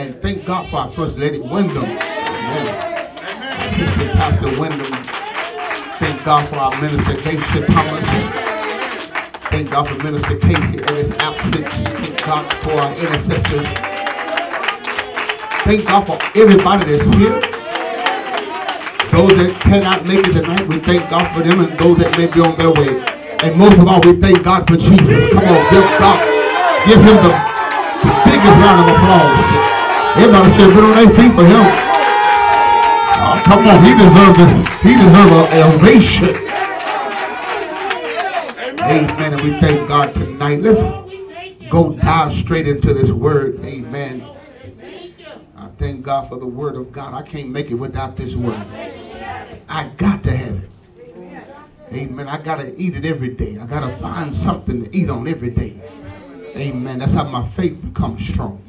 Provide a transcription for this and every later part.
Amen. Thank God for our first lady, Windom. Amen. Sister Pastor Windom. Thank God for our minister, Keisha Thomas. Thank God for Minister Casey and his absence. Thank God for our intercessors. Thank God for everybody that's here. Those that cannot make it tonight, we thank God for them and those that may be on their way. And most of all, we thank God for Jesus. Come on, give God, give him the biggest round of applause. Everybody should put on their feet for him. Oh, come on, he deserves it. He deserves an ovation. Amen. And we thank God tonight. Let's go dive straight into this word. Amen. I thank God for the word of God. I can't make it without this word. I got to have it. Amen. I got to eat it every day. I got to find something to eat on every day. Amen. That's how my faith becomes strong.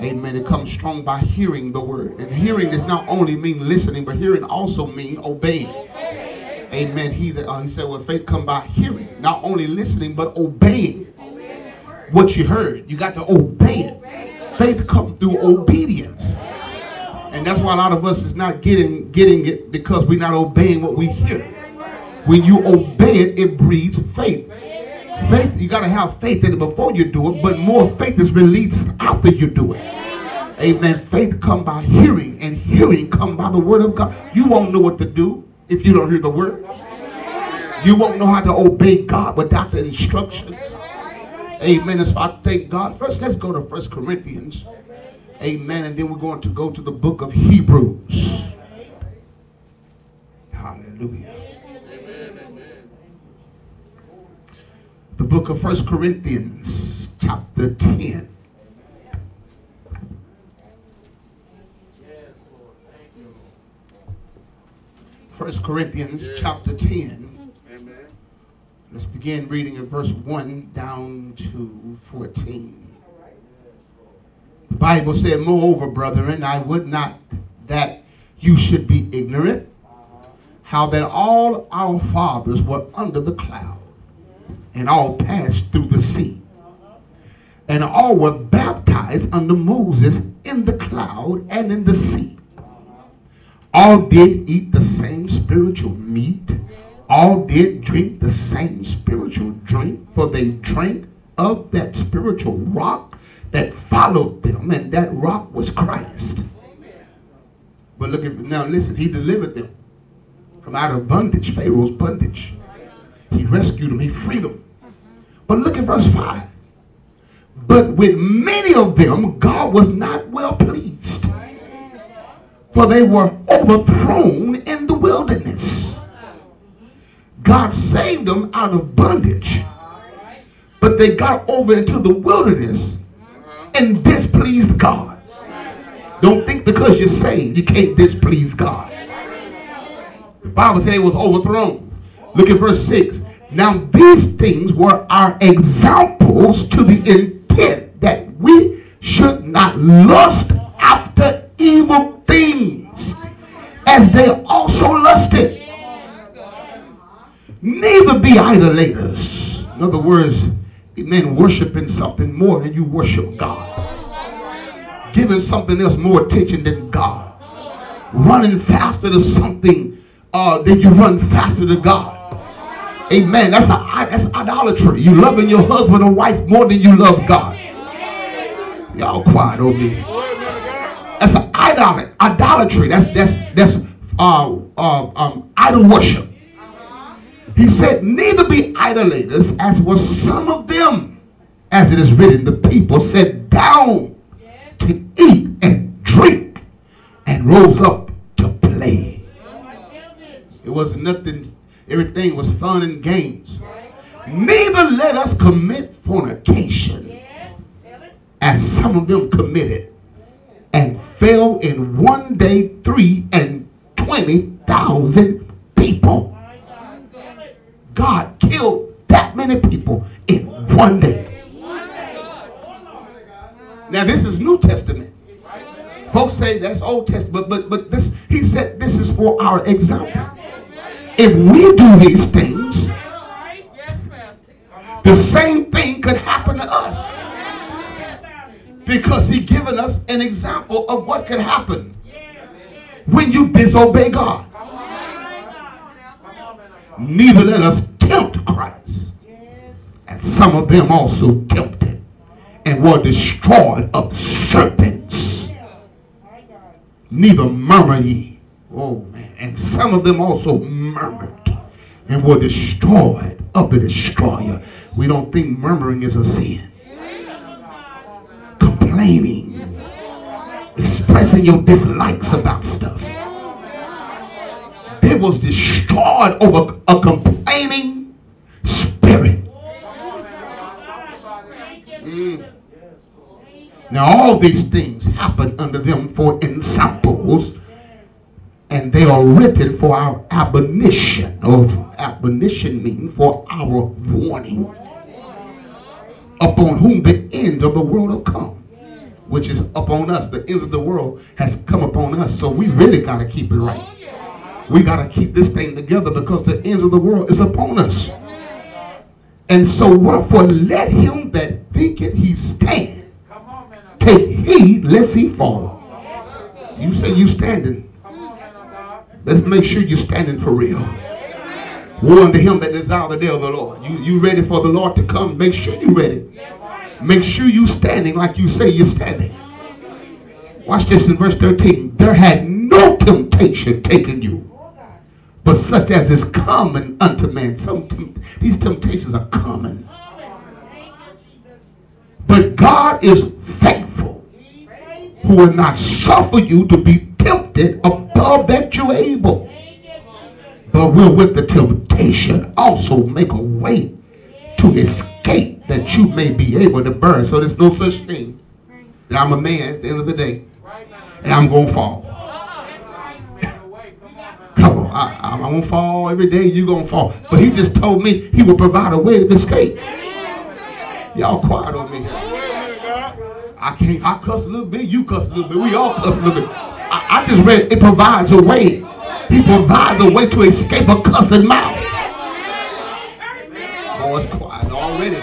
Amen. It comes strong by hearing the word. And hearing does not only mean listening, but hearing also mean obeying. Amen. He, uh, he said, well, faith come by hearing. Not only listening, but obeying what you heard. You got to obey it. Faith comes through obedience. And that's why a lot of us is not getting getting it because we're not obeying what we hear. When you obey it, it breeds faith. Faith, you got to have faith in it before you do it, but more faith is released after you do it. Amen. Faith come by hearing, and hearing come by the word of God. You won't know what to do if you don't hear the word. You won't know how to obey God without the instructions. Amen. So I thank God. First, let's go to First Corinthians. Amen. And then we're going to go to the book of Hebrews. Hallelujah. The book of First Corinthians, chapter 10. First Corinthians chapter 10. Let's begin reading in verse 1 down to 14. The Bible said, Moreover, brethren, I would not that you should be ignorant, how that all our fathers were under the cloud, and all passed through the sea, and all were baptized under Moses in the cloud and in the sea. All did eat the same spiritual meat, all did drink the same spiritual drink, for they drank of that spiritual rock that followed them, and that rock was Christ. But look at now, listen, he delivered them from out of bondage, Pharaoh's bondage. He rescued them, he freed them. But look at verse 5. But with many of them, God was not well pleased, for they were overthrown in the wilderness. God saved them out of bondage, but they got over into the wilderness and displeased God. Don't think because you're saved you can't displease God. The Bible said it was overthrown. Look at verse 6. Now these things were our examples to the intent that we should not lust after evil things as they also lusted. Neither be idolaters. In other words, men worshiping something more than you worship God. Giving something else more attention than God. Running faster to something uh, than you run faster to God. Amen. That's a, that's idolatry. You loving your husband or wife more than you love God. Y'all quiet on me. That's an idolatry. Idolatry. That's that's that's uh, uh, um, idol worship. He said, neither be idolaters, as were some of them. As it is written, the people sat down to eat and drink and rose up to play. It was nothing, everything was fun and games. Neither let us commit fornication, as some of them committed, and fell in one day three and twenty thousand people. God killed that many people in one day. Now this is New Testament. Folks say that's Old Testament, but but this he said this is for our example. If we do these things, the same thing could happen to us. Because he's given us an example of what can happen when you disobey God. Neither let us tempt Christ. And some of them also tempted and were destroyed of serpents. Neither murmur ye. Oh man. And some of them also murmured and were destroyed of the destroyer. We don't think murmuring is a sin. Complaining. Expressing your dislikes about stuff. They was destroyed over a complaining spirit. Mm. Now all these things happened under them for ensamples and they are written for our admonition, or admonition means for our warning, upon whom the end of the world will come, which is upon us. The end of the world has come upon us, so we really got to keep it right. We got to keep this thing together because the end of the world is upon us. And so wherefore let him that thinketh he stand take heed lest he fall. You say you standing. Let's make sure you're standing for real. Woe unto him that desire the day of the Lord. You, you ready for the Lord to come? Make sure you're ready. Make sure you're standing like you say you're standing. Watch this in verse 13. There had no temptation taken you, but such as is common unto man. Some these temptations are common. But God is faithful, who will not suffer you to be tempted above that you're able. But will with the temptation also make a way to escape that you may be able to burn. So there's no such thing that I'm a man at the end of the day and I'm going to fall. Come on, I, am going to fall every day. You're going to fall. But he just told me he will provide a way to escape. Y'all quiet on me. I can't, I cuss a little bit, you cuss a little bit, we all cuss a little bit. I, I just read it provides a way. He provides a way to escape a cussing mouth. Oh, it's quiet already.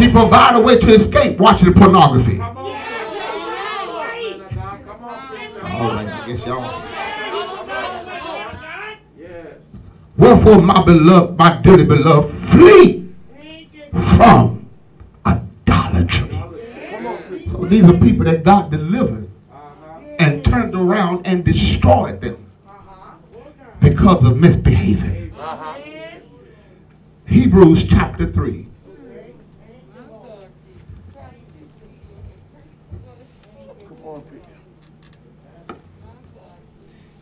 He provides a way to escape watching pornography. All right, I guess y'all. Wherefore, my beloved, my dearly beloved, flee from idolatry. So these are people that God delivered and turned around and destroyed them because of misbehaving. Hebrews chapter 3.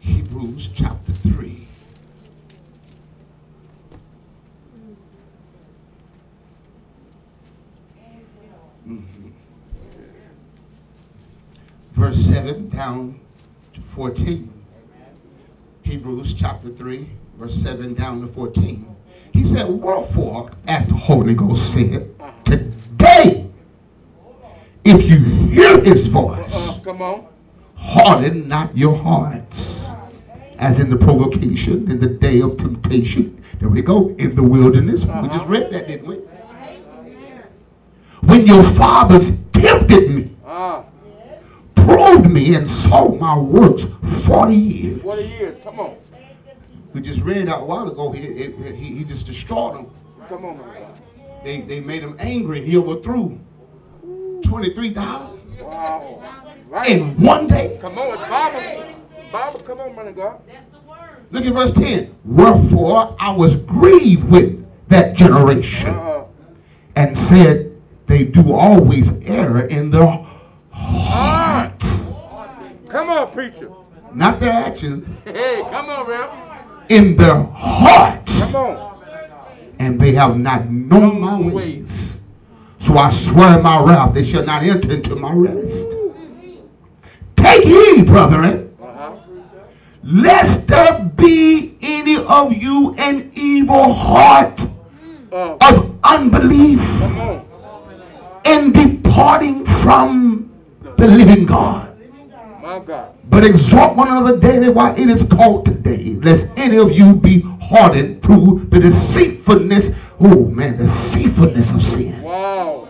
Hebrews chapter 3. Verse 7 down to 14. Hebrews chapter 3, verse 7 down to 14. He said, Wherefore, as the Holy Ghost said, today, if you hear his voice, uh, come on, harden not your hearts, as in the provocation, in the day of temptation. There we go, in the wilderness. Uh-huh. We just uh-huh. read that, didn't we? When your fathers tempted me, uh proved me and saw my works 40 years. 40 years, come on. We just read out a while ago, he, he, he just destroyed them. Come on, man. They, they made him angry. He overthrew 23,000. Wow. Right. In one day. Come on, it's Bible. Bible, come on, man of God. That's the word. Look at verse 10. Wherefore I was grieved with that generation uh -huh. and said, they do always err in their heart. Come on, preacher. Not their actions. Hey, come on, man. In their heart. Come on. And they have not known my ways. So I swear in my wrath, they shall not enter into my rest. Take heed, brethren, uh-huh. lest there be any of you an evil heart uh, of unbelief in departing from the living God. My God. But exhort one another daily while it is called today, lest any of you be hardened through the deceitfulness. Oh man, the deceitfulness of sin. Wow.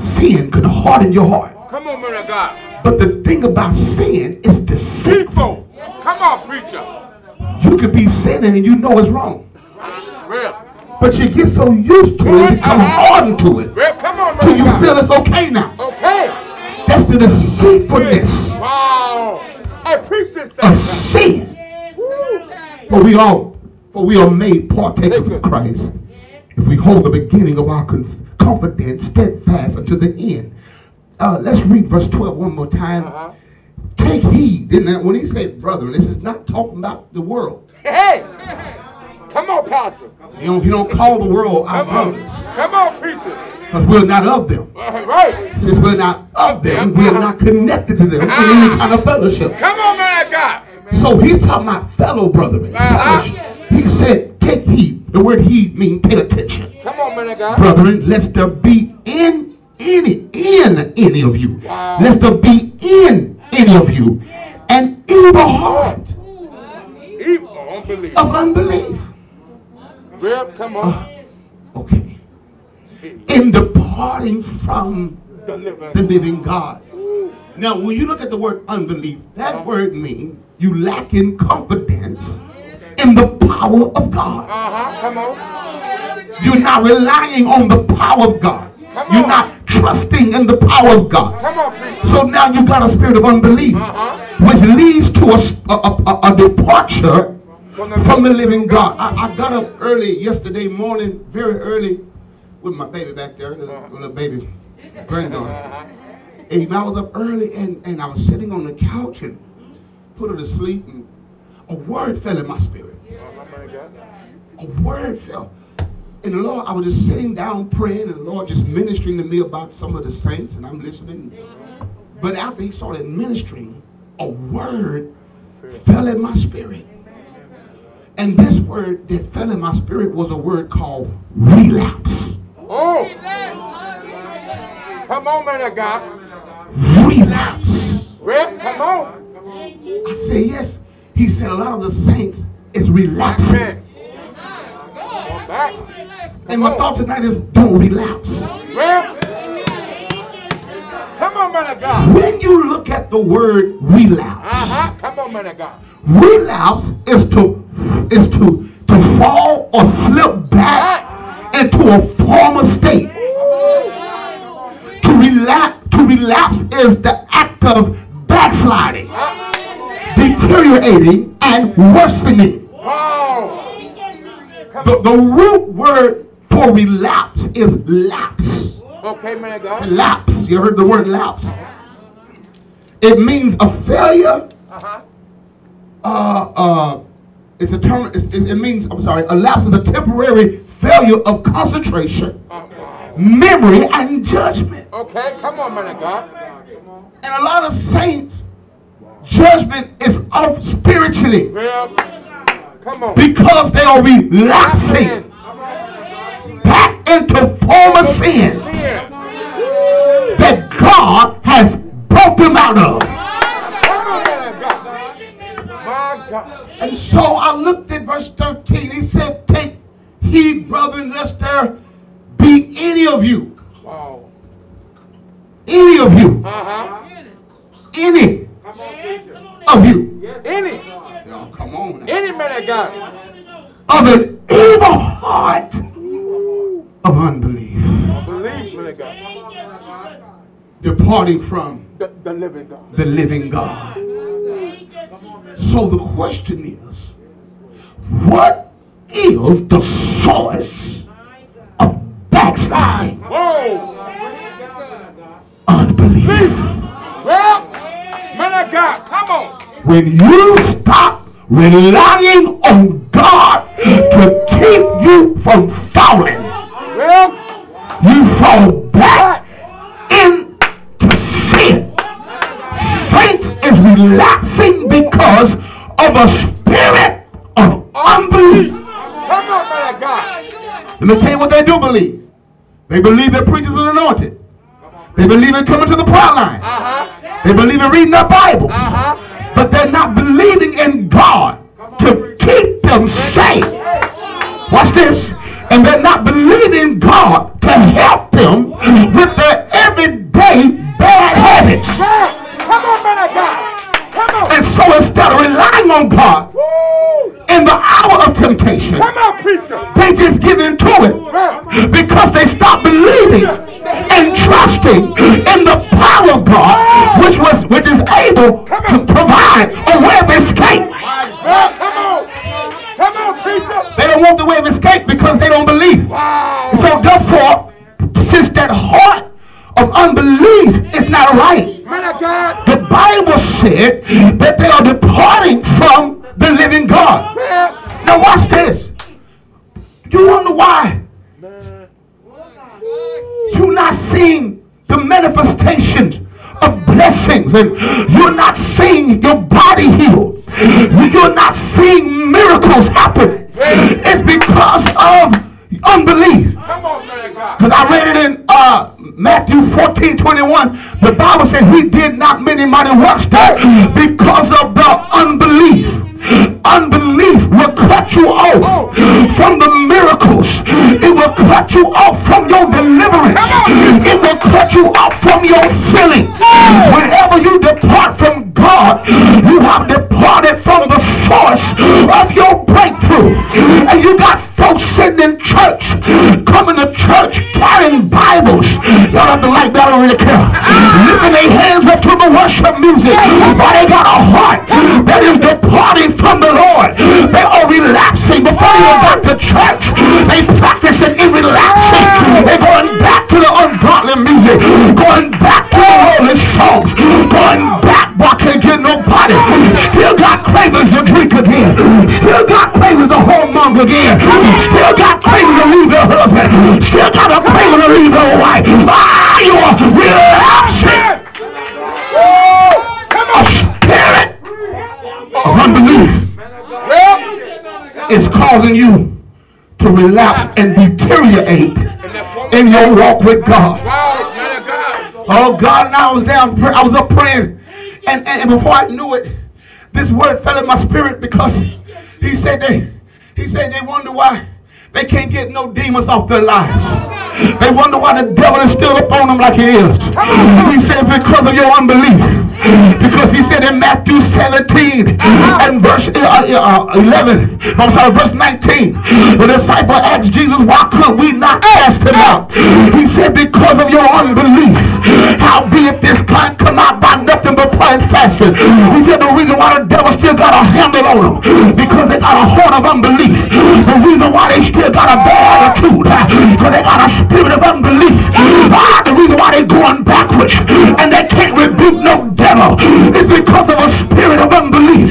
sin could harden your heart. Come on, man of God. But the thing about sin is deceitful. Come on, preacher. You could be sinning and you know it's wrong. Real. But you get so used to it, you become hardened to it, Real. Come on, till you feel it's okay now. Okay. That's the deceitfulness Wow. Hey, preach this of sin. For we all, for we are made partakers of Christ if we hold the beginning of our confidence steadfast unto the end. Uh, let's read verse 12 one more time. Uh-huh. Take heed. Then that when he said, brethren, this is not talking about the world. Hey. Come on, pastor. You don't, you don't call the world our Come on. brothers, Come on, preacher. because we're not of them. Uh, Right. Since we're not of them, we are not connected to them in any kind of fellowship. Come on, man God. So he's talking about fellow brethren. Uh-huh. He said, take heed. The word heed means pay attention. Come on, man of God. Brethren, lest there be in any, in any of you, Wow. lest there be in any of you an evil heart Evil unbelief. of unbelief. Real. Come on. Okay. In departing from Deliver. the living God. Now, when you look at the word unbelief, that word means you lack in confidence in the power of God. Uh-huh. Come on. You're not relying on the power of God. You're not trusting in the power of God. Come on. So now you've got a spirit of unbelief, Uh-huh. which leads to a a departure From the- from the living God. I, I got up early yesterday morning, very early, with my baby back there, the Uh-huh. little baby granddaughter. And I was up early and, and I was sitting on the couch and put her to sleep and a word fell in my spirit. Uh-huh, God. A word fell. And the Lord, I was just sitting down praying and the Lord just ministering to me about some of the saints and I'm listening. But after he started ministering, a word fell in my spirit. And this word that fell in my spirit was a word called relapse. Oh. Come on, man of God. Relapse. Real. Come on. I said, yes. He said a lot of the saints is relapsing. And my thought tonight is don't relapse. Real. Come on, man of God. When you look at the word relapse, Uh-huh. Come on, man of God. Relapse is to is to to fall or slip back into a former state. To relapse to relapse is the act of backsliding, deteriorating, and worsening. The, the root word for relapse is lapse. Okay, man God. Lapse. You heard the word lapse? It means a failure. Uh-huh. Uh, uh, it's a term. It, it- means. I'm sorry. A lapse is a temporary failure of concentration, memory, and judgment. Okay, come on, man of God. And a lot of saints, judgment is off spiritually Real. Come on. because they are relapsing back into former sin Sin. that God has brought them out of. And so I looked at verse 13. He said, Take heed, brethren, lest there be any of you, Wow. any of you, Uh-huh. any Come on, preacher. of you. Any. Y'all, come on. now. Any man of God. Of an evil heart of unbelief, Believe, man of God. departing from The, the living God. the living God. So the question is, what is the source of backsliding? Unbelief. Well, man of God. Come on. when you stop relying on God to keep you from falling, believe. They believe that preachers are anointed. They believe in coming to the prayer line. Uh -huh. They believe in reading their Bible. Uh -huh. But they're not believing in God to keep them safe. Watch this. And they're not believing God to help them with their everyday bad habits. Come on, man of God. Come on. And so instead of relying on God temptation. Come on, preacher. They just give in to it because they stop believing and trusting in the power of God, which was which is able to provide a way of escape. Come on. Come on, preacher. They don't want the way of escape because they don't believe. Wow. So therefore, since that heart of unbelief is not right, Man of God. the Bible said that they are departing from the living God. Well, Now watch this. You wonder why you're not seeing the manifestations of blessings and you're not seeing your body healed. You're not seeing miracles happen. It's because of unbelief. Come on, man God. Because I read it in uh, Matthew 14, 21. The Bible said he did not many mighty works there because of the unbelief. Unbelief will cut you off from the miracles. It will cut you off from your deliverance. It will cut you off from your healing. Whenever you depart from God, you have departed from the source of your breakthrough. And you got folks sitting in church, coming to church, carrying Bibles. Y'all have to like that, I really care. Lifting their hands up to the worship music. But they got a heart that is departing from the Lord. They are relapsing before they even got to church. They practicing in relapsing. They're going back to the ungodly music. Going back to the worldly songs. Going back, but I can't get nobody. Still got cravings to drink again. Still got cravings to whoremonger again. Still got cravings to leave their husband. Still got a craving to leave their wife. Ah, you are relapsing. Come on. Spirit of unbelief is causing you to relapse and deteriorate and that woman. in your walk with God. Wow, man of God. Oh God, and I was down, I was up praying, and, and before I knew it, this word fell in my spirit because he said they, he said they wonder why they can't get no demons off their lives. They wonder why the devil is still upon them like he is. He said because of your unbelief. Because he said in Matthew 17 and verse uh, uh, 11, I'm sorry, verse 19, the disciple asked Jesus, why could we not cast him out? He said because of your unbelief. Howbeit this kind come out by nothing but and fasting. He said the reason why the devil still got a handle on them because they got a heart of unbelief. The reason why they still got a bad attitude because they got a spirit of unbelief. Ah, the reason why they're going backwards and they can't rebuke no devil is because of a spirit of unbelief.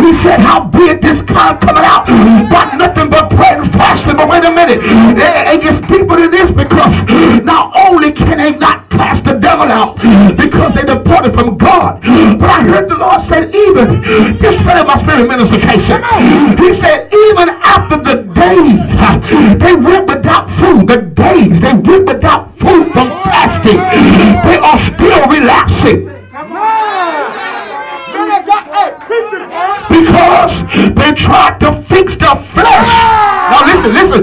He said, how big this kind coming out by nothing but prayer and fasting. But wait a minute, it, it gets deeper than this because not only can they not cast the devil out because they departed from God, but I heard the Lord say, even this in my spirit ministration. He said, even after the days they went without food, the days they went without food from fasting, they are still relapsing. Man. Man of God. Hey, preacher, man. Because they tried to fix the flesh. Now listen, listen.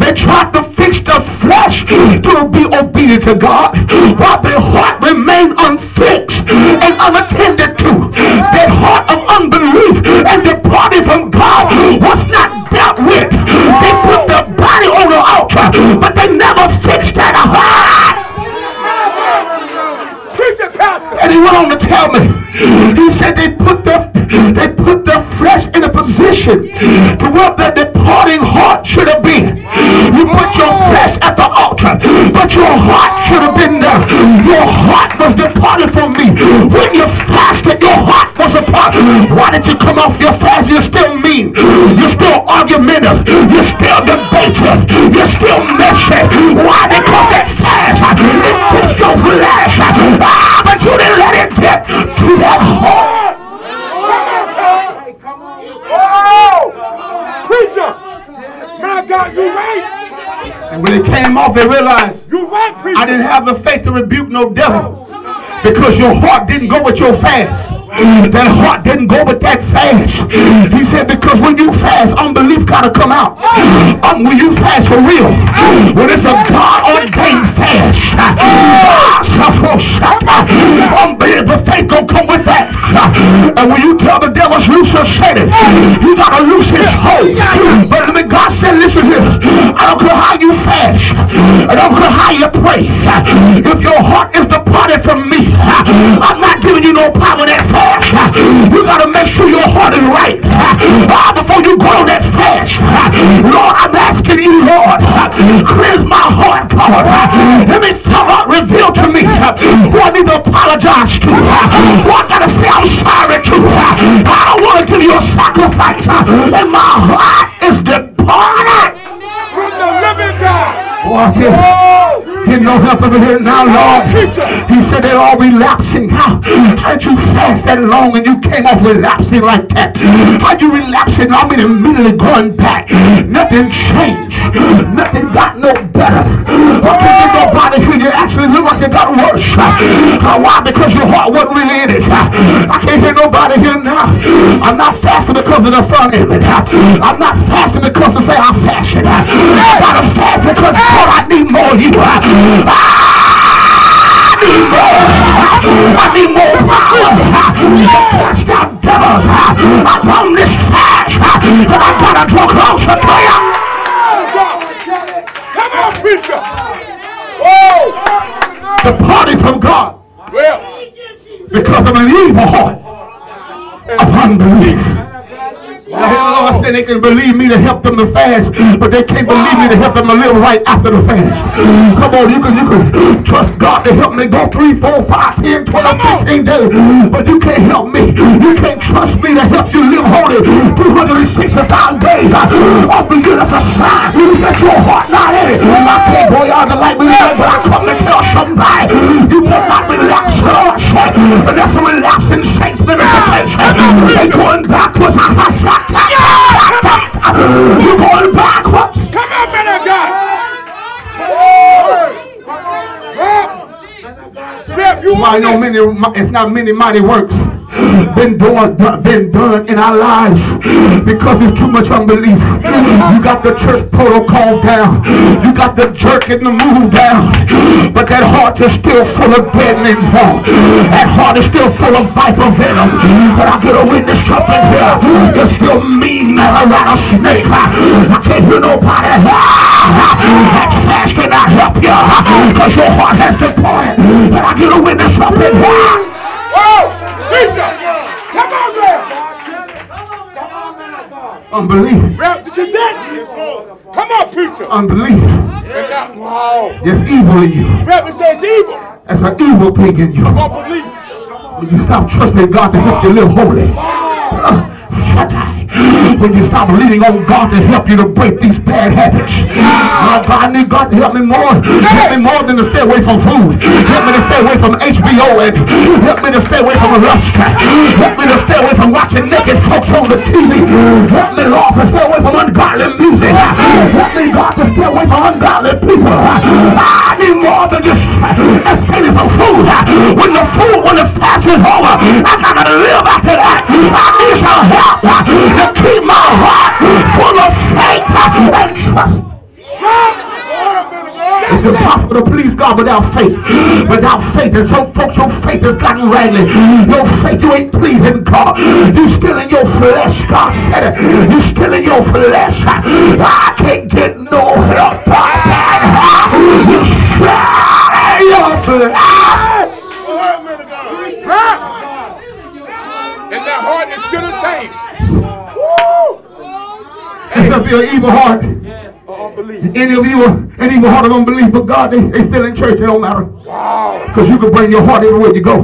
They tried to fix the flesh to be obedient to God while their heart remained unfixed and unattended to. Their heart of unbelief and departing from God was not dealt with. They put their body on the altar, but they never fixed that heart. And he went on to tell me, he said they put the they put the flesh in a position to where the departing heart should have been. You put your flesh at the altar, but your heart should have been there. Your heart was departed from me. When you fasted, your heart was apart. Why did you come off your fast? You're still mean. You're still argumentative. You're still debative. You're still messy. Why? Because that fast it your flesh. Ah, but you didn't to that heart. Hey, come on. Oh! Preacher! Man God, you right. And when it came off, they realized You right, preacher. I didn't have the faith to rebuke no devil because your heart didn't go with your fast. That heart didn't go with that fast. He said because when you fast, unbelief gotta come out. Um, when you fast for real, when it's a God ordained fast, unbelief, but faith gonna come with that. And when you tell the devil loose your Satan, you gotta loose his hold. But mean, God said, listen here. I don't care how you fast. I don't care how you pray. If your heart is departed from me, I'm not giving you no power that fast. You gotta make sure your heart is right. Before you go that fast. Lord, I'm asking you, Lord, cleanse my heart, God. Let me God uh-huh. reveal to me uh, who I need to apologize to. Uh-huh. Uh-huh. Who I gotta say I'm sorry to. I don't want to give you a sacrifice. And my heart is departed. From the living God. Walk in. No help over here now, Lord. He said they're all relapsing. How, how'd you fast that long and you came off relapsing like that? How'd you relapsing? I mean, immediately going back. Nothing changed. Nothing got no better. Okay, there's nobody here. You actually look like it got worse. Why? Because your heart wasn't really in it. I can't hear nobody here now. I'm not fasting because of the front end. I'm not fasting because to say I'm fasting. I'm not fast because God, I need more of you. I need more power to cast out devils upon this cash. But I gotta draw closer to you. Come on, preacher. Departing from God Well, because of an evil heart of unbelief. The Lord say they can believe me to help them to fast, but they can't believe me to help them to live right after the fast. Come on, you can you can trust God to help me go three, four, five, ten, twelve, fifteen days, but you can't help me. You can't trust me to help you live holy 365 days. For you that's a sign that your heart not in it. I can't go y'all to like me, but I come to tell somebody you cannot relax, Lord. And that's a relapsing saints living the place. They going backwards. You're going backwards. come on, man of God. Rep, you Why on no many? It's not many mighty works been done, been done in our lives because there's too much unbelief. You got the church protocol down. You got the jerk in the move down. But that heart is still full of dead men's bone. That heart is still full of viper venom. But I get a witness something here. You're still mean as a rattlesnake. I can't hear nobody. That fast cannot help you because your heart has departed. But I get a witness something here. Oh, preacher. Come on, Rep. Unbelief. Rep, did you see it? Come on, preacher. Unbelief. Wow. There's evil in you. It says evil. That's an evil thing in you. Unbelief. When you stop trusting God to help you live holy. Uh, shut up. When you stop leaning on God to help you to break these bad habits. Oh God, I need God to help me more. Help me more than to stay away from food. Help me to stay away from HBO and help me to stay away from lust. Help me to stay away from watching naked folks on the TV. Help me, Lord, to stay away from ungodly music. Help me, God, to stay away from ungodly people. I need more than just escaping from food. When the food, when the fast is over, I gotta live after that. I need some help keep my heart full of faith and trust. It's impossible to please God without faith. Without faith, and some folks, your faith has gotten ragged. Your faith, you ain't pleasing God. You're still in your flesh. God said it. You're still in your flesh. I can't get no evil heart. Unbelief. Any of you, an evil heart of unbelief, but God, they, they still in church. It don't matter. Wow. Because you can bring your heart everywhere you go.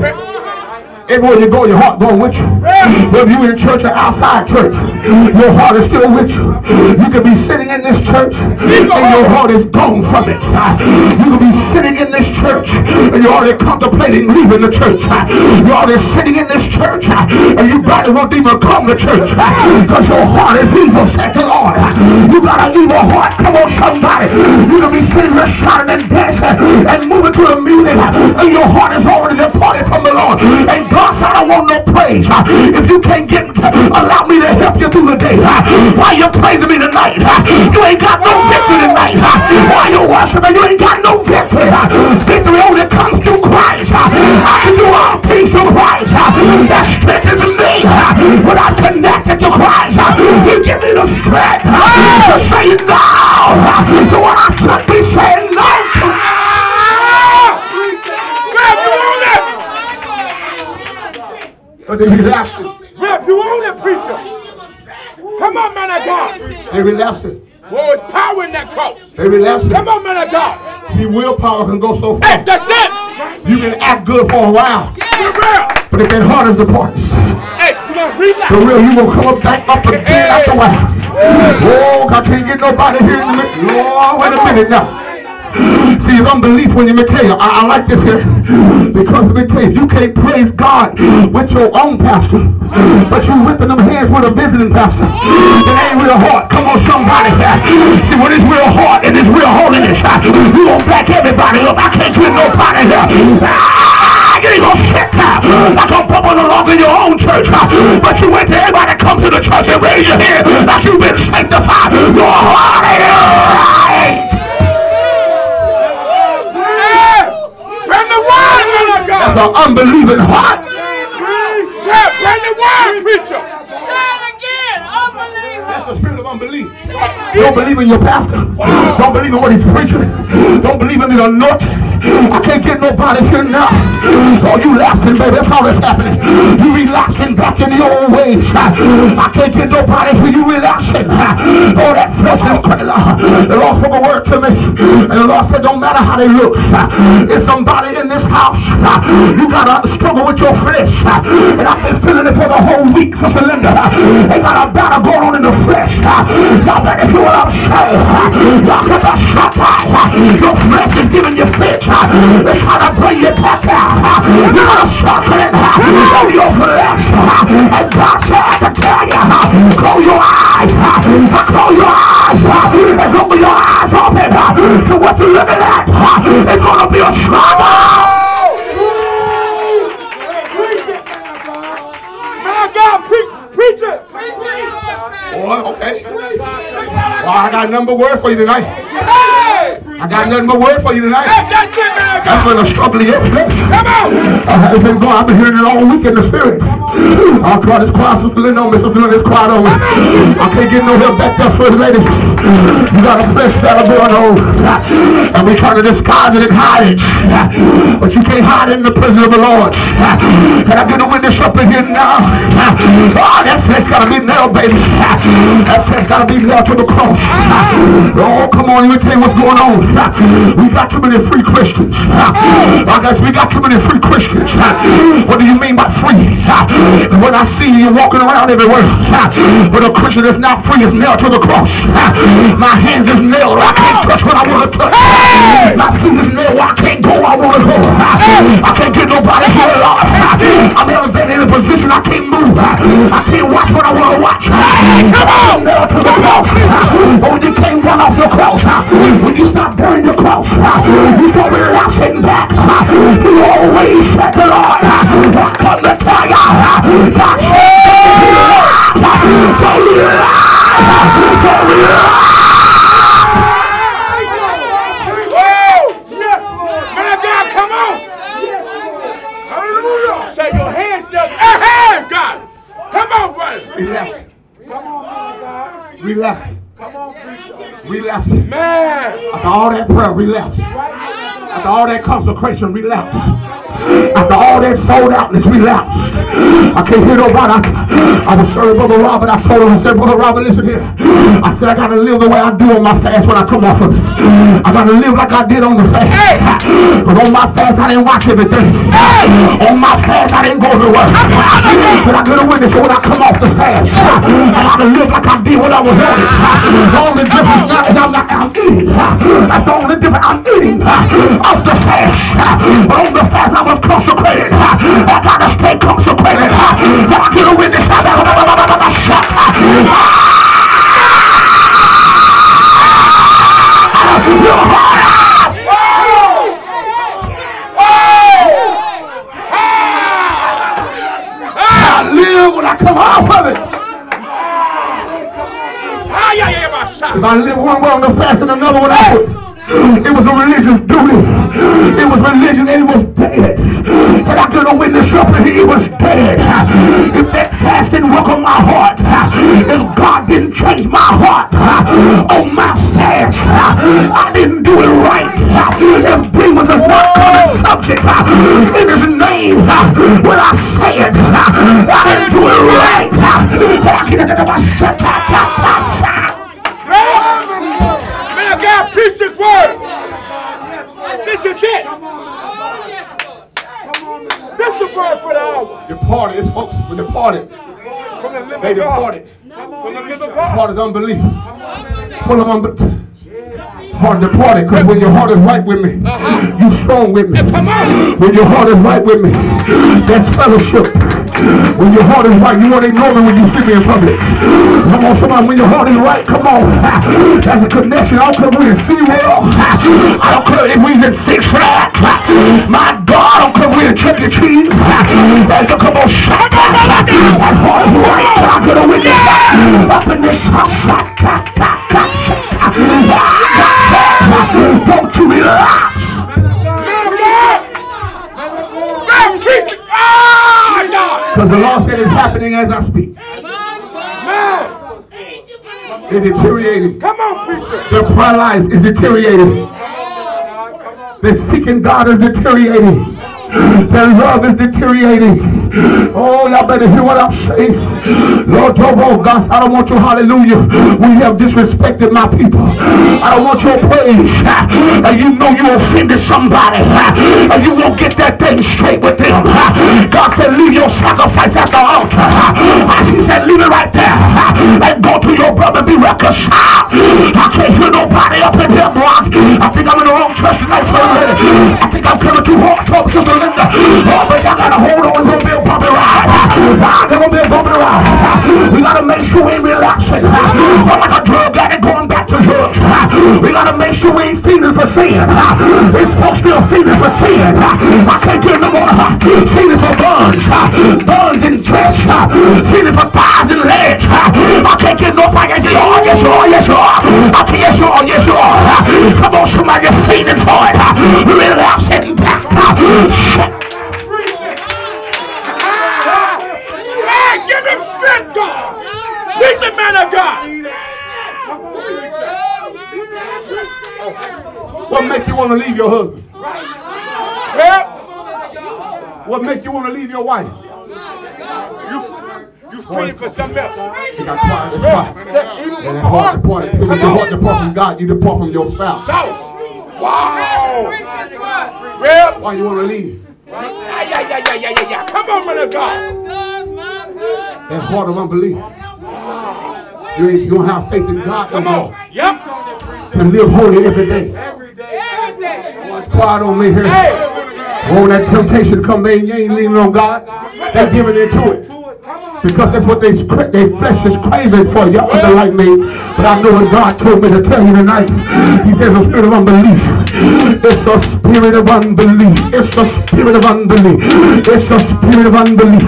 Everywhere you go, your heart going with you. Whether you in church or outside church, your heart is still with you. You can be sitting in this church and your heart is gone from it. You can be sitting in this church and you're already contemplating leaving the church. You're already sitting in this church and you probably won't even come to church because your heart is evil, said the Lord. You got an evil heart. Come on, somebody. You can be sitting there shouting and dancing and moving to the music and your heart is already departed from the Lord. And God said, I don't want no praise. If you can't get, allow me to help you you through the day. Why you praising me tonight? You ain't got no victory tonight. Why you worshiping? You ain't got no victory. Victory only comes through Christ. I can do all things through Christ. That strength is in me. When I connected to Christ, He give me the strength to say no. So what I should be saying no But they be laughing. Rap, you own it, preacher. Come on, man of God. They relapsing. Well, it's power in that cross. They relapsing. Come on, man of God. See, willpower can go so Hey, far. that's it. You can act good for a while, For real. but if that heart is departed, Hey, so for real, you will come back up again after a while. Oh, I can't get nobody here the. Lord, wait a minute now. See, it's unbelief when you may tell you, I, I like this here. Because let me tell you, you can't praise God with your own pastor, but you whipping them hands with a visiting pastor. It ain't real hard. Come on, somebody. See, when it's real hard and it's real holiness, uh, you gonna back everybody up. I can't get nobody here. Ah, You ain't gonna sit there uh, like a bubble along in your own church, uh, but you went to everybody come to the church and raise your hand like you've been sanctified. Your heart of an unbelieving heart. Yeah, bring the word, preacher. Say it again. Unbelievable. That's the spirit of unbelief. Don't believe in your pastor. Don't believe in what he's preaching. Don't believe in the anointing. I can't get nobody here now. Oh, you laughing, baby. That's how that's happening. You relaxing back in the old ways. I can't get nobody here. You relapsing. Oh, that flesh is crazy. The Lord spoke a word to me. And the Lord said, don't matter how they look. It's somebody in this house. You got to struggle with your flesh. And I've been feeling it for the whole week, Sister Linda. They got a battle going on in the flesh. Y'all better hear what I'm saying. Y'all better shut up. Your flesh is giving you fits. It's to bring you back down. You gotta sucker it on your flesh. And God said to tell you, close your eyes. Close your eyes. And open your eyes open to what you're looking at. It's gonna be a struggle. Man of God, preach, preach it. Boy, okay. Well, I got a number word for you tonight. I got nothing but word for you tonight. that's it, man of That's God. where the struggle is. Come on. Uh, it's been going. I've been hearing it all week in the spirit. Oh, God, it's quiet, Sister Linda. on me, Sister Linda, it's quiet on me. I can't get no help back there, First Lady. You got a flesh battle going on. And we trying to disguise it and hide it. But you can't hide it in the presence of the Lord. Can I get a witness up in here now? Oh, that flesh got to be nailed, baby. That flesh got to be nailed to the cross. Oh, come on, let me tell you what's going on. We got too many free Christians. I guess we got too many free Christians. What do you mean by free? When I see you walking around everywhere, but a Christian that's not free is nailed to the cross. My hands is nailed, I can't touch what I want to touch. My feet is nailed, I can't go, I want to go. I can't get nobody here. I'm elevated in a position I can't move. I can't watch what I want to watch. Come on, nailed to the cross. When you can't run off your cross, when you stop bearing your cross, you don't relax back. You always said the Lord, come tell you, God said, don't relax, don't. Whoa. Yes, Lord. Man of God, come on. Hallelujah. Say your hands just. Hey, hey, God. Come on, brother. Relax, Come on, man of God. relax, Come on, preacher. relax. Man. After all that prayer, relax. After all that consecration, relax. After all that sold outness, relax. I can't hear nobody. I, I was serving Brother Robert. I told him, I said, Brother Robert, listen here. I said, I got to live the way I do on my fast when I come off of it. I got to live like I did on the fast. But on my fast, I didn't watch everything. On my fast, I didn't go to work. But I got a witness when I come off the fast. I got to live like I did when I was on it. The only difference now is I'm not I'm eating. That's the only difference. I'm eating off the fast. But on the fast, I was consecrated. I got to stay consecrated. Can I get a witness? I live when I come off of it. I live one way on the fast and another one out, it was a religious duty. It was religion and it was dead. And I could have witnessed something, it was dead. If that fast didn't work on my heart, if God didn't change my heart on my fast, I didn't do it right. If demons is not coming subject in his name, when I say it. I didn't do it right. Preach this word. This is it. This is the word for the hour. Departed, it's folks departed. From the living They departed. From the living God. Heart is unbelief. Full of unbelief. Heart departed, because when your heart is right with me, uh-huh. you strong with me. When your heart is right with me, that's fellowship. When your heart is right, you won't me when you see me in public. Come on, somebody, when your heart is right, come on. That's a connection. I don't care if we in SeaWorld. I don't care if we in Six Flags. My God, I don't care if we in Chuck E. Cheese. That's a come on, shut up. That heart is right. I could have witnessed that. Up in this house. Don't you relax. God, preach it. Ah, God. Because the Lord said it's happening as I speak. Man. It's deteriorating. Come on, preacher. Their prayer lives is deteriorating. Their seeking God is deteriorating. Their love is deteriorating. Oh, y'all better hear what I'm saying. Lord, your oh God, I don't want your hallelujah. We have disrespected my people. I don't want your praise. And you know you offended somebody. And you won't get that thing straight with them. God said, leave your sacrifice at the altar. He said, leave it right there. And go to your brother, be reconciled. I can't hear nobody up in here, boy. I think I'm in the wrong church tonight for a minute. I think I'm coming too hard, to Belinda. Oh, but y'all gotta hold on. Be a bumpy ride. Ah, It's gonna be a bumpy ride. We gotta make sure we ain't relaxing. We're like a drug addict going back to drugs. We gotta make sure we ain't feeding for sin. It's supposed to be a feeding for sin. I can't get no more. Feeding for buns. Buns and chest. Feeding for thighs and legs. I can't get nobody. Yes, Lord. Yes, Lord. Yes, Lord. I can yes, Lord. Yes, Lord. Come on, somebody feeding for it. Relapsing back. Give him strength, God. Preach man of God. What make you want to leave your husband? What make you want to leave your wife? You, you feeding for something else. You got quiet. It's quiet. That even And that heart departed. See, when Come your heart depart from God, you depart from your spouse. South. Wow. Well, Why you want to leave? yeah, yeah, yeah, yeah, yeah, yeah, yeah. Come on, man of God. That heart of unbelief. You ain't gonna have faith in God no Come more. on. Yep. To live holy every day. Oh, it's quiet on me here. Hey. Oh, when that temptation to come in, you ain't leaning on God. They're giving into it. Because that's what they their flesh is craving for. Y'all under like me. But I know what God told me to tell you tonight. He says a spirit of unbelief. It's the spirit of unbelief. It's the spirit of unbelief. It's the spirit of unbelief.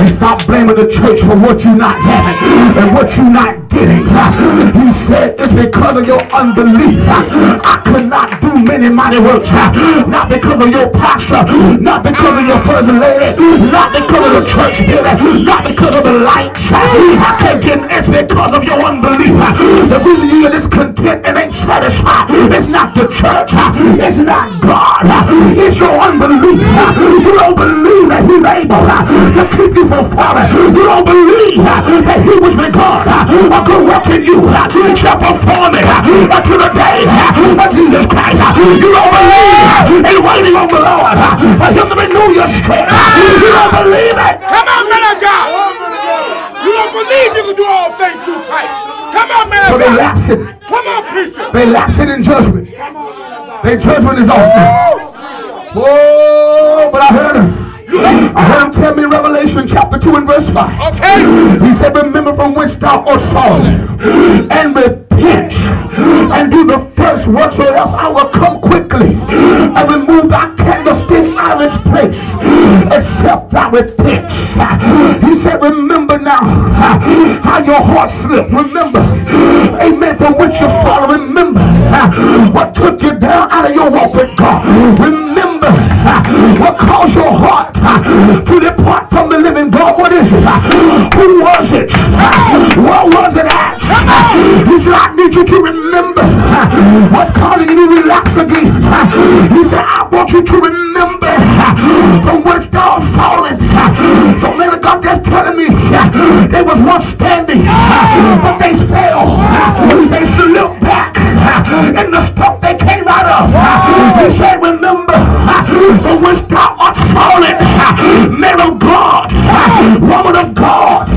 And stop blaming the church for what you're not having and what you're not getting. He said it's because of your unbelief. I could not do many mighty works. Not because of your pastor. Not because of your first lady. Not because of the church building. Not because of the lights. I can't get it's because of your unbelief. The reason you're discontent and ain't satisfied. It's not the church. It's not God. It's your unbelief. You don't believe that he's able to keep you from falling. You don't believe that he was with God. A good work in you shall perform it until the day of Jesus Christ. You don't believe in waiting on the Lord for him to renew your strength. You don't believe it. Come on, man of God. You don't believe you can do all things through Christ. Come on, man So they lapse it. Come on, preacher. They lapse it in judgment. Their judgment is off. Oh, but I heard. I heard him tell me in Revelation chapter 2 and verse 5. Okay. He said, remember from whence thou art fallen, and repent, and do the first works, or else I will come quickly, and remove thy candlestick out of its place, except thou repent. He said, remember now how your heart slipped. Remember, amen, from which you fall. Remember what took you down out of your walk with God. Remember what caused your heart to depart from the living God. What is it? Who was it? What was it at? He said, I need you to remember what's causing you to relax again. He said, I want you to remember from which thou fallen. So man of God just telling me they was once standing, but they fell. They slipped back in the stuff they came out of. He said, remember which thou art fallen. Man of God, woman of God,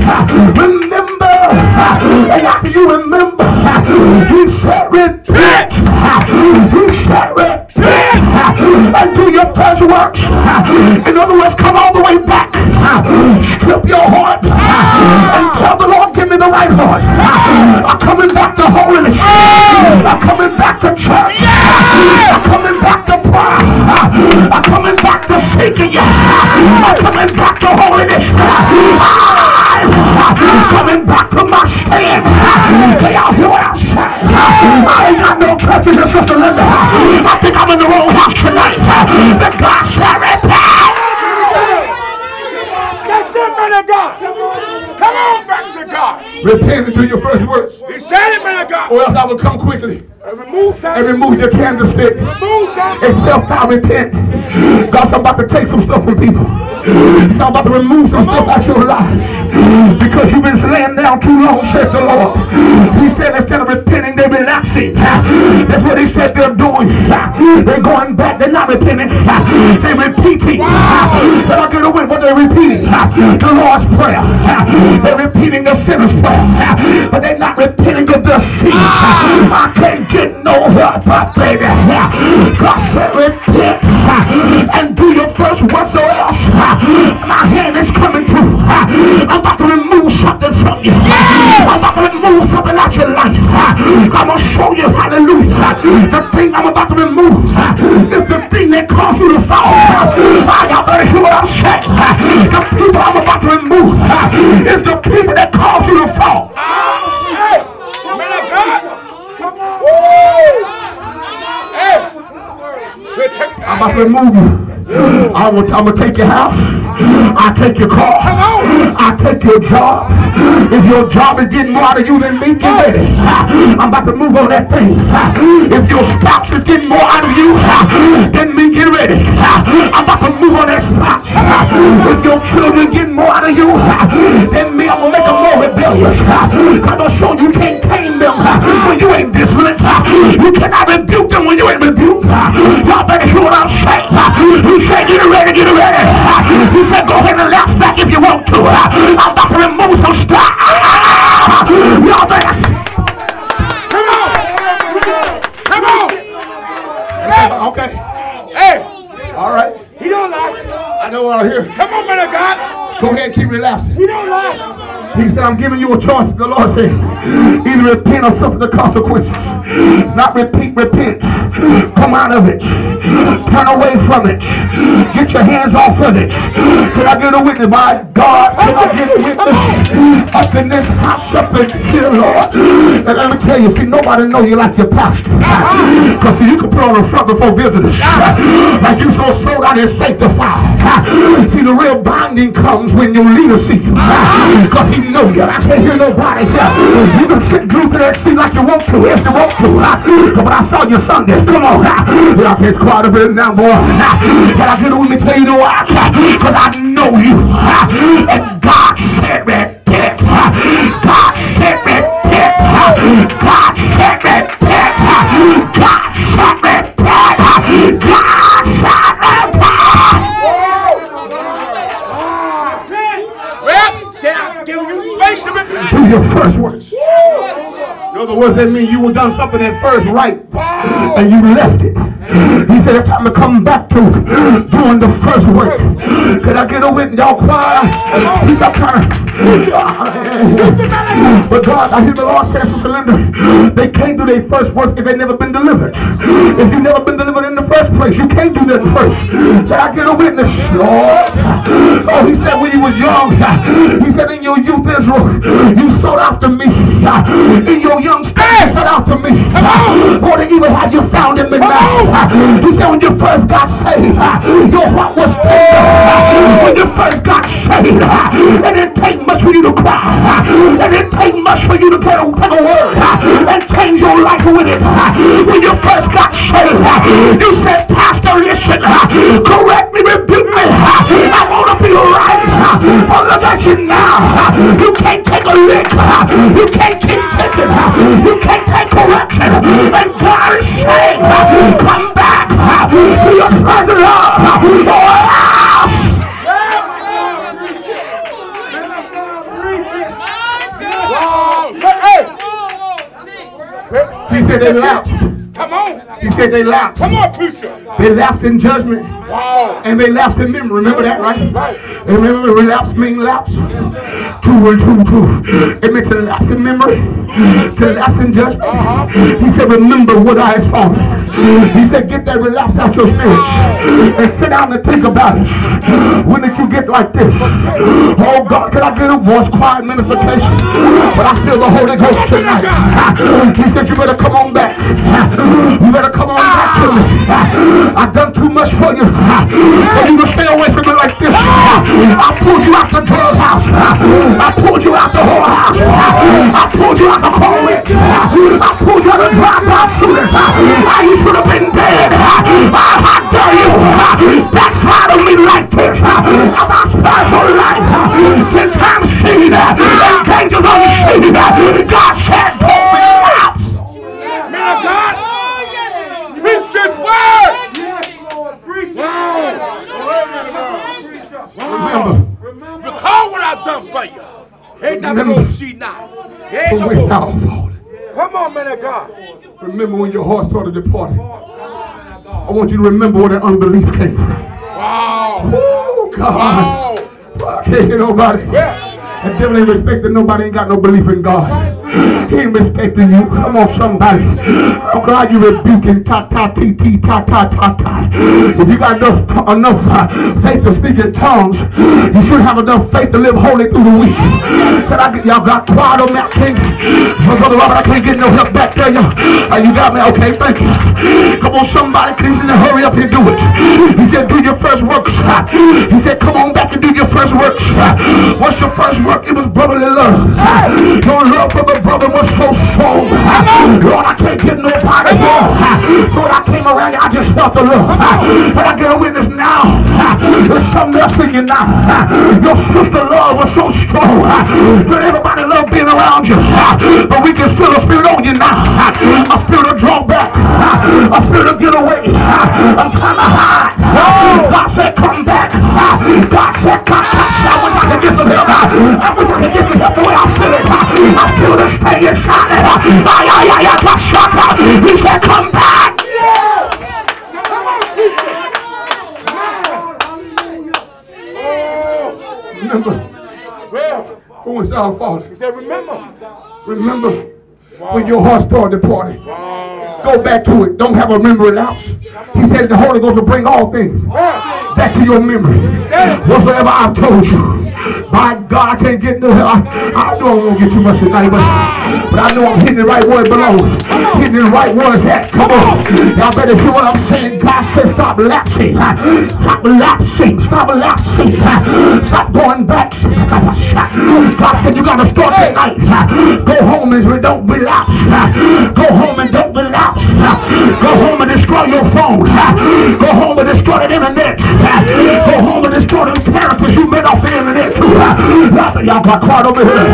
remember. And after you remember, he said, repent. He said, repent. And do your first works. In other words, come all the way back. Strip your heart. And tell the Lord, give me the right heart. I'm coming back to holiness. I'm coming back to church. I'm coming back to prayer. I'm coming back to seeking you. I'm coming back to holiness. I'm coming back to my stand. They out here outside. I ain't got no churches in Sister Linda. I think I'm in the wrong house tonight. The God said repent. That's it, man of God. Come on back to God. Repent and do your first works. He said it, man of God. Or else I will come quickly And remove and remove your candlestick. Except I repent. God's about to take some stuff from people. He's about to remove some stuff out your life. Because you've been laying down too long, says the Lord. He said instead of repenting, they're relapsing. That's what he said they're doing. They're going back. They're not repenting. They're repeating. But I get away what they're repeating. The Lord's Prayer. They're repeating the sinner's prayer. But they're not repenting of their sin. I can't get no help, but baby. God said repent and do your first works or else my hand is coming through. I'm about to remove something from you. I'm about to remove something out your life. I'm going to show you, hallelujah. The thing I'm about to remove is the thing that caused you to fall. Ah, Y'all better hear what I'm saying. The people I'm about to remove is the people that caused you to fall. Hey, man of God. Woo. Hey. I'm about to remove you. I'm gonna, take your house. I take your car. I take your job. If your job is getting more out of you than me, get ready. I'm about to move on that thing. If your spouse is getting more out of you than me, get ready. I'm about to move on that spouse. If your children getting more out of you than me, I'm gonna make them more rebellious. I'm gonna show you can't tame them when you ain't disciplined. You cannot rebuke them when you ain't rebuked. Y'all better hear what I'm saying. He said, get ready, get ready. He said, go ahead and laugh back if you want to. I'm about to remove some stuff. Y'all better. Come on. Come on. Okay. Hey. All right. He don't lie. I know what I hear. Come on, man of God. Go ahead and keep relapsing. He don't lie. He said, I'm giving you a choice. The Lord said, either repent or suffer the consequences. Not repeat, repent. Come out of it. Turn away from it. Get your hands off of it. Can I get a witness? My God, can I get a witness up in this house, up in here, Lord? And let me tell you, see, nobody know you like your pastor. Because see, you can put on the front before visitors. Like you so sold out and sanctified. See, the real binding comes when your leader see you. Because he know you. I can't hear nobody. You can sit glued to that seat like you want to, if you want to. But I saw you Sunday. Come on. Yeah, it's quiet a bit now, boy. Can I get with me tell you the why? Because I know you. And God said repent. God said repent. God said repent. God said repent. God said. Well, say I'm giving you space to repent. do your first works. Words, that means you were done something at first right, and you left it. He said it's time to come back to doing the first work. Can I get a witness, y'all quiet? He's not trying But God, I hear the Lord say, Sister Linda, they can't do their first work if they've never been delivered. If you've never been delivered in the first place, you can't do that first. Can I get a witness, Lord? Oh, he said when you was young, he said in your youth, Israel, you sought after me. In your young state, sought after me. More than even had you found in midnight. He said when you first got saved, uh, your heart was tender. Uh, when you first got saved, uh, it didn't take much for you to cry. It take much for you to get a word and change your life with it. When you first got saved, you said, Pastor, listen, correct me, rebuke me. I want to be right. But look at you now. You can't take a lick. You can't keep taking. You can't take correction. And God is saying, come back to your love. Oh. He said they lapsed. Come on. He said they lapsed. Come on, preacher. They lapsed in judgment. Wow. And they lapsed in memory. Remember that, right? Right. And remember relapse means lapse? Two and two, two. It means to lapse in memory. To lapse in judgment. Uh-huh. He said, remember what I have. He said, get that relapse out your spirit. And sit down and think about it. When did you get like this? Oh God, can I get a voice quiet ministration? But I feel the Holy Ghost tonight. He said, you better come on back. You better come on back to me. I've done too much for you. For you to stay away from me like this. I pulled you out the drug house. I pulled you out the whorehouse. I pulled you out the college. I pulled you out the drive-by shooters. I you should have been dead. How dare you backslide on me like this? Of my spiritual life. Ten times seen and dangers unseen. God said, don't relapse. Man of God. Preach this word. Remember, Recall what I've done for you. Ain't that Remember. what she now? Ain't the way fallen. Come on, man of God. Remember when your heart started departing. I want you to remember where that unbelief came from. Wow. Oh God. Wow. I can't hear nobody. Yeah. The devil ain't respecting nobody, ain't got no belief in God. He ain't respecting you. Come on, somebody. I'm glad you rebuking ta ta ti ti ta ta ta ta. If you got enough enough uh, faith to speak in tongues, you should have enough faith to live holy through the week. Can I get y'all got quiet on that king? Brother Robert, I can't get no help back there. You, uh, you got me? Okay, thank you. Come on, somebody, please hurry up and do it. He said, do your first works. He said, come on back and do your first works. What's your first work? It was brotherly love. Your love for the brother was so strong. Lord, I can't get nobody more. Lord, I came around you, I just felt the love. But I get a witness now. There's something else in you now. Your sister love was so strong. But everybody loved being around you. But we can feel a spirit on you now. A spirit of drawback. A spirit of get away. I'm trying to hide. God said, come back. God said, come back. I wish I could get some help. I wish I could get some help the way I feel it. I feel this thing inside. Ay, ay, ay, ay, ay, shut up. He said, come back. Remember, who was our father? he said, remember. Remember when your heart started departing. Go back to it. Don't have a memory lapse. He said the Holy Ghost will bring all things back to your memory. Whatsoever I've told you. By God, I can't get no help. I, I know I won't get too much tonight, but, but I know I'm hitting the right word below. Hitting the right words at. Come on. Y'all better hear what I'm saying. God says stop lapsing. Stop lapsing. Stop lapsing. Stop going back. God said you got to start tonight. Go home and don't relapse. Go home and don't relapse. Go home and destroy your phone. Go home and destroy the internet. Go home and destroy the characters you met off the internet too. Y'all got quiet over here.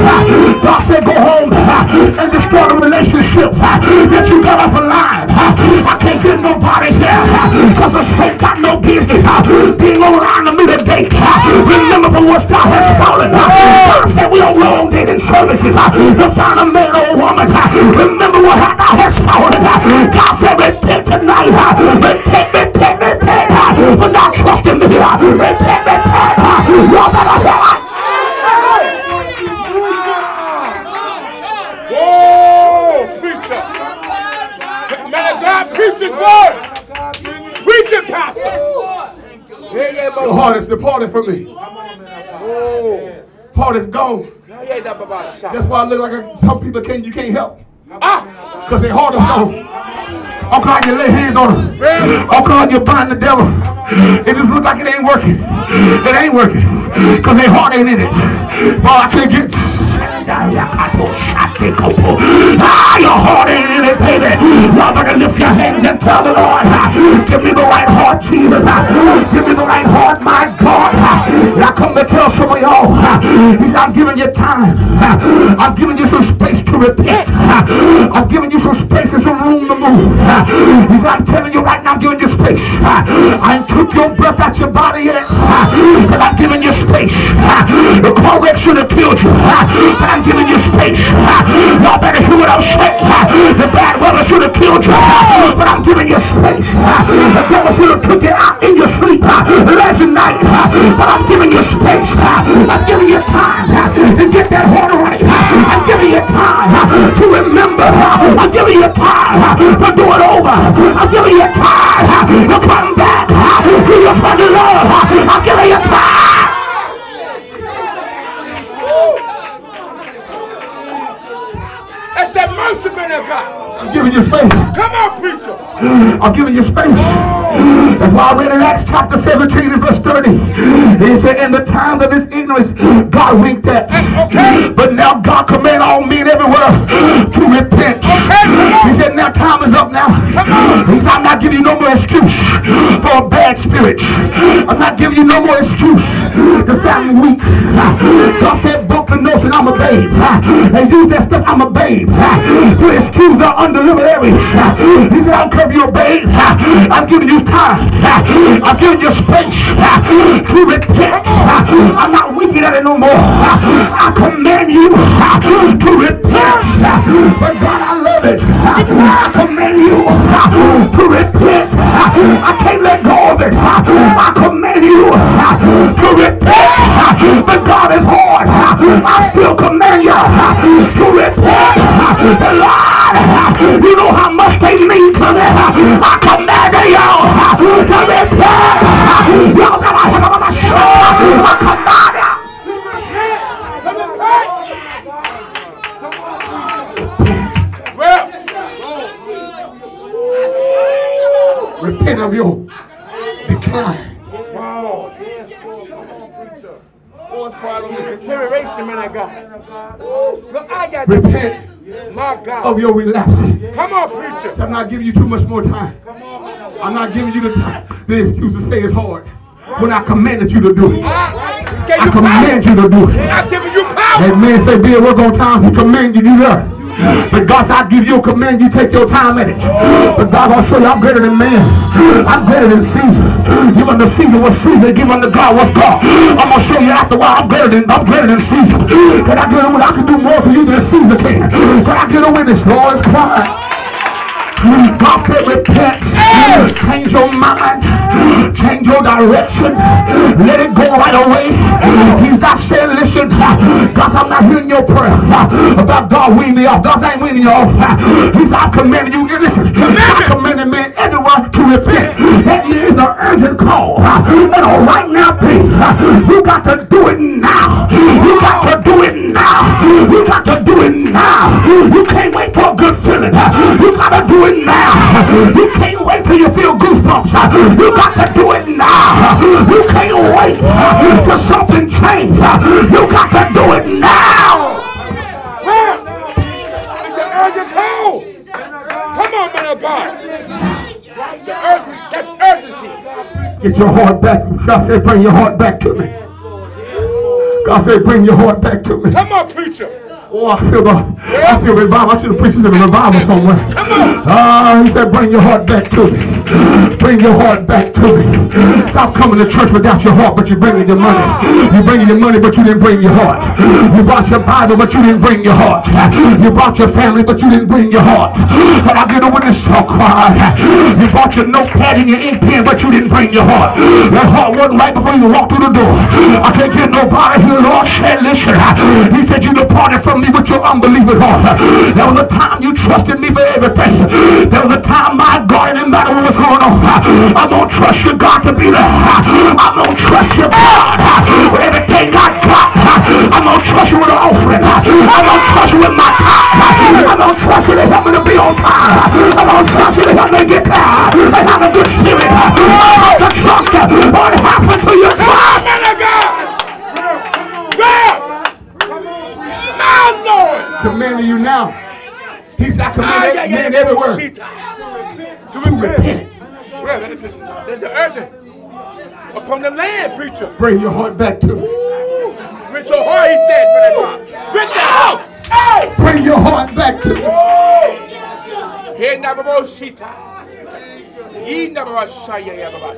God said go home and destroy the relationships that you got off alive. I can't get nobody here because the saint got no business being around me today. Remember from what God has fallen. God said we don't long dating services. To find a man or woman. Remember what thou has fallen. God said repent tonight. Repent, repent, repent. For not trusting me. Repent, repent. Y'all better it. Whoa, preacher. Man of God, preach this word. Preach it, pastor. Your heart is departed from me. Heart is gone. Yeah, yeah, that. That's why I look like a, some people can't you can't help. Ah, Because their heart is gone. I'm glad you lay hands on them. I'm glad you bind the devil. It just look like it ain't working. It ain't working. Because their heart ain't in it. Boy, I can't get Ah, it, baby. Y'all better lift your hands and tell the Lord, ah. give me the right heart, Jesus. Ah. Give me the right heart, my God. Ah. I come to tell some of y'all, not giving you time. I'm giving you some space to repent. I'm giving you some space and some room to move. He's not telling you right now, I'm giving you space. I ain't took your breath out your body yet, but I'm giving you space. The should have killed you, I'm giving you space. Y'all better hear what I'm saying. The bad weather should have killed you, but I'm giving you space. The devil should have took you out in your sleep last night, but I'm giving you space. I'm giving you time to get that heart right. I'm giving you time to remember. I'm giving you time to do it over. I'm giving you time to come back to your father love. I'm giving you time. That's that mercy man of God. I'm giving you space. Come on, preacher. I'm giving you space. That's why I read in Acts chapter 17 and verse 30. He said, in the times of his ignorance, God winked at. Okay. But now God command all men everywhere to repent. Okay. He said, now time is up now. Come on. He said, I'm not giving you no more excuse for a bad spirit. I'm not giving you no more excuse to I'm weak. God said, book the notion I'm a babe. And use that stuff, I'm a babe. To excuse the undelivered areas. He said, I don't if you're. I'm giving you time. I'm giving you space to repent. I'm not weak at it no more. I command you to repent. But God, I love it. I command you to repent. I can't let go of it. I command you to repent. But God is hard. I still command you to repent. The Lord, you know how much they mean to me. I command y'all to repent. Y'all gotta have a little show. I command you. Come on, back. Well, Repent of your decline. wow. Deterioration, man of God. Look, I got Repent my God. of your relapsing. Come on, preacher. I'm not giving you too much more time. I'm not giving you the time, the excuse to say it's hard. When I commanded you to do it. Ah, I gave I you power. command you to do it. I'm giving you power. That man say, be at work on time, he commanded you to do that. But God said, I give you a command, you take your time at it. But God gonna show you I'm greater than man. I'm greater than Caesar. Give unto Caesar what Caesar, give unto God what's God. I'm gonna show you after a while I'm greater than I'm greater than Caesar. Can I get a I can do more for you than Caesar can. Can I get a witness? Lord, it's quiet. God said repent. Change your mind. Change your direction. Let it go right away. He's not saying, listen, God, I'm not hearing your prayer about God weaning me off. God ain't weaning you off. He said, I commanded you. Listen, I commanded man everyone to repent. That is an urgent call. And a right now thing. You got to do it now. You got to do it now. You got to do it now. You can't wait for a good feeling. You got to do it now. You can't wait till you feel goosebumps. You got to do it now. You can't wait till something change. You got to do it now. It's an urgent call. Come on, man of God. It's that's urgency. Get your heart back. God said, bring your heart back to me. God said, bring your heart back to me. Come on, preacher. Oh, I feel the, I feel revival. I see the preachers in the revival somewhere. Ah, he said, bring your heart back to me. Bring your heart back to me. Stop coming to church without your heart, but you're bringing your money. You're bringing your money, but you didn't bring your heart. You brought your Bible, but you didn't bring your heart. You brought your family, but you didn't bring your heart. But I get a witness so quiet. You brought your notepad and your ink pen, but you didn't bring your heart. Your heart wasn't right before you walked through the door. I can't get nobody here. Lord said, listen. He said, you departed from me with your unbelieving heart. There was a time you trusted me for everything. There was a time, my God, it didn't matter what was going on. I'm going to trust you, God, to be there. I'm going to trust you, God, with everything I got. I'm going to trust you with an offering. I'm going to trust you with my time. I'm going to trust you to help me to be on time. I'm going to trust you to help me get there and have a good spirit. I'm going to trust you what happened to your Come on, trust. man of God. Well, my commanding you now. He said, I Ah, command yeah, man yeah, everywhere to repent. There's, an urgent upon the land, preacher. Bring your heart back to me. With your heart, he said, God. The heart. Hey! Bring your heart back to me. He never was shita. He never was shaya ya baba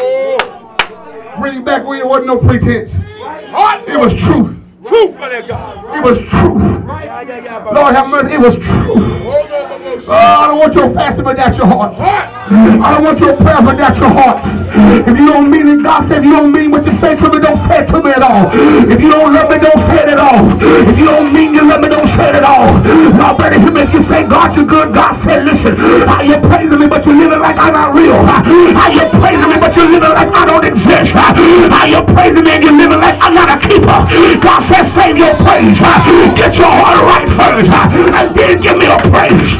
Oh, Bring back where there wasn't no pretense. It was truth. Truth, man God. It was truth. Lord have mercy. It was truth. Hold on, baba. Oh, I don't want your fasting without your heart. I don't want your prayer without your heart. If you don't mean it, God said, if you don't mean what you say to me, don't say it to me at all. If you don't love me, don't say it at all. If you don't mean you love me, don't say it at all. Y'all better me. If you say, God, you're good, God said, listen, how you praising me, but you're living like I'm not real. How you praising me, but you're living like I don't exist. How you praising me and you're living like I'm not a keeper. God said, save your praise. Get your heart right first. And then give me a praise.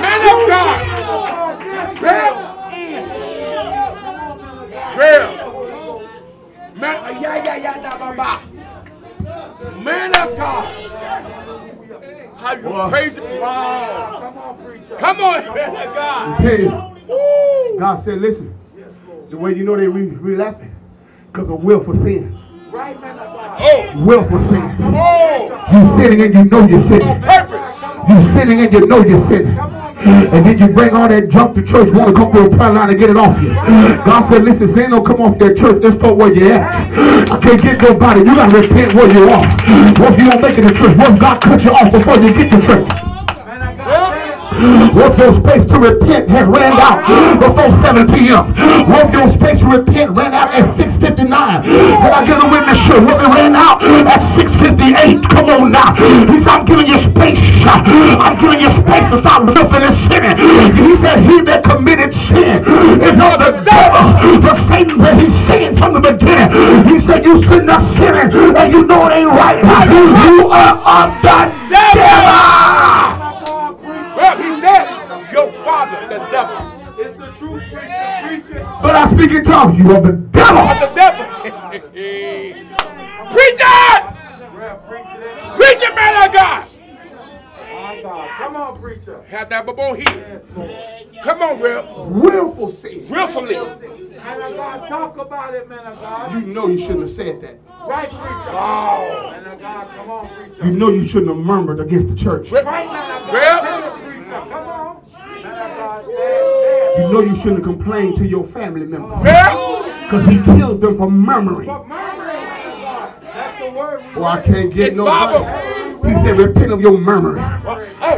Man of God. Real. Real. Man, uh, yeah, yeah, yeah, da, baba. Man of God. How you Boy. praise him. Wow. Come on, preacher. Come on, man of God. tell you, God said, listen, the way you know they re- relapsing, because of willful sin. Oh, Willful sin. oh, You sinning and you know you're on sinning. purpose. You sinning and you know you're sinning. And then you bring all that junk to church, want to come to a prayer line and get it off you. God said, listen, sin don't come off that church. Let's start where you at. I can't get nobody. You got to repent where you are. What if you don't make it to church? What if God cut you off before you get to church? What your space to repent had ran out before 7 p.m.? What your space to repent ran out at 6.59? Can I get a witness sure? What ran out at 6.58? Come on now. He said, I'm giving you space. I'm giving you space to stop living and sinning. He said, he that committed sin is of the devil. The Satan that he's saying from the beginning. He said, you sin not sinning and you know it ain't right. You are of the devil. The devil. It's the truth, preacher. Preach. But I speak in tongues. You are the devil. But the devil. Preach it! Preach it, man of God. Come on, preacher. Have that bubble here. Come on, real. Willful sin. Willfully. Man of God, talk about it, man of God. You know you shouldn't have said that. Right, preacher. Oh. Man of God, come on, preacher. You know you shouldn't have murmured against the church. Right, man of God. Real. Tell it, preacher. Come on. Man of God, say it, say You know you shouldn't complain to your family members. Because he killed them for murmuring. But murmuring, man of God. That's the word. we Or I can't get It's nobody. Bible. He said, repent of your murmuring.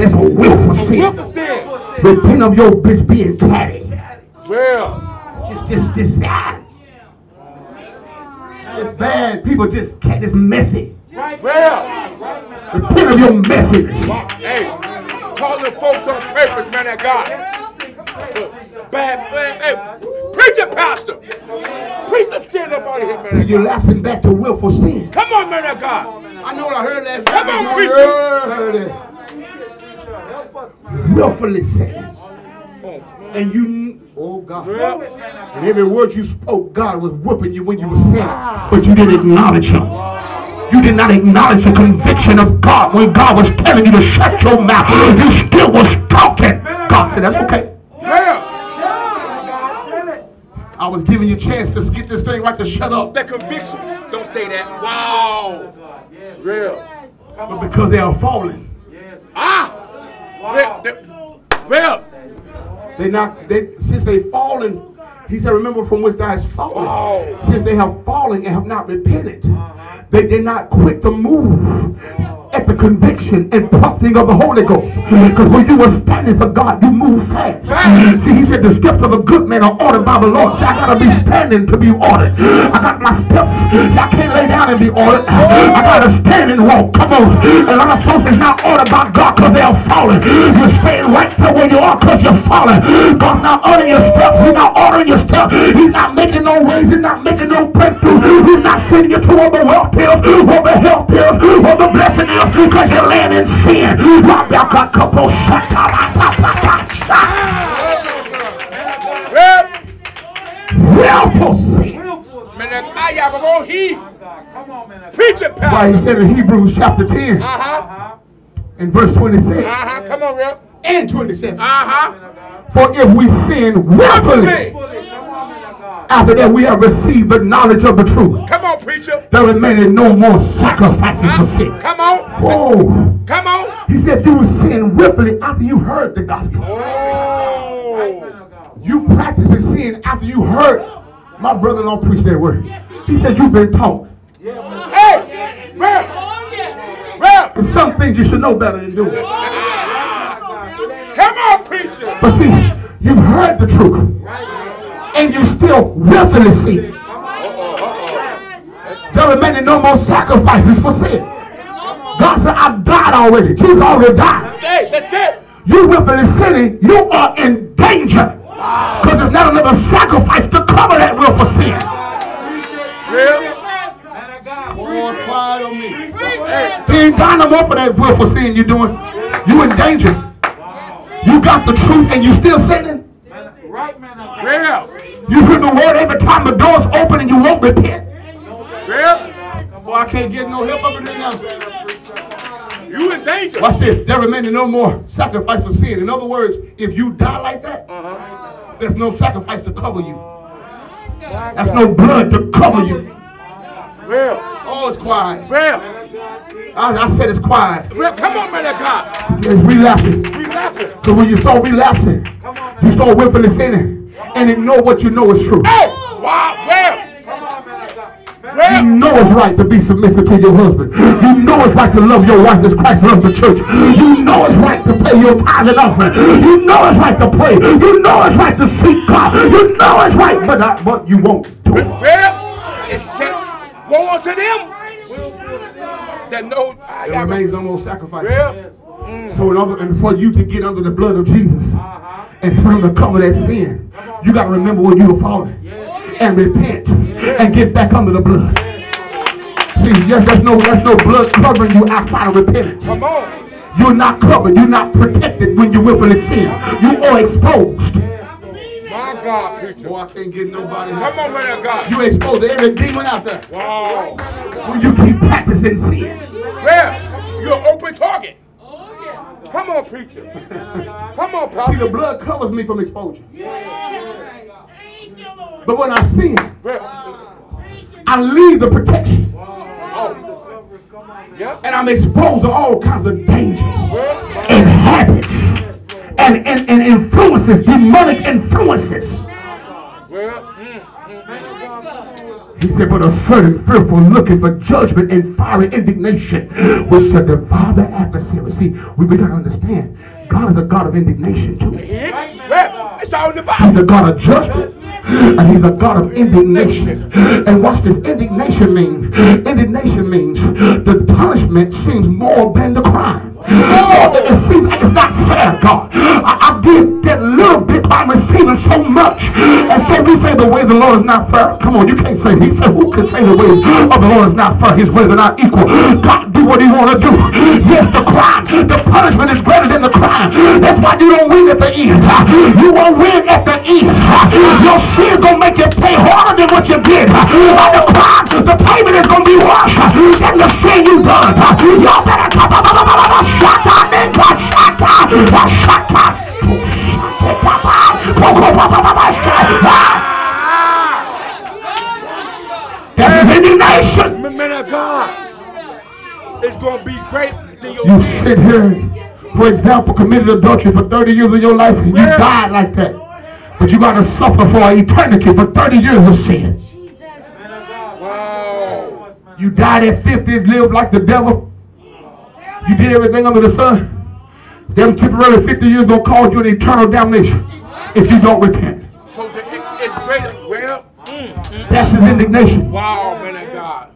It's a willful willful sin. sin. Repent of your bitch being catty. Well. Just, just, just, ah. It's bad. People just, cat is messy. Right, Real. right, man Repent of your messiness. Hey, calling folks on purpose, man that God. Bad, bad, hey, preach it, pastor. Preach the sin up out of here, man So you're lapsing back to willful sin. Come on, man of God. I know what I heard last Come time. on, preacher. Heard it. God. Help us, man. willfully sin. And you, oh God. And every word you spoke, God was whooping you when you were sinning. But you didn't acknowledge Him. You did not acknowledge the conviction of God when God was telling you to shut your mouth. You still was talking. God said, that's okay. I was giving you a chance to get this thing right to shut up. That conviction. Don't say that. Wow. Real. But because they are falling, Ah. Real. They- Real. they not they since they fallen, he said, remember from which thou hast fallen. Wow. Since they have fallen and have not repented, they did not quit the move at the conviction and prompting of the Holy Ghost. Because when you were standing for God, you moved fast. Fast. See, he said the steps of a good man are ordered by the Lord. See, I gotta be standing to be ordered. I got my steps. I can't lay down and be ordered. I gotta stand and walk. Come on. A lot of folks is not ordered by God because they are falling. You're staying right there where you are because you're falling. God's not ordering your steps. He's not ordering your steps. He's not making no ways. He's not making no breakthrough. He's not sending you to where the wealth is, where the health is, where the blessing is, because you're laying in sin. Real. Willful sin. Man of God, yeah, but he. God, come on, man of God. Preach it, Why he said in Hebrews chapter 10, Uh-huh. in verse 26 Uh-huh. Come on, Rip. and 27. Uh-huh. For if we sin willfully, Me. Come on, man of God. After that we have received the knowledge of the truth, Come on, preacher. there remaineth no more sacrifices Huh? for sin. Come on. Whoa. Come on. He said you were sin willfully after you heard the gospel. Oh. You practicing sin after you heard my brother-in-law preach that word. He said you've been taught. Hey. Oh, yes. And some things you should know better than doing. Come on, preacher. But see, you've heard the truth. And you still willfully sin. There remain no more sacrifices for sin. God said, I've died already. Jesus already died. Hey, that's it. You willfully sinning, you are in danger. Because there's not another sacrifice to cover that willful sin. Rip. Man of God. It's quiet on me. Hey. He ain't got no more for that willful sin you're doing. You in danger. You got the truth and you still sinning. Right, man. Rip. You hear the word every time the door's open and you won't repent. Rip. Boy, I can't get no help up in there now. You in danger. Watch this. There remains no more sacrifice for sin. In other words, if you die like that, uh-huh. there's no sacrifice to cover you. There's no blood to cover you. Rip. Oh, it's quiet. Rip. I, I said it's quiet. Come on, man of God. It's relapsing. We laughing. Because when you start relapsing, you start willfully sinning and ignore what you know is true. Hey. Wow. Rip. Come on, man God. You know it's right to be submissive to your husband. You know it's right to love your wife as Christ loved the church. You know it's right to pay your tithe and offering. You know it's right to pray. You know it's right to seek God. You know it's right, but, I, but you won't do it. Rip. It's said. Woe unto them that know. I got remains no more sacrifice. Rip. Mm. So in order, and for you to get under the blood of Jesus uh-huh. and for him to cover that sin, you got to remember where you were falling and repent and get back under the blood. See, yes, there's no, there's no blood covering you outside of repentance. Come on. You're not covered. You're not protected when you're willfully sin. You are exposed. My God, preacher. Boy, I can't get nobody. Come on, man of God. You exposed to every demon out there Wow. when you keep practicing sin. Rip. You're an open target. Come on, preacher. Come on, See, the blood covers me from exposure. But when I sin, Rip. I leave the protection. Oh. Yep. and I'm exposed to all kinds of dangers and habits and, and, and influences, demonic influences. Mm, mm, mm. He said, but a certain fearful looking for judgment and fiery indignation which shall devour the adversary. See, we, we got to understand, God is a God of indignation too. Rip. It's all in the He's a God of judgment. And he's a God of indignation. And watch this. Indignation means indignation means the punishment seems more than the crime. It it seems like it's not fair, God. I, I give that little bit, but I'm receiving so much. And so we say the way the Lord is not fair. Come on, you can't say. He said, who can say the way of the Lord is not fair? His ways are not equal. God do what he want to do. Yes, the crime, the punishment is greater than the crime. That's why you don't win at the end. You won't win at the end. Your sin gonna make you pay harder than what you did. But the crime, the payment is gonna be worse than the sin you done. Y'all better shut up, shut up, shut up. That's. Men of God. It's going to be great than your You sit here, for example, committed adultery for 30 years of your life, and you died like that. But you got to suffer for eternity for 30 years of sin. Wow. You died at 50 and lived like the devil. You did everything under the sun. Them temporary 50 years gonna cause you an eternal damnation if you don't repent. So the, it, it's greater. Well, mm, That's his indignation. wow, man of God.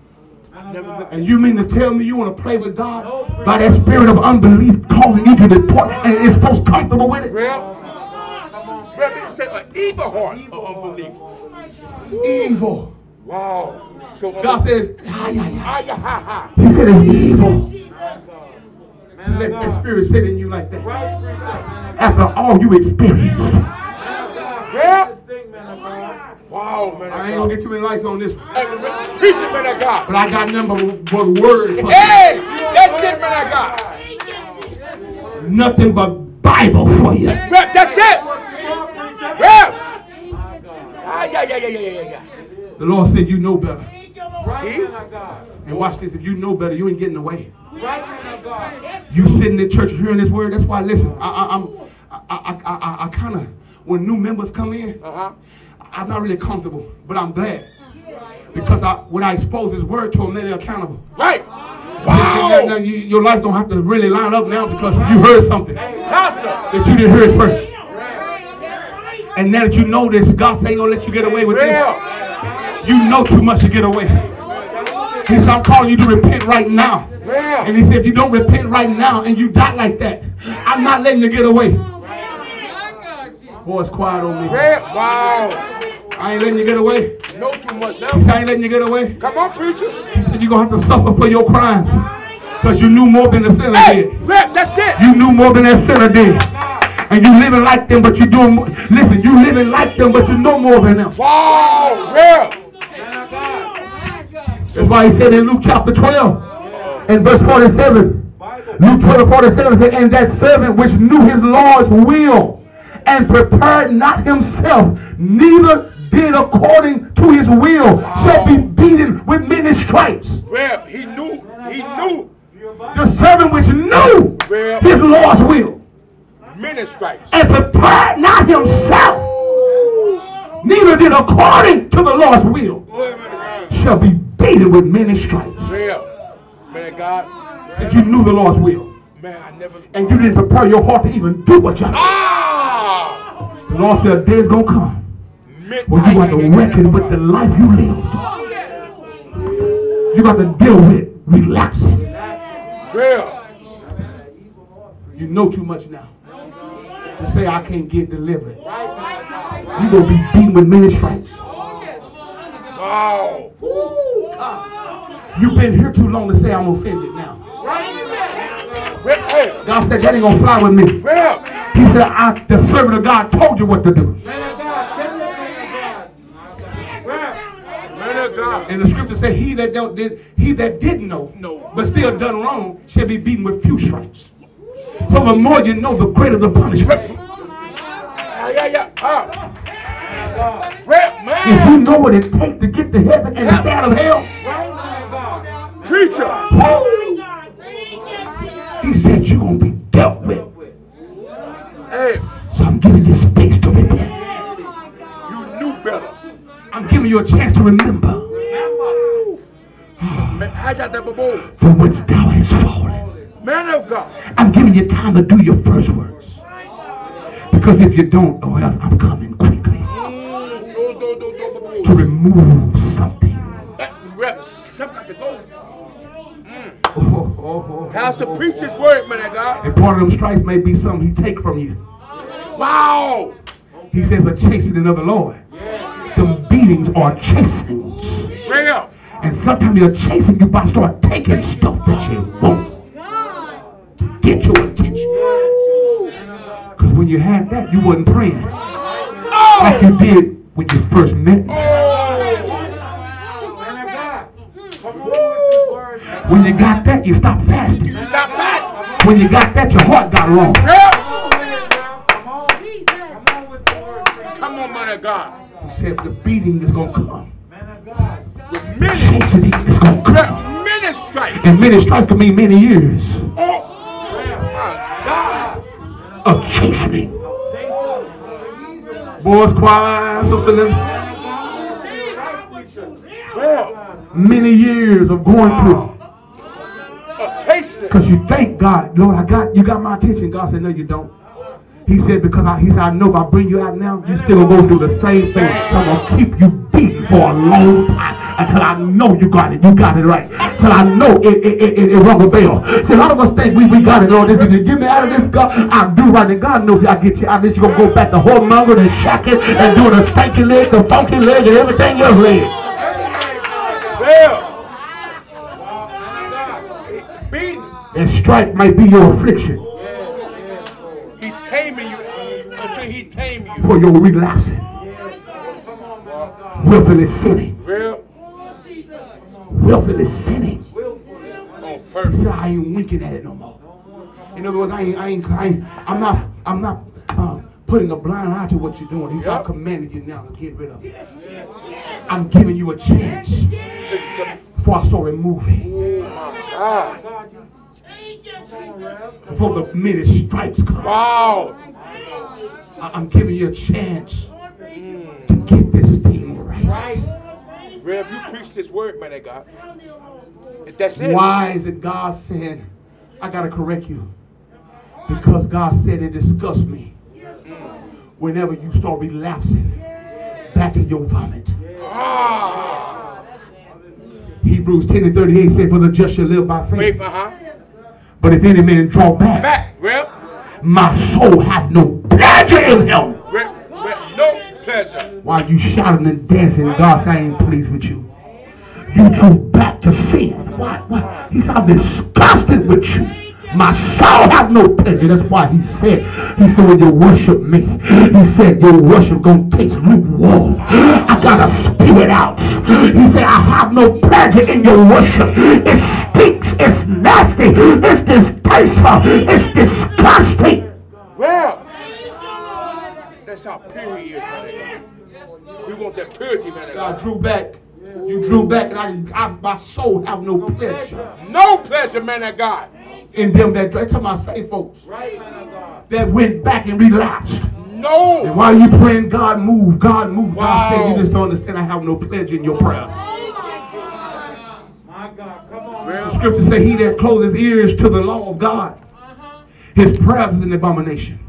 I never looked And you mean to tell me you want to play with God by that spirit of unbelief causing you to depart and it's supposed comfortable with it? Well, well, say an evil heart of unbelief. Evil. Wow. So God says, "Ah, yeah, yeah." Ah, ha, ha. He said it's evil to let that spirit sit in you like that. After all you experienced. Well, wow, man I of ain't gonna get too many likes on this one. Hey, Preach it, man of God. But I got number one word for you. Hey, that's it, man of God. nothing but Bible for you. Rep, that's it. Rep. Ah, yeah, yeah, yeah, yeah, yeah, yeah. The Lord said, You know better. See? And watch this. If you know better, you ain't getting away. Right, man of God. You sitting in church hearing this word. That's why, listen, I, I, I'm, I, I, I, I, I kind of, when new members come in, Uh-huh. I'm not really comfortable, but I'm glad. Because I, when I expose his word to them, they're accountable. Right. Now, Wow. you, your life don't have to really line up now because you heard something that you didn't hear it first. And now that you know this, God ain't gonna let you get away with this. You know too much to get away. He said, I'm calling you to repent right now. And he said, if you don't repent right now and you die like that, I'm not letting you get away. Boy, it's quiet on me. Wow. I ain't letting you get away. Know too much He now. said, I ain't letting you get away. Come on, preacher. He said, you're going to have to suffer for your crimes. Because you knew more than the sinner Hey, did. rep, that's it. You knew more than that sinner did. And you living like them, but you doing more. Listen, you living like them, but you know more than them. Wow. Real. That's why he said in Luke chapter 12 and verse 47. Luke 12 47 said, And that servant which knew his Lord's will and prepared not himself, neither did according to his will, shall be beaten with many stripes. Rep, he knew. He knew. The servant which knew Well- his Lord's will Many stripes. and prepared not himself, neither did according to the Lord's will, shall be beaten with many stripes. Real. Man, God. Said you knew the Lord's will. Man, I never. and you didn't prepare your heart to even do what you Ah. The Lord said a day is gonna come Mid- when you got to reckon with the life you live. You got to deal with relapsing. Real. You know too much now. To say I can't get delivered. You gonna be beaten with many stripes. Wow. You've been here too long to say I'm offended now. God said that ain't gonna fly with me. He said I, the servant of God told you what to do. Man of God. Tell me, man of God. Rep. Man of God. And the scripture said, "He that don't did, he that didn't know, No. but still done wrong, shall be beaten with few stripes." So the more you know, the greater the punishment. Yeah, yeah, yeah. Ah. If you know what it takes to get to heaven and out of hell. Preacher. He said you're gonna be dealt with. Hey, So I'm giving you space to repent. you knew better. I'm giving you a chance to remember Man, I got that bubble. from whence thou hast fallen. Man of God. I'm giving you time to do your first works. Because if you don't, or else I'm coming quickly to remove something. That Rep, something to go. Oh, oh, Pastor, oh, preach oh, his oh. word, man of God. And part of them stripes may be something he take from you. Wow. He says a chastening of the Lord. The beatings are chastenings. Real. And sometimes you're chasing you by start taking stuff that you want to get your attention. Because when you had that, you wasn't praying oh. like you did when you first met me. Man of God. Come on with this word. man. When you got that, you stopped fasting. Stop that. When you got that, your heart got wrong. Real. Come on. Come on with man. Come on, man of God. He said the beating is going to come. Man of God. With many, Chastening is going to come. Rep, many stripes. And many stripes can mean many years Oh, my God. of chastening. Boys, quiet, sister Lynn. Many years of going through. Because you thank God, Lord, I got you got my attention. God said, No, you don't. He said, because I, he said, I know if I bring you out now, you still gonna go through the same thing. So I'm gonna keep you beaten for a long time until I know you got it. You got it right. Till I know it it, it, it, it rung a bell. See, a lot of us think we, we got it, Lord. This is it. Get me out of this, God. I do right. And God knows if I get you out of this, you're gonna go back to whoremonger and shacking and doing a stanky leg, the funky leg, and everything else leg. Real. Beaten. And stripe might be your affliction He taming you until he tame you. for your relapsing. Willfully sinning. Real. Willfully sinning. On He said, I ain't winking at it no more. In other words, I ain't, I ain't, I ain't I'm not, I'm not uh, putting a blind eye to what you're doing. He said, Yep. I'm commanding you now to get rid of it. I'm giving you a chance the, before I start removing. oh my God. Before the many stripes come. Wow. I'm giving you a chance to get this thing right. Rev, you preach this word, man of God. That's it. Why is it God said, I got to correct you? Because God said it disgusts me whenever you start relapsing back to your vomit. Ah. Hebrews 10 and 38 said, For the just shall live by Wait, faith. uh-huh. But if any man draw back, Back, Rev. my soul have no pleasure in him. Rev, no pleasure. While you shouting and dancing, God said, I ain't pleased with you. You drew back to sin. Why? Why? He said, I'm disgusted with you. My soul have no pleasure. That's why he said, he said, when you worship me, he said, your worship gonna taste lukewarm. I gotta spit it out. He said, I have no pleasure in your worship. It stinks. It's nasty. It's distasteful. It's disgusting. Well, That's how pure he is, man of God. We want that purity, man of I God. drew back. You drew back, and I, I my soul have no pleasure No pleasure, man of God. in them that that's talking about saved folks that went back and relapsed. And No. while you praying, God move, God move. God said, Wow. you just don't understand. I have no pleasure in your prayer. My God, come on. The scripture say, he that closes ears to the law of God, uh-huh. his prayers is an abomination.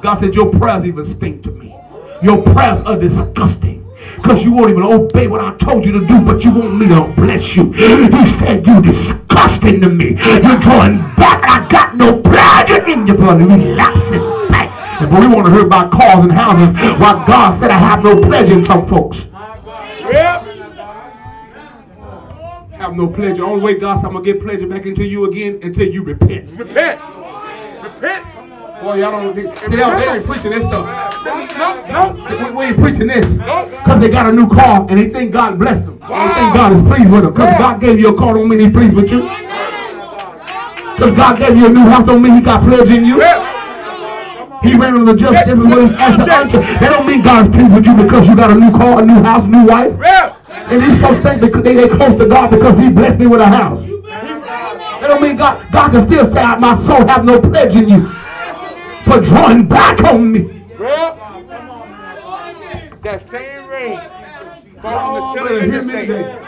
God said, your prayers even stink to me. Your prayers are disgusting. Because you won't even obey what I told you to do, but you want me to bless you. He said, you disgusting to me. You're going back. I got no pleasure in your blood. And relapsing back. And we want to hear about cars and houses why God said I have no pleasure in some folks. Have no pleasure. Only way God I'm going to get pleasure back into you again until you repent. Repent. Repent. Boy, y'all don't. They, see, they, ain't preaching this stuff. No, no. We, we ain't preaching this. Because they got a new car and they think God blessed them. They think God is pleased with them. Because Yeah. God gave you a car don't mean He's pleased with you. Because God gave you a new house don't mean He got pleasure in you. He ran on the justice Yes, as well as yes, the yes. That don't mean God is pleased with you because you got a new car, a new house, new wife. And these folks think that they, they close to God because He blessed me with a house. That don't mean God, God can still say, my soul have no pledge in you for drawing back on me. That same rain fall on the better sinner and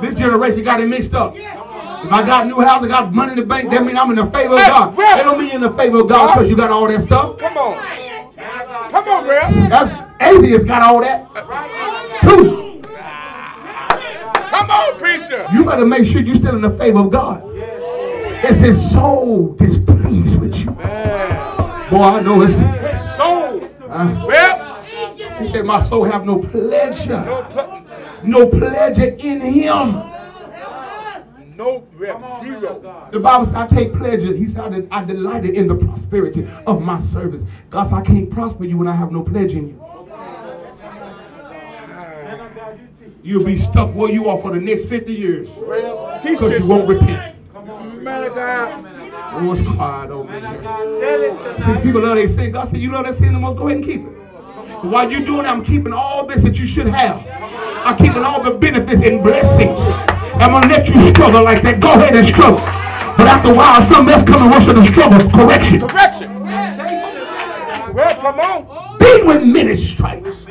the me This generation got it mixed up. If I got a new house, I got money in the bank, that mean I'm in the favor of God. That don't mean you're in the favor of God because you got all that stuff. Come on. Come on, Rev. That's atheists got all that uh, too. Come on, preacher. You better make sure you're still in the favor of God. Is his soul displeased with you? Man. Boy, I know it's. His soul. Uh, Rev. he said, My soul have no pleasure. No, No pleasure in him. no, Rev. Zero. The Bible says, I take pleasure. He said, I, de- I delighted in the prosperity of my service. God said, I can't prosper you when I have no pledge in you. You'll be stuck where you are for the next 50 years. Because you won't repent. Man of God. Oh, it's quiet over here. It See, people love their sin. God said, You love that sin the most, go ahead and keep it. While you're doing that, I'm keeping all this that you should have. I'm keeping all the benefits and blessings. I'm going to let you struggle like that. Go ahead and struggle. But after a while, something else coming worse than the struggle. Correction. Correction. Come on. Beat with many stripes.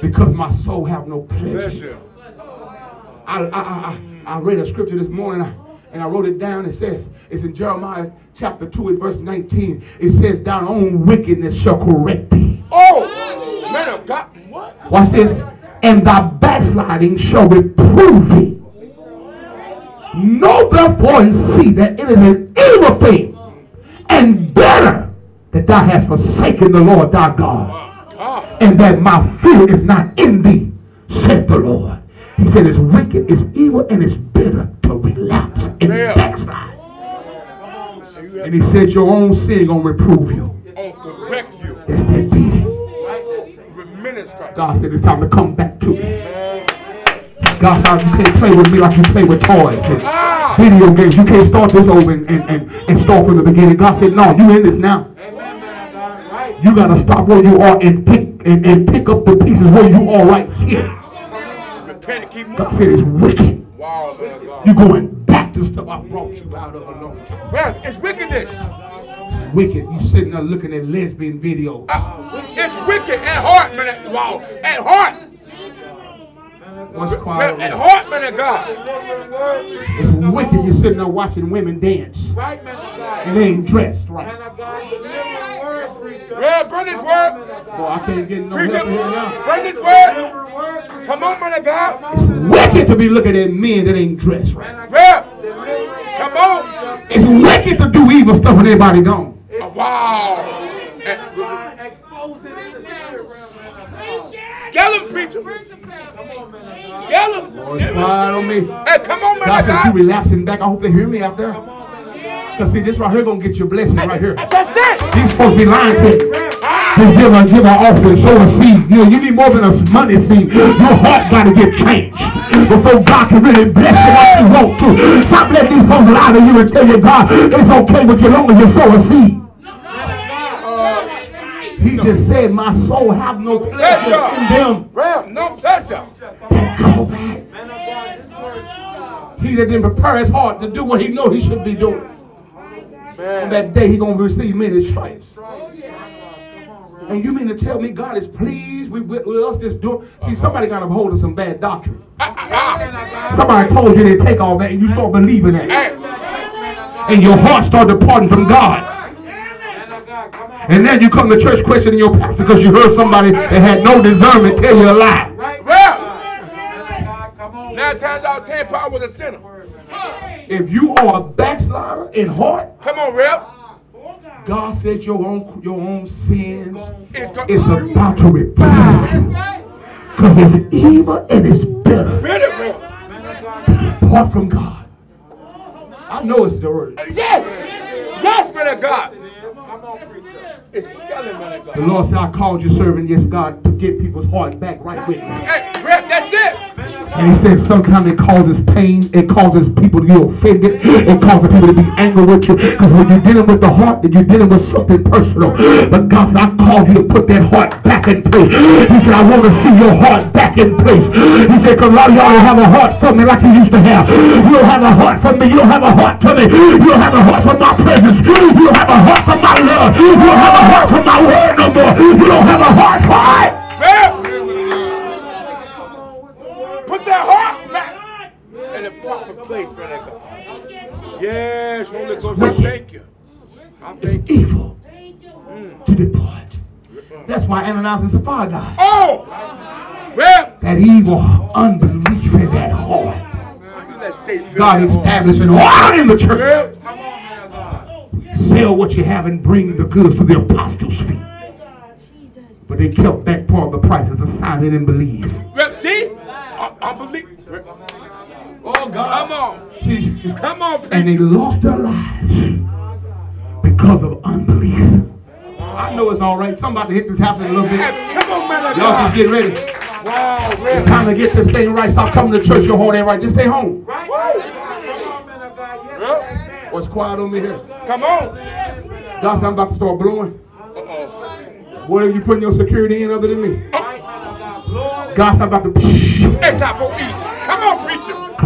Because my soul have no pleasure. Pleasure. I, I, I, I- I read a scripture this morning and I wrote it down. It says, it's in Jeremiah chapter 2 and verse 19. It says, Thine own wickedness shall correct thee. Oh, man of God. What? Watch this. And thy backsliding shall reprove thee. Know therefore and see that it is an evil thing and better that thou hast forsaken the Lord thy God God. And that my fear is not in thee, said the Lord. He said it's wicked, it's evil, and it's bitter to relapse and Yeah. backslide. And And he said your own sin gonna reprove you. on correct you. That's that beating. God said it's time to come back to me. God said you can't play with me like you play with toys. And Ah. video games. You can't start this over and, and, and, and start from the beginning. God said, no, you in this now. You got to stop where you are and pick and, and pick up the pieces where you are right here. Repent and keep God said it's wicked. Wow, man, God. You're going back to stuff I brought you out of a long time. Man, it's wickedness. Wicked. You sitting there looking at lesbian videos. Uh, it's wicked at heart, man. Wow, at heart. What's quiet? Man, at heart, of God. It's wicked. You're sitting there watching women dance Right, man of God. and they ain't dressed Man right. of God, deliver the word, preacher. Yeah, bring this word. Boy, I can't get no Preach help here now. Bring this word. Deliver the word, preacher. Come on, man of God. It's wicked to be looking at men that ain't dressed right. Man Yeah. God, deliver the Come on. It's wicked to do evil stuff when everybody gone. Oh, wow. And, Scale him, preacher. Scale him. Boy, it's quiet on me. Hey, come on, man God of said you God. relapsing back. I hope they hear me out there. Cause see, this right here gonna get your blessing right here. That's it. He's supposed to be lying to you. Ah. Just give a give an offering, sow a seed. You know, you need more than a money seed. Your heart gotta get changed before God can really bless you like you want to. Stop letting these folks lie to you and tell you God it's okay with you long as you sow a seed. He just said, My soul have no pleasure in them. Ram, no pleasure. How bad. Man of God, this word. He that didn't prepare his heart to do what he know he should be doing. On that day he gonna receive many stripes. And you mean to tell me God is pleased with, with, with us just doing? See, somebody got a hold of some bad doctrine. Somebody told you to take all that and you start believing that. And your heart start departing from God. Man of God, come on. And then you come to church questioning your pastor because you heard somebody that had no discernment tell you a lie. Right, Ram. man of God, come on. Nine times out of ten, Paul was a sinner. If you are a backslider in heart, Come on, Rep. God said your own your own sins It's is about to repent. Because it's evil and it's bitter. Bitter, Rep. Man of Apart from God. I know it's the word. Yes. Yes, man of God. come on, preacher. It's scaling, man of The Lord said, I called you servant, yes, God, to get people's heart back right with me. Hey, Rep, that's it. And he said sometimes it causes pain, it causes people to get offended, it causes people to be angry with you. Because when you're dealing with the heart, you're dealing with something personal. But God said, I called you to put that heart back in place. He said, I want to see your heart back in place. He said, because a lot of y'all don't have a heart for me like you used to have. You don't have a heart for me. You don't have a heart for me. You don't have a heart for my presence. You don't have a heart for my love. You don't have a heart for my word no more. You don't have a heart for it. Rep. Put that heart back in the proper place, man God. Yes, Holy Ghost, I thank you. I thank It's you. evil mm. to depart. That's why Ananias and Sapphira died. Oh! Rep. That evil unbelief in that heart. Let's say God establishing order in the church. Rep. Come on, man of God. Sell what you have and bring the goods to the apostles' feet. But they kept back part of the price as a sign they didn't believe. Rep, see? I, I believe. Rep. Oh Come on. See, Come on, and they lost their lives because of unbelief. I know it's all right. Somebody to hit this house in a little bit. Come on, man of Y'all just get ready. Wow, It's time to get this thing right. Stop coming to church. Your heart ain't right. Just stay home. Right? Come on, man of God. Yes, Rep. What's quiet on me here? Come on. God said I'm about to start blowing. Uh-oh. What are you putting your security in other than me? right, man of God. Said I'm about to. Hey, Tapo. Come on, preacher.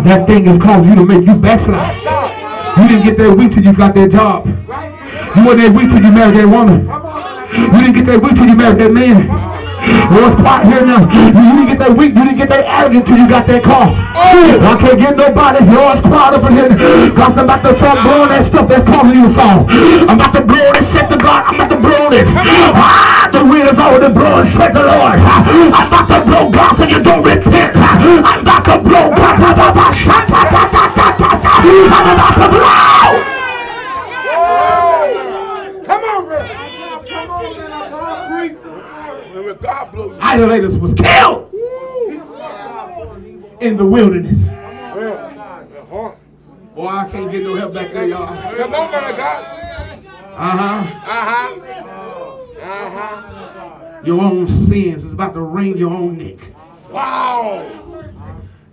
That thing is called you to make you backslide. You didn't get that week till you got that job. You wasn't that week till you married that woman. Come on, man of God. You didn't get that week till you married that man. Oh, it's quiet here now. You didn't get that weak. You didn't get that arrogant till you got that car. I can't get nobody. You're all quiet up in here. God's about to start blowing that stuff that's causing you to fall. I'm about to blow this shit to God. I'm about to blow it. Ah, the wind is already blowing straight to the Lord. I'm about to blow God so you don't repent. I'm about to blow. I'm about to blow. Come on, Rep. Come on, man of God. Preach. When God blows you. Idolaters was killed in the wilderness. Rep. The heart. Boy, I can't get no help back there, y'all. Come on, man God. Uh-huh. Uh-huh. Uh-huh. Your own sins is about to wring your own neck. Wow.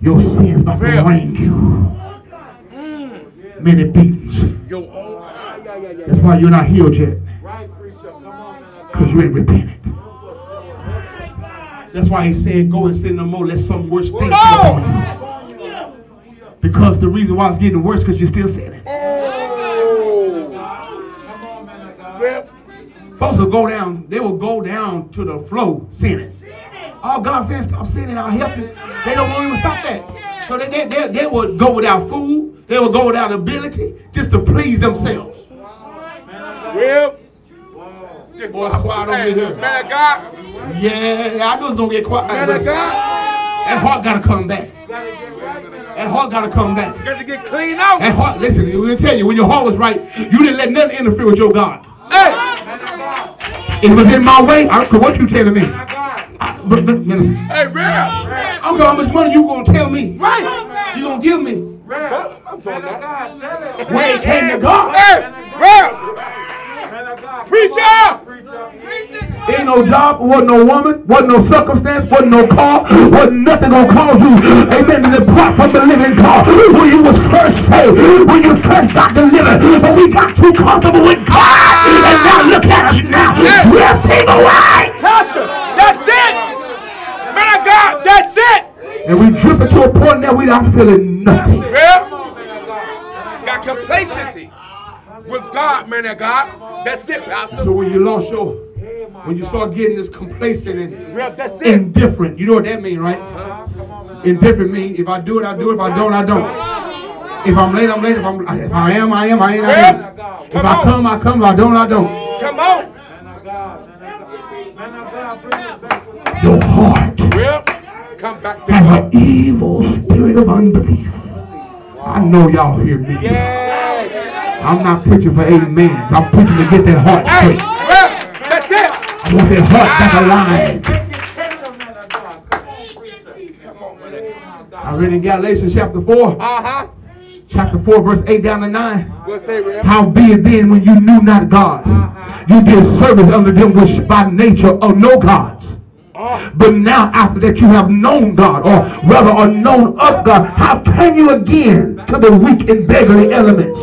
Your sins about to wring you. many beatings. Your own. Yeah, yeah, yeah. That's why you're not healed yet. Right, preacher. Come on, man of God. Because you ain't repented. That's why he said, go and sin no more. Let some worse things Oh! come on you. Because the reason why it's getting worse because you're still sinning. Oh. Come on, man of God. Well, Folks will go down, they will go down to the flow sinning. All God says stop sinning, I'll help you. They don't want even stop that. So they, they, they, they will go without food, they will go without ability just to please themselves. well. This Boy, it's quiet over Hey, here. Man of God. Yeah, I knew it's gonna get quiet. Man but of God. That heart gotta come back. That heart gotta come back. You got to get clean out. That heart, listen, we're gonna tell you, when your heart was right, you didn't let nothing interfere with your God. Hey. It was in my way. I don't care what you telling me. I, but, but, minister, Hey, real. I don't care how much money you gonna tell me. Right. You gonna give me. Real. I'm doing that. God, tell it. When it came to God, Hey, real. Man of God. Preacher. Preacher. ain't no job, wasn't no woman, wasn't no circumstance, wasn't no car, wasn't nothing gonna cause you, amen, to depart from the living God. When you was first saved, when you first got delivered, but we got too comfortable with God, and now look at us now. We're people away. Pastor, that's it. Man of God, that's it. And we dripping to a point now we not feeling nothing. Real. Got complacency with God, man of God. That's it, Pastor. So when you lost your, when you start getting this complacent and indifferent, you know what that means, right? Uh-huh. Indifferent means if I do it, I do it. If I don't, I don't. If I'm late, I'm late. If I'm, if I am, I am. I ain't, I ain't. If I come, I come. If I don't, I don't. Come on. Your heart Come back to has God. an evil spirit of unbelief. I know y'all hear me. Yes. I'm not preaching for amen. I'm preaching to get that heart straight. That's it. I want that heart back alive. Make it tender, man of God. Come on, preacher. Come on, man of God. I read in Galatians chapter 4, Uh huh. chapter 4, verse 8 down to 9. What's say, real? Howbeit then, when you knew not God, you did service unto them which by nature are no gods. Oh, But now, after that you have known God, or rather are known of God, how can you again to the weak and beggarly elements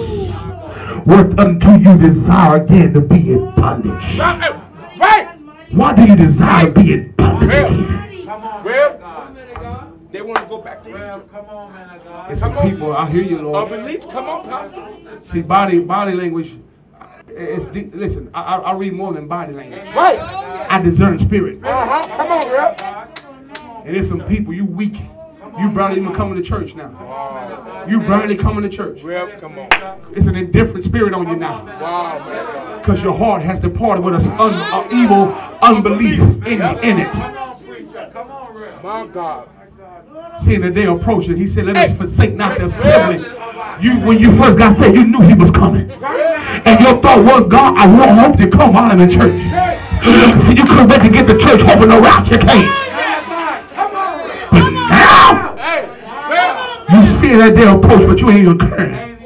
work unto you desire again to be in bondage? right. Right. Why do you desire to be in bondage Real. again? Come on, man. They want to go back to Well, Egypt. come on, man God. It's some people, I hear you, Lord. Unbelief. Come on, Pastor. See, body body language, it's, deep. listen, I, I I read more than body language. Right. I discern spirit. Uh huh. Come on, real. And there's some people, you weak. You barely even coming to church now. You barely coming to church. Real. Come on. It's an indifferent spirit on you now. Wow, man of God. Because your heart has departed with an un, uh, evil unbelief in, in it. Come. Come on, real. My God. Seeing the day approaching, he said, let us forsake not the assembly. You, when you first got saved, you knew he was coming. And your thought was, God, I won't hope to come while I'm in church. See, you couldn't wait to get to church hoping to rapture came. Real. you see that damn approach, but you ain't even caring.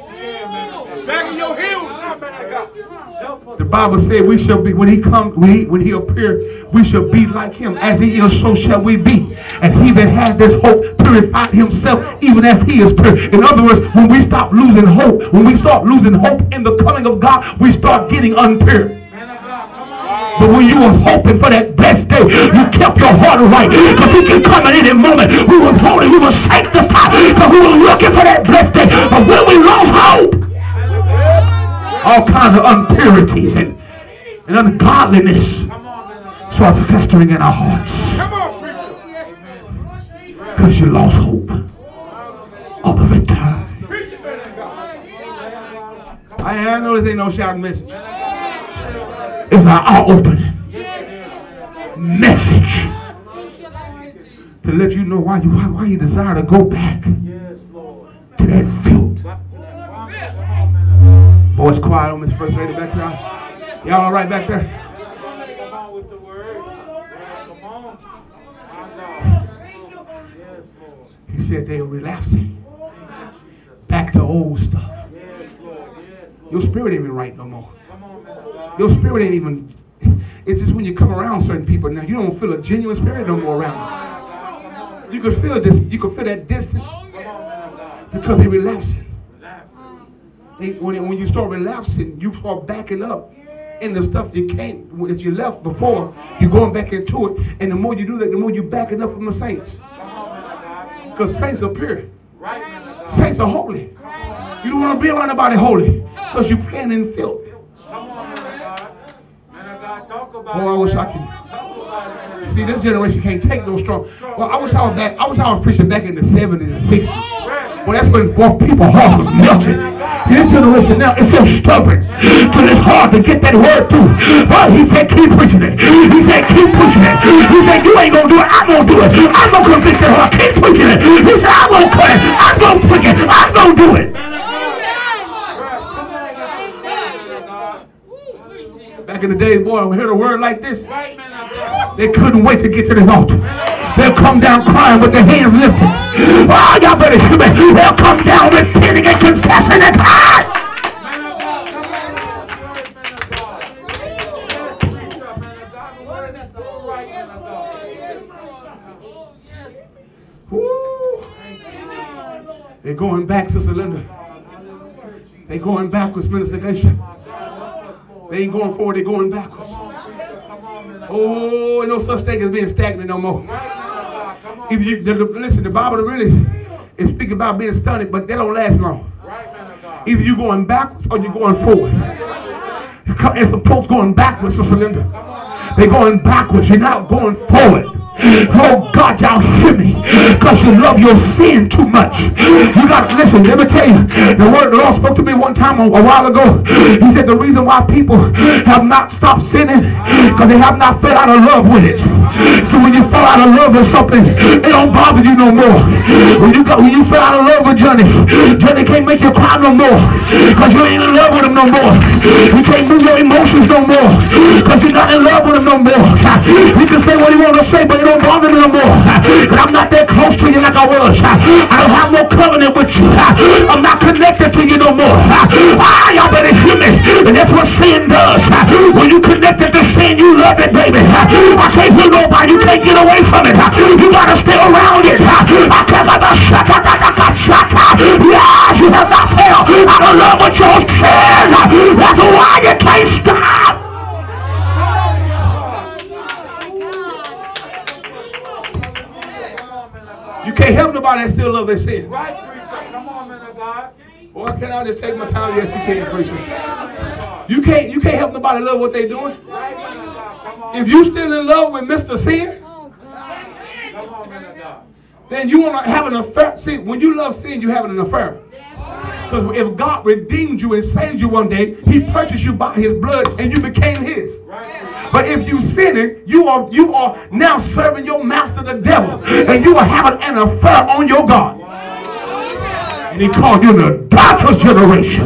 Back in your heels now, man of God. The Bible said we shall be when he comes when he when he appear, we shall be like him. As he is, so shall we be. And he that has this hope purified himself even as he is pure. In other words, when we stop losing hope, when we start losing hope in the coming of God, we start getting unpure. But when you was hoping for that blessed day, you kept your heart right. Because he can come at any moment. We was holy, we was sanctified. Because we were looking for that blessed day. But when we lost hope, all kinds of impurities and, and ungodliness start festering in our hearts. Come on, preacher. Because you lost hope all the way time. Preach of God. I, I know this ain't no shouting message. It's an eye-opening message to let you know why you why, why you desire to go back to that filth. Boy, it's quiet on this first lady back there. Y'all all right back there? Yes. He said they were relapsing back to old stuff. Yes. Yes. Your spirit ain't even right no more. Your spirit ain't even. It's just when you come around certain people now, you don't feel a genuine spirit no more around them. You can feel this. You can feel that distance because they're relapsing. They, when, when you start relapsing, you start backing up in the stuff you can't that you left before. You're going back into it, and the more you do that, the more you're backing up from the saints. Because saints pure. Saints are holy. You don't want to be around nobody holy because you're playing in filth. Oh, I wish I could. See, this generation can't take no strong. Well, I wish I was back. I wish I was preaching back in the 70s and 60s. Well, that's when well, people heart was melted. This generation now is so stubborn till it's hard to get that word through. Well, he said, keep preaching it. He said, keep pushing it. He said, you ain't gonna do it. I'm gonna do it. I'm gonna convict your heart. Keep preaching it. He said, I'm gonna cut it. I'm gonna preach it. I'm gonna do it. Back in the days, boy, we heard a word like this. They couldn't wait to get to this altar. They'll come down crying with their hands lifted. Oh, y'all better hear me. They'll come down repenting and confessing it. Ah! They're going back, Sister Linda. They're going backwards, Minister Geisha. They ain't going forward, they're going backwards. Oh, no such thing as being stagnant no more. If you the, the, listen, the Bible really is speaking about being stunted, but they don't last long. Either you're going backwards or you're going forward. It's folks going backwards, Sister Linda. They're going backwards. You're not going forward. Oh God, y'all hear me? Because you love your sin too much. You got to listen. Let me tell you. The word the Lord spoke to me one time a, a while ago. He said the reason why people have not stopped sinning because they have not fell out of love with it. So when you fall out of love with something, it don't bother you no more. When you got, when you fell out of love with Johnny, Johnny can't make you cry no more because you ain't in love with him no more. You can't move your emotions no more because you're not in love with him no more. He can say what he want to say, but it bother me no more. I'm not that close to you like I was. I don't have no covenant with you. I'm not connected to you no more. Ah, y'all better hear me. And that's what sin does. When you connected to sin, you love it, baby. I can't hear nobody. You can't get away from it. You gotta stay around it. I can't Yes, you have not failed. I don't love what your sin. That's why you can't stop. You can't help nobody that still love their sin. Right, preacher. Come on, man of God. Boy, can I just take my time? Yes, you can, preacher. You can't, you can't help nobody love what they're doing. Right, God. Come on. If you still in love with Mr. Sin, Come on, God. then you want to have an affair. See, when you love sin, you having an affair. Because if God redeemed you and saved you one day, He purchased you by His blood and you became His. But if you sin it, you are you are now serving your master, the devil, and you are having an affair on your God. And He called you an adulterous generation.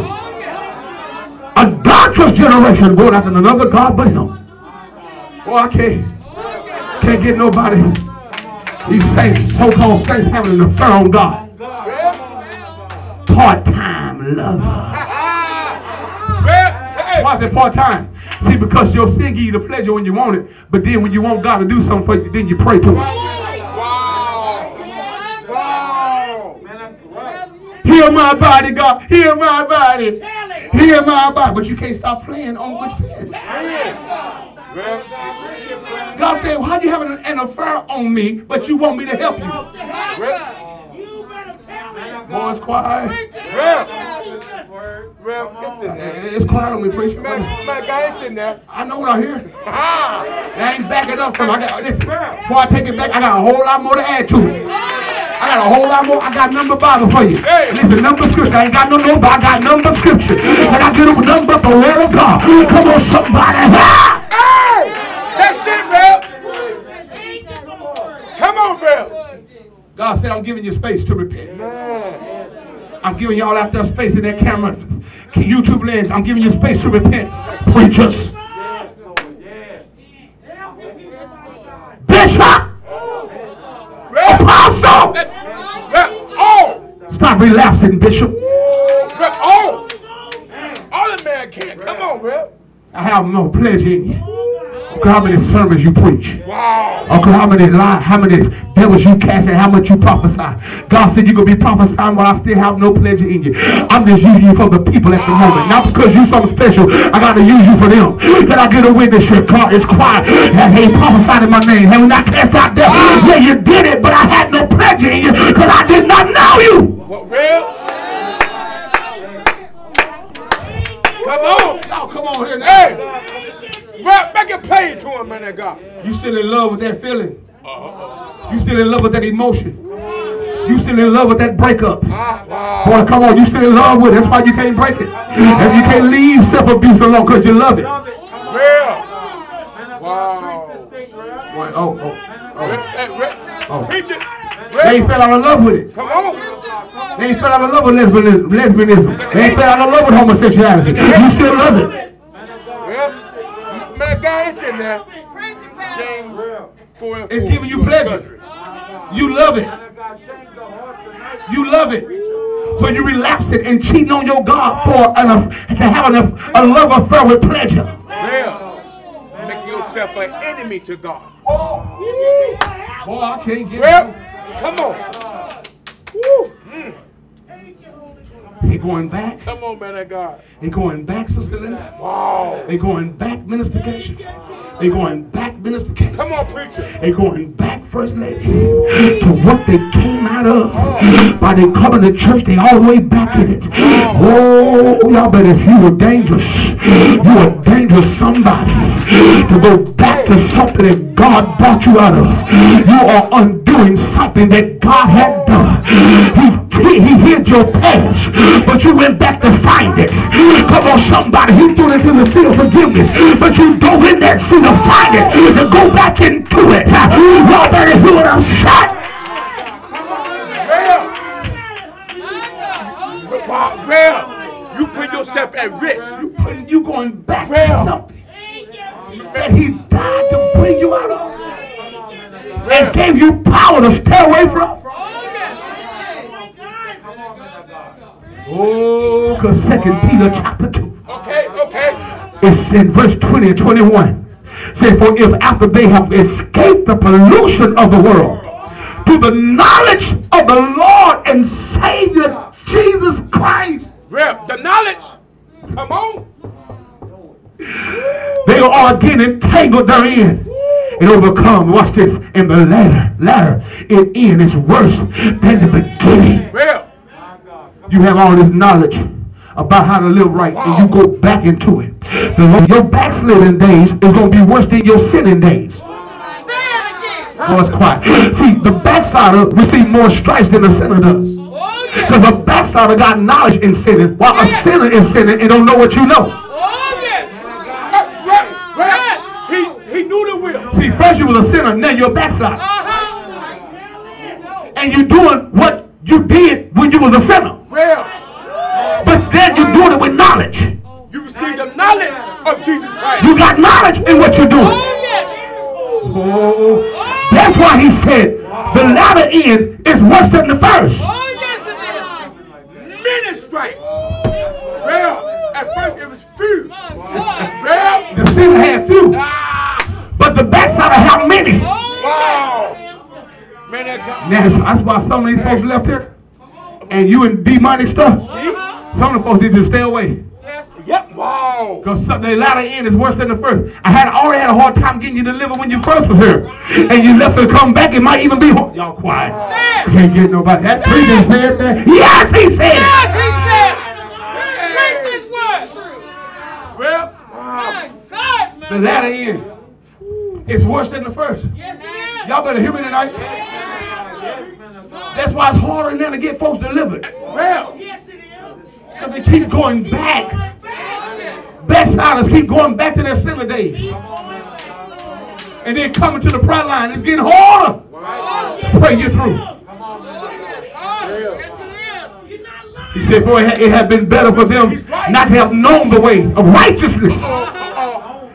A adulterous generation going after another God but Him. Boy, I can't can't get nobody. These saints, so-called saints, having an affair on God. Part-time love. Well, Why is it part-time? See, because your sin give you the pleasure when you want it, but then when you want God to do something for you, then you pray to Him. wow. Wow. Heal my body, God. Heal my body. Heal my body. But you can't stop playing on sins. Well, God said, why do you having an affair on me, but you want me to help you? Well, Boy, it's quiet. well, it's in there. It's quiet on me, preacher. Man, man, God, it's in there. I know what I hear. Ah, I ain't backing up from I got listen. Before I take it back, I got a whole lot more to add to it. I got a whole lot more. I got number Bible for you. Hey. Listen, number scripture. I ain't got no number. I got number scripture. And I get them number the word of God. Come on, somebody. Ah! hey, that's it, Bill. Come on, Bill. God said, I'm giving you space to repent. I'm giving y'all out there space in that camera. YouTube lens. I'm giving you space to repent. Preachers. Yes, Bishop. well, Apostle. oh, Stop relapsing, Bishop. well, oh. All the man can't. Come on, Bill. I have no pleasure in you. How many sermons you preach. Wow. Okay, how many lie, how many devils you cast and how much you prophesy. God said you're gonna be prophesying while I still have no pleasure in you. I'm just using you for the people at the moment. Not because you're something special. I gotta use you for them. Can I get a witness here? God is quiet. Have he prophesied in my name? Have we not cast out devils? Yeah, you did it, but I had no pleasure in you because I did not know you. What real? Come on. Y'all come on here now. Hey. Well, make it plain to him, man of God. You still in love with that feeling. Uh-huh. You still in love with that emotion. You still in love with that breakup. Wow. Boy, come on, you still in love with it. That's why you can't break it. And you can't leave self-abuse alone because you love it. Love it. Come on. Real. Man of Wow. God, preach this thing, bro. Boy, oh, oh, oh. Oh. They ain't fell out of love with it. Come on. They ain't fell out of love with lesbianism. lesbianism. They ain't fell out of love with homosexuality. You still love it. Man God, is in there. Praise the Lord. James real. 4 and It's 4. giving you pleasure. You love it. Man of God, change the heart tonight. You love it. So you relapse it and cheating on your God for an, to have an, a love affair with pleasure. Real. Making yourself an enemy to God. Boy, I can't get Well, come on. Woo. They going back. Come on, man of God. They going back, Sister Linda. Wow. They going back, Minister. They going back, Minister. Come on, preacher. They going back, First Lady, to what they came out of. Oh. By they coming to church, they all the way back in it. Oh, y'all better, you were dangerous. You were dangerous somebody. To go back to something that God brought you out of. You are undoing something that God had done. He, he hid your past, but you went back to find it. Come on, somebody. He threw in the sea of forgiveness, but you dove in that sea to find it, to go back into it. Y'all better hear what I'm saying. Wow, real. You put yourself at risk. You Putting you going back Well. to something that he died to bring you out of and gave you power to stay away from. Oh, because oh, Second Peter chapter 2. Okay, okay. It's in verse 20 and 21. Say, for if after they have escaped the pollution of the world, to the knowledge of the Lord and Savior Jesus Christ, Real. The knowledge. Come on. they are again entangled therein and overcome. Watch this. And the latter, latter, it end is worse than the beginning. Real. You have all this knowledge about how to live right, and you go back into it. The- your backsliding days is going to be worse than your sinning days. It. Oh, it's quiet. See, the backslider receives more stripes than the sinner does. Oh. Because the backslider got knowledge in sinning, while a sinner is sinning and don't know what you know. Oh, yeah. Uh, real. Real. He, knew the will. See, first you was a sinner, now you're a backslider. Uh-huh. And you're doing what you did when you was a sinner. Real. But then you're doing it with knowledge. You receive the knowledge of Jesus Christ. You got knowledge in what you're doing. Oh, that's why he said the latter end is worse than the first. Oh, yes, it Many stripes. Real. At first it was few. is. Real. The sinner had few, Ah. but the backslider had many. Oh, Wow. Man, that God. Now, that's why some of these folks left here. And you in demonic stuff. See? Some of the folks need to stay away. yes. Yep. Wow. Because the latter end is worse than the first. I had already had a hard time getting you delivered when you first was here. And you left to come back, it might even be hard. Y'all quiet. Can't get nobody. That preacher said that. Yes, he said. Yes, he said. This word. Well, wow. My God, man. The latter end is worse than the first. Yes. Y'all better hear me tonight. Yes, man of God. That's why it's harder now to get folks delivered. Well. yes, it is. Because they keep going back. Backsliders keep going back to their sinner days. And then coming to the prayer line. It's getting harder to pray you through. Yes, it is. He said, boy, it had been better for them not to have known the way of righteousness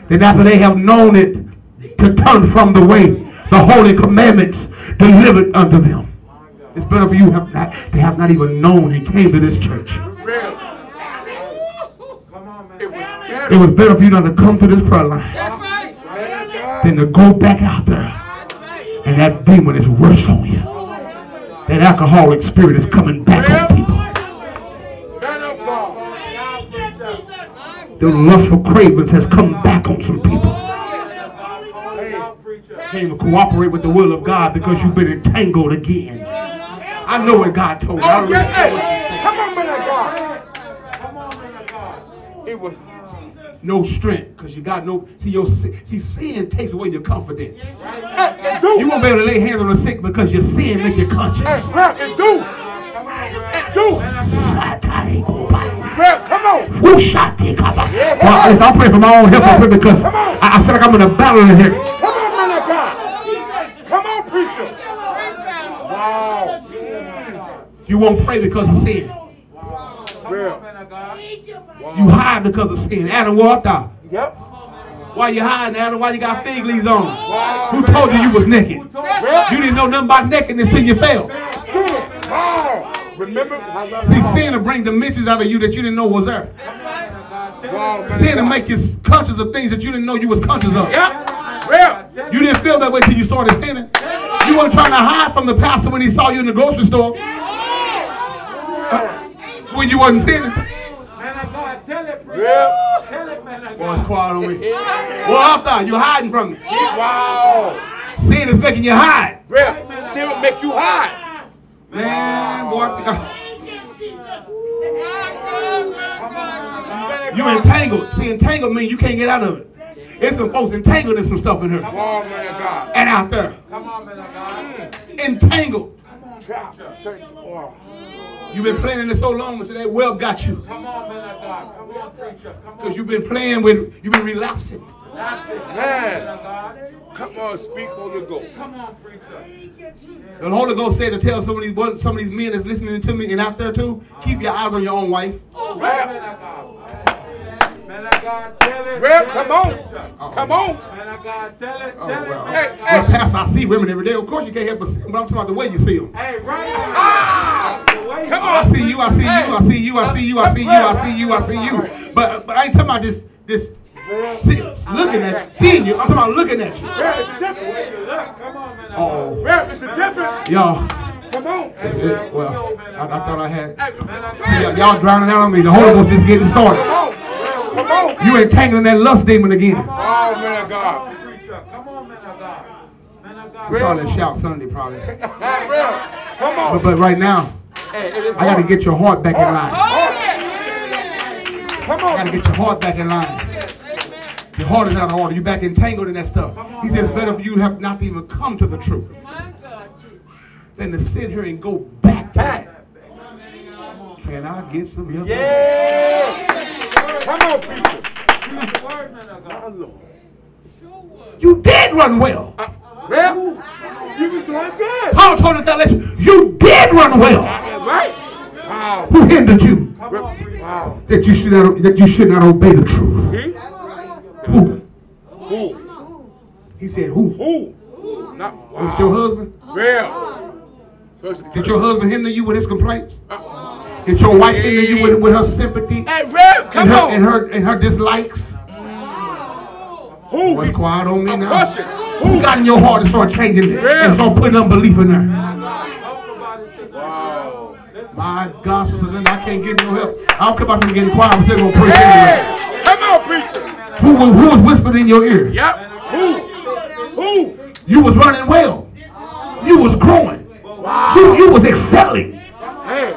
than after they have known it to turn from the way, the holy commandments delivered unto them. It's better for you have not, they have not even known and came to this church. Real. Come on, man. It was better. for you not to come to this prayer line. Than to go back out there and that demon is worse on you. That alcoholic spirit is coming back on people. Man of The lustful cravings has come back on some people. Preacher. Can't cooperate with the will of God because you've been entangled again. I know what God told me. I Oh, already yeah, know what you said. Come on, man of God. Come on, man of God. It was. No strength because you got no. See your sin- see sin takes away your confidence. Hey, and do. You won't be able to lay hands on the sick because your sin make you Hey, conscious. and do. And do. Come on. Woo, shot, take up. Well, listen, I'm praying for my own help. Because I, I feel like I'm in a battle in here. Come on, man of God. Come on, preacher. Wow. You won't pray because of sin. You hide because of sin. Adam walked out. Yep. Why you hiding, Adam? Why you got fig leaves on? Wow. Who told you you was naked? You didn't know nothing about nakedness till you fell. Sin. Wow. Remember? See, sin will bring dimensions out of you that you didn't know was there. Wow, Sin will make you conscious of things that you didn't know you was conscious of. Yep. You didn't feel that way till you started sinning. You weren't trying to hide from the pastor when he saw you in the grocery store. Uh, when you wasn't sinning. Man of God, tell it, preacher. Real. Tell it, man of Boy, it's quiet on me. Well, up there, you're hiding from me. Wow. Sin is making you hide. Real. Sin will make you high. Man, boy, I think I- you God. entangled. See, entangled means you can't get out of it. It's some folks entangled in some stuff in here Wow, man of God. and out there. Come on, man of God. Entangled. Trap. Wow. You've been playing this so long until that well got you. Come on, man of God. Come on, preacher. Come on. Because you've been playing with, you've been relapsing. That's. Man. Man of God. Come on, speak Holy Ghost. Come on, preacher. The Holy Ghost said to tell some of these some of these men that's listening to me and out there too, keep your eyes on your own wife. Oh, man Rap. Of God. Man of God, tell it. Rap, tell come it, on. preacher. Come on. Man of God, tell it. Oh, Tell well. it. Hey, man. hey. Well, Pastor, I see women every day. Of course you can't help but see them, but I'm talking about the way you see them. Hey, right. Ah! Come you- I see you, I see you, I see you, I see you, I see you, I see you, I see you. But but I ain't talking about this this see, looking at you, seeing you. I'm talking about looking at you. Rap is a different. way you look. Come on, man. Oh, Rap is a different. y'all. Come on. Hey, it- well, I, I thought I had. Hey, Man of See, God. y'all drowning out on me. The Holy Ghost just getting Come started. On. Come on. You entangling that lust demon again. Come Oh, on, man of God. Come on, preacher. Come on, man of God. Man of God. Real. Probably shout Sunday, probably. Come on. but right now, Hey, I got to oh, oh, get your heart back in line. Oh, come on. I got to get your heart back in line. Your heart is out of order. You're back entangled in that stuff. He says, better for you have not to even come to the truth than to sit here and go back to Back. that. Can I get some help? Yes. Come on, preacher. Preach the word, man of My Lord. You did run well. Uh, Rap, you was doing good. Paul told us that lesson. You did run well. Right? Wow. Who hindered you Come on. Wow. that you should not that you should not obey the truth? See? Who? Who? He said, who? Who? Not it your husband? Real. So it's a Did your husband hinder you with his complaints? Uh, Did your wife hinder you with, with her sympathy Hey, Real, and her, on. and her and her dislikes? Who? What's quiet on me I'm now? Who got in your heart to start changing it Yeah. and start putting unbelief in her? Talk about it tonight. Wow. My God, Sister Linda, I can't get no help. I don't care about them getting quiet. I'm still gonna pray Hey, anyway. come on, preacher. Who, was- who was whispered in your ear? Yep. Who? Who? You was running well. You was growing. Wow. You, you was excelling. Hey,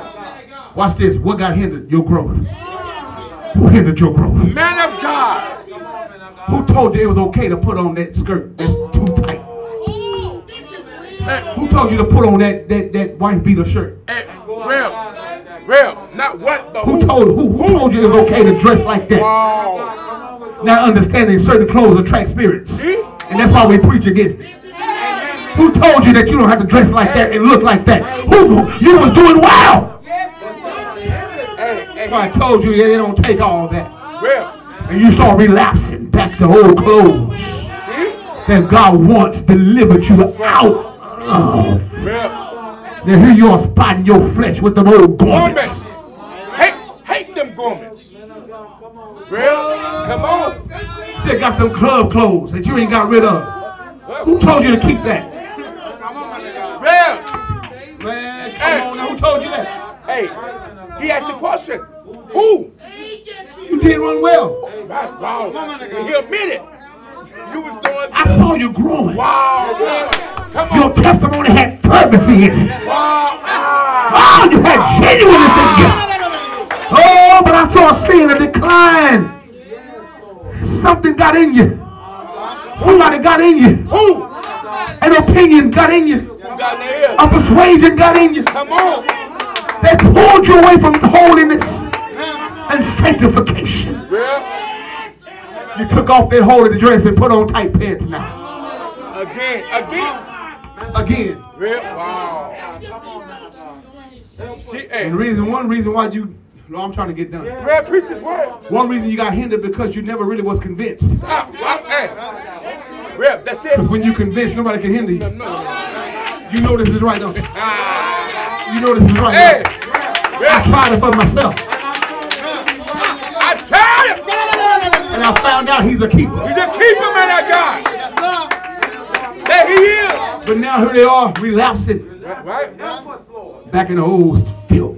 Watch this. What got hindered your growth? Who hindered your growth? man of God. Who told you it was okay to put on that skirt that's too tight? Hey, Who told you to put on that that, that wife beater shirt? hey, real. Real. Not what, but Who who? told who, who told you it was okay to dress like that? Wow. Now understanding certain clothes attract spirits. See? And that's why we preach against it. Who told you that you don't have to dress like that and look like that? Who you was doing well? Hey, hey, That's why I told you yeah, they don't take all that. real. And you start relapsing back to old clothes See? that God once delivered you out of. Real. Now here you are spotting your flesh with them old Garments. garments. Hate, hate them And performance. Real? Come on. Still got them club clothes that you ain't got rid of. Who told you to keep that? Real? Man, come on now. Who told you that? Hey, he asked the question. Who? You did run well. Wow. He admitted. You was doing I saw you growing. Wow. Come Your on. testimony had fervency in it. Wow. Ah. Oh, you had genuineness in you. Oh, but I saw a sin, a decline. Something got in you. Somebody got in you. Who? An opinion got in you. Who got in the ear? A persuasion got in you. Come on. They pulled you away from holiness and sanctification. You took off that holy dress and put on tight pants now. Again. Again. Again. Real? Wow. See, hey. And reason, one reason why you, no, I'm trying to get done. Real preach his word. One reason you got hindered because you never really was convinced. Ah, hey. Real, that's it. Because when you convinced, nobody can hinder you. no. You know this is right, don't you? Ah. You know this is right. Hey. I tried it for myself, Tried him. and I found out he's a keeper. He's a keeper, man, that guy. There he is. But now here they are, relapsing Right? back in the old filth,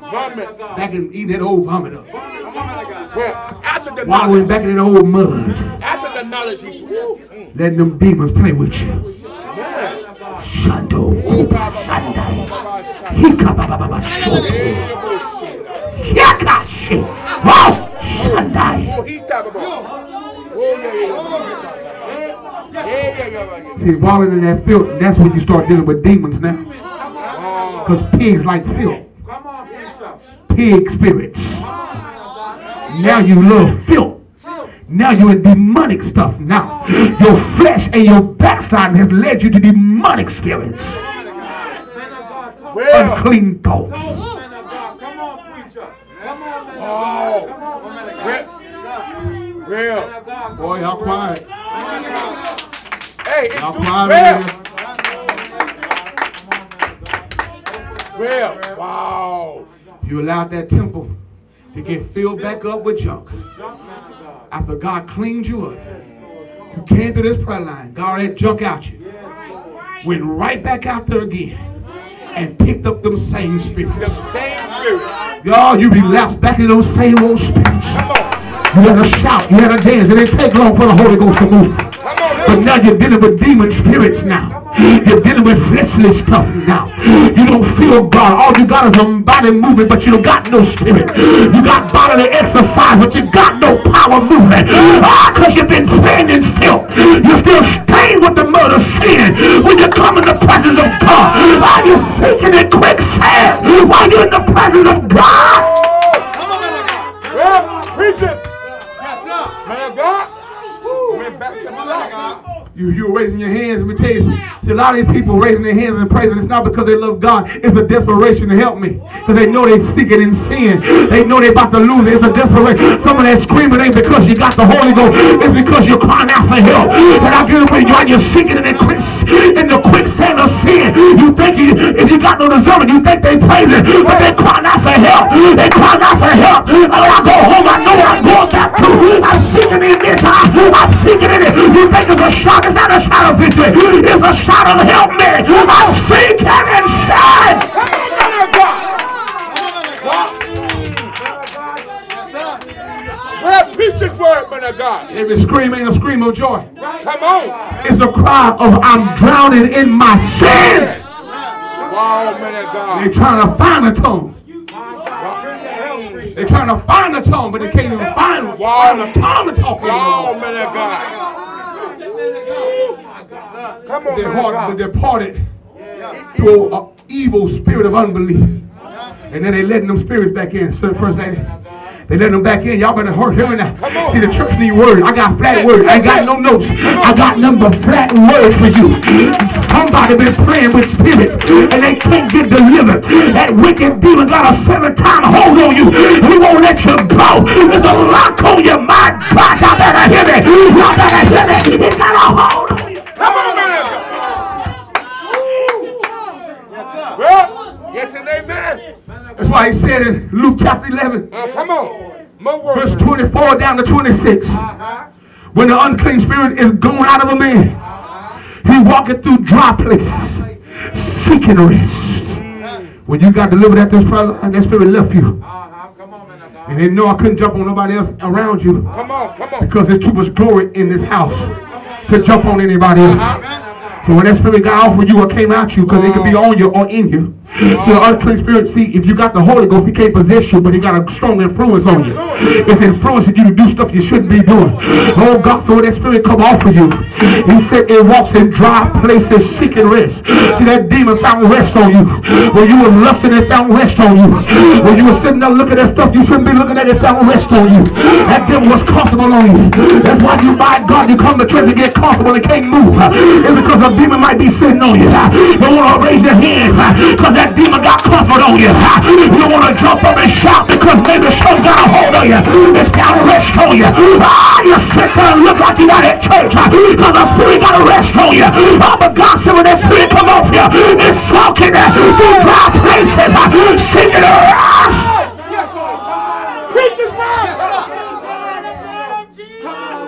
Vomit. back in eating that old vomit up, Well, after the knowledge, back in that old mud, after the knowledge, he's woo. Letting them demons play with you. Yeah. Shando, Oh, Yakashi, Oh, Shandai. Oh, he's talking about. Oh, yeah, yeah, yeah. Yeah, yeah, yeah, yeah. See, wallowing in that filth, that's when you start dealing with demons now. Because pigs like filth, Come on, preacher. pig spirits. Now you love filth. Now you're in demonic stuff now. Your flesh and your backsliding has led you to demonic spirits, Man of God, come real. unclean thoughts. Man of God, come on, preacher. Come on, man of Wow. God. Come on, man of God. Real. Boy, y'all quiet. Hey, it's real. Real. Wow. You allowed that temple to get filled back up with junk. After God cleaned you up, you came through this prayer line, God that junk out you, went right back out there again, and picked up them same The spirits. same spirit. Y'all, you relapsed back in those same old spirits. Come on. You had to shout, you had to dance. It didn't take long for the Holy Ghost to move. But now you're dealing with demon spirits now. You're dealing with fleshly stuff now. You don't feel God. All you got is a body moving, but you don't got no spirit. You got bodily exercise, but you got no power moving. Ah, because you've been standing still. You're still stained with the mud of sin. When you come in the presence of God, are you sinking in quicksand while you're in the presence of God? Come Well, preach it. Man of God. Woo, went back to God. You, you're raising your hands. Let me tell you, see, a lot of these people raising their hands and praising. It's not because they love God. It's a desperation to help me. Because they know they're seeking in sin. They know they're about to lose it. It's a desperation. Some of that screaming ain't because you got the Holy Ghost. It's because you're crying out for help. And I get away, you're, you're sinking in the, quick, in the quicksand sin. You think you, if you got no discernment, you think they praising. But they crying out for help. They crying out for help. And when I go home, I know where I'm going back to. I'm seeking in this. I, I'm seeking in it. You think it's a shot? It's not a shot of victory. It's a shot of help me. I'm seeking. Come Well, preach this word, man of God. Every scream ain't a scream of joy. Come on. It's a cry of I'm drowning in my sins. Wow, man of They're trying to find a tone. They're trying to find a tone, but they can't even find one. Find a tongue to talk Wow, man of God. Come on, Their heart God. departed to an evil spirit of unbelief. And then they letting them spirits back in. So first lady, they letting them back in. Y'all better hurt hearing that. Come on. See, the church need words. I got flat words. I ain't got no notes. I got number flat words for you. Somebody been praying with spirits and they can't get delivered. That wicked demon got a seven time hold on you. He won't let you go. There's a lock on your mind. God, y'all better hear me. Y'all better hear me. He's got a hold on you. Come on, man of God. Well, yes and amen. That's why he said in Luke chapter chapter 11, Uh, come on. More verse 24 down to 26. Uh-huh. When the unclean spirit is gone out of a man, uh-huh. he walking through dry places, seeking rest. Mm. When you got delivered at this line, that spirit left you. Uh-huh. Come on, man of God. And they know I couldn't jump on nobody else around you Come on, come on. because there's too much glory in this house to jump on anybody else. Uh-huh. So when that spirit got off of you or came out you, because it could be on you or in you. So the unclean spirit, see, if you got the Holy Ghost, he can't possess you, but he got a strong influence on you. It's influencing you to do stuff you shouldn't be doing. Oh God, so that spirit come off of you, he said it walks in dry places seeking rest. See, that demon found rest on you. When you were lusting, it found rest on you. When you were sitting there looking at stuff you shouldn't be looking at, it found rest on you. That devil was comfortable on you. That's why you, by God, you come to church and get comfortable and can't move. It's because a demon might be sitting on you. You want to raise your hand because that demon got comfort on you. You want to jump up and shout because maybe some got a hold on you. It's got a rest on you. Ah, you sit there and look like you got at church because the spirit got a rest on you. Oh, but God said when that spirit come off you, it's talking through dry places, singing rest. Preach his.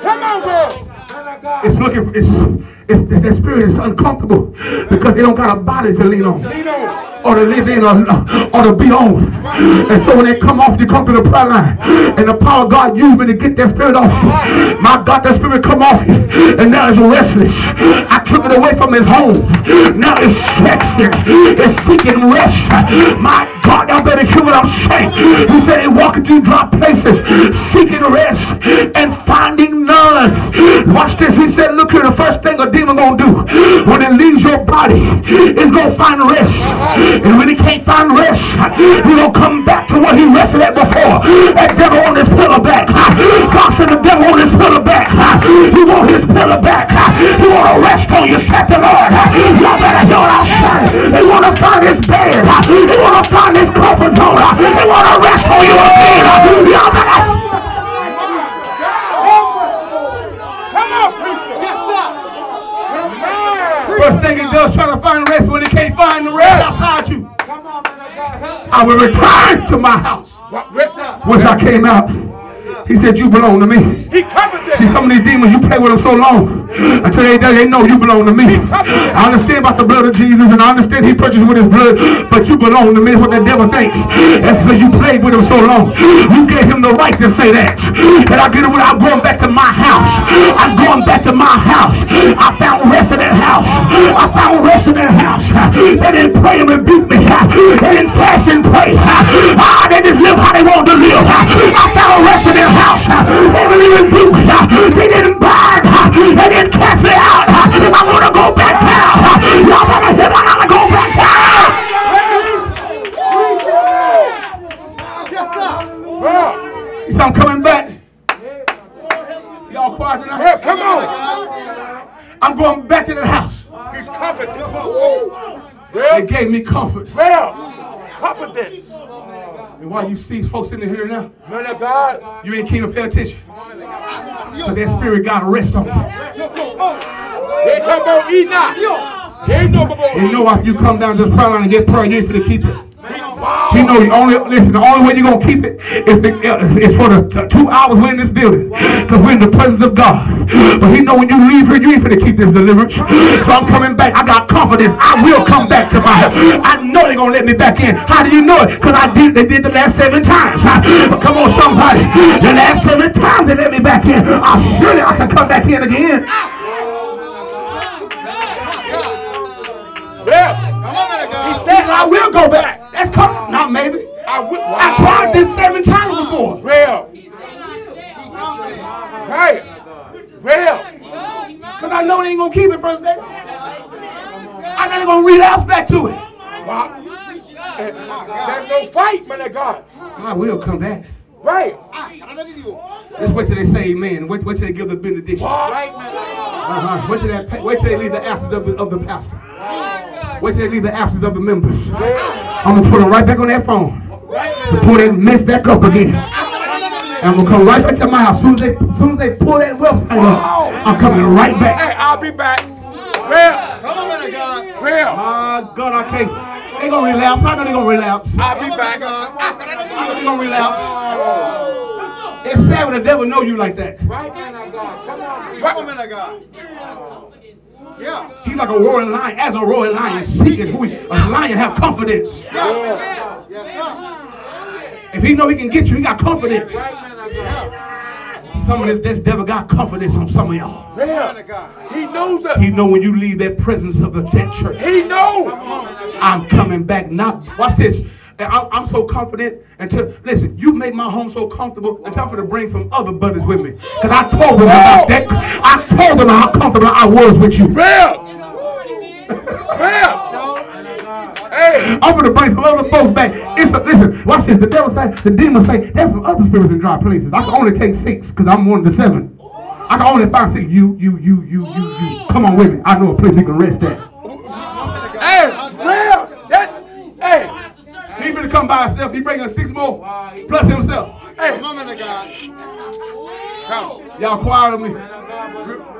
Come on, girl. Man of God. It's looking for, it's, it's, that that spirit is uncomfortable because they don't got a body to lean on. Lean on. Or to live in or, or to be on. And so when they come off, you come to the prayer line. And the power of God used me to get that spirit off. My God, that spirit come off. And now it's restless. I took it away from his home. Now it's sexing. It's seeking rest. My God, y'all better hear what I'm saying. He said he walking through dry places, seeking rest and finding none. Watch this. He said, look here, the first thing a demon gonna do when it leaves your body is gonna find rest. And when he can't find rest, he gonna come back to where he rested at before. That devil on his pillow back. God said the devil on his pillow back. He want his pillow back. He want to rest on you, said the Lord. Y'all better hear what I'm saying. He want to find his bed. He want to find his comfort zone. He want to rest on you again. Y'all better. Come on, preacher. Yes, First thing he does, try to find rest when he can't find the rest I will return to my house. Once I came out, he said, you belong to me. He covered See, some of these demons, you play with them so long until they, they know you belong to me. I understand about the blood of Jesus and I understand he purchased with his blood, but you belong to me. That's what the devil think. That's because you played with him so long. You gave him the right to say that. That I get it I'm going back to my house. I'm going back to my house. I found rest in that house. I found rest in that house. They didn't pray and rebuke me. They didn't fast and pray. Ah, they just live how they want to live. I found rest in their house. They didn't rebuke. They didn't burn. They didn't cast out. I want to go back down. Y'all better hear what I'm going to go back down. Yes, sir. He said, I'm coming back. Y'all quiet tonight. come on. I'm going back to the house. He's confident. They Well, gave me comfort. well, confidence. And why you see folks sitting here now, Man of God. you ain't keeping pay attention. Because that spirit got a rest on you. He ain't talking about Enoch. He ain't know about You know after you come down to this prayer line and get prayer, you ain't finna keep it. He know the only listen. The only way you gonna keep it is, the, is for the two hours we're in this building, because we're in the presence of God. But he know when you leave here, you ain't gonna keep this deliverance. So I'm coming back. I got confidence. I will come back to my house. I know they're gonna let me back in. How do you know it? Because I did. They did the last seven times. But come on, somebody. The last seven times they let me back in. I surely I can come back in again. Well, He said I will go back. That's coming. Not maybe. I will. I tried this seven times before. Real. Right. Well, Because I know they ain't gonna keep it, Brother. I know they're gonna relapse back to it. wow. There's no fight, man of God. I will come back. Right. Just wait till they say amen. Wait, wait till they give the benediction. Right, man of God. Uh-huh. Wait till that. Wait till they leave the absence of the of the pastor. Wait till they leave the absence of the members. I'm gonna put them right back on that phone. To pull that mess back up again. And I'm gonna come right back to my house. Soon as they, soon as they pull that website up, I'm coming right back. Hey, I'll be back. Well, Come on, man God. well. My God, I can't. They gonna relapse. I know they gonna relapse. I'll be back. I know ah. they gonna relapse. It's sad when the devil know you like that. Right man of God. Come on. Right. man of God. Yeah. He's like a roaring lion. As a roaring lion, seeking who he, a lion have confidence. Yeah. Yes, sir. If he know he can get you, he got confidence. Right man of God. Yeah. Some of this, this devil got confidence on some of y'all. Man Yeah. He knows that. He know when you leave that presence of the dead church. He know. I'm coming back. Not watch this. I'm, I'm so confident until listen. You make my home so comfortable until I'm gonna bring some other buddies with me. Cause I told them about that. I told them how comfortable I was with you. Real. Real. Hey. I'm gonna bring some other folks back. It's a, listen. Watch this. The devil say, the demon say, there's some other spirits in dry places. I can only take six because I'm one of the seven. I can only find six. You, you, you, you, you, you. Come on with me. I know a place we can rest at. Hey. Real. That's. Hey. He finna come by himself. He bring us six more plus himself. Hey. Come on, man of God. Come. Y'all quiet on me.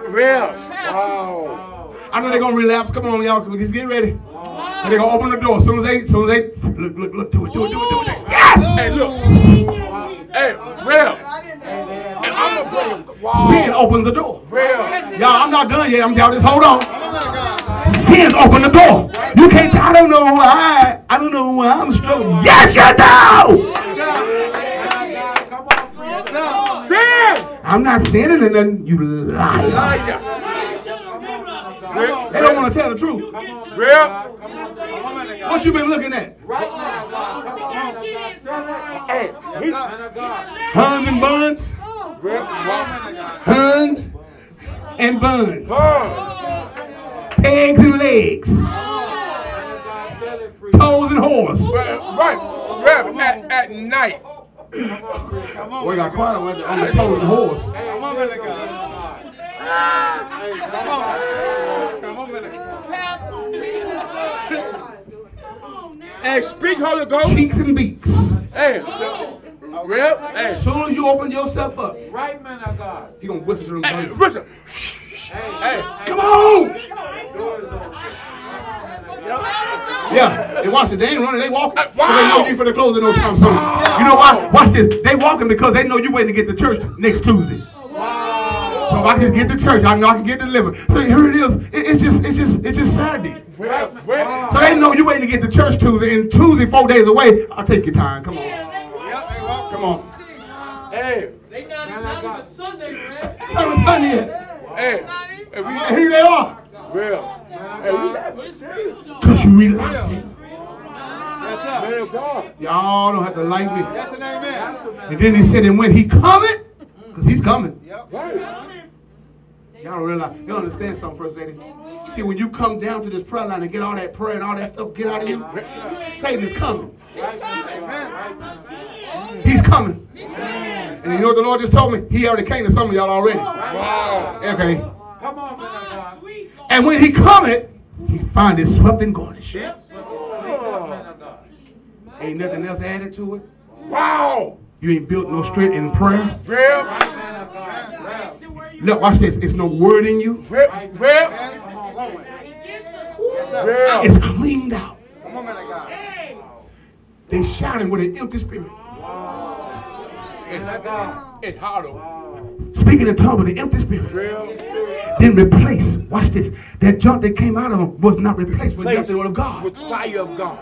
Real. Wow. I know they're gonna relapse. Come on, y'all. Just get ready. And they're gonna open the door. As soon as they, as soon as they, look, look, look, do it, do it, do it, do it. do it. Yes! Hey, look. Hey, real. And I'm gonna bring. Wow. Sin opens the door. Real. Y'all, I'm not done yet. I'm y'all just hold on. Come on, man of God. Sin open the door. You can't. I don't know why. I don't know why I'm struggling. Yes, you do. Yes, sir. Come on. Yes, sir. Sin. I'm not sinning in nothing. You lie. Liar. They don't want to tell the truth. Real. Come on, man of What you been looking at? Right man of God. Come on. man God. Hey. He. Man. Huns and buns. Real. Come on, man of God. Huns and buns. Oh. Pegs and legs. Man of God. Tell it free. Toes and horse. Right. Real. At, at night. Come on, We got of quiet God. on the, on the toes and horse. Come on, man of God. Hey, come on. Come on, man. Hey, speak Holy Ghost. Cheeks and beaks. Hey. Real. Hey. As soon as you open yourself up, Right man of God. he gonna whistle to them Hey, voices. Hey. Hey. Come on! Yeah, they watch it. They ain't running. They walking. Uh, So they know you for the closing no time soon. You know why? Watch this. They walking because they know you waiting to get to church next Tuesday. So if I can get to church, I know I can get delivered. So here it is. It- it's just, it's just, it's just Saturday. Real. Real. So they know you waiting to get to church Tuesday, and Tuesday four days away. I'll take your time. Come on, Yep, hey, walk. come on. Hey. They not, not even Sunday, man. Haven't done yet. Hey. Hey, we And here they are. real. Hey, we that serious. Cause you relaxing. Yes, sir. Man of Y'all don't have to like me. Yes and amen. And then he said, and when he coming, cause he's coming. Yep. Right. Y'all don't realize, you don't understand something, First Lady. See, when you come down to this prayer line and get all that prayer and all that stuff, get out of you, Satan is coming. Amen. He's coming. And you know what the Lord just told me? He already came to some of y'all already. Wow. Okay. Come on man. And when he coming, he find it swept and garnished. Ain't nothing else added to it. Wow. You ain't built no straight in prayer. Real. Man of God. Look, watch this. It's no word in you. Real. Real. Hands flowing. Yes, sir. Real. It's cleaned out. Come on, man. They shouting with an empty spirit. It's, it's hollow. Speaking in tongues with an empty spirit. Real. Then replace. Watch this. That junk that came out of him was not replaced with nothing of God. With fire of God.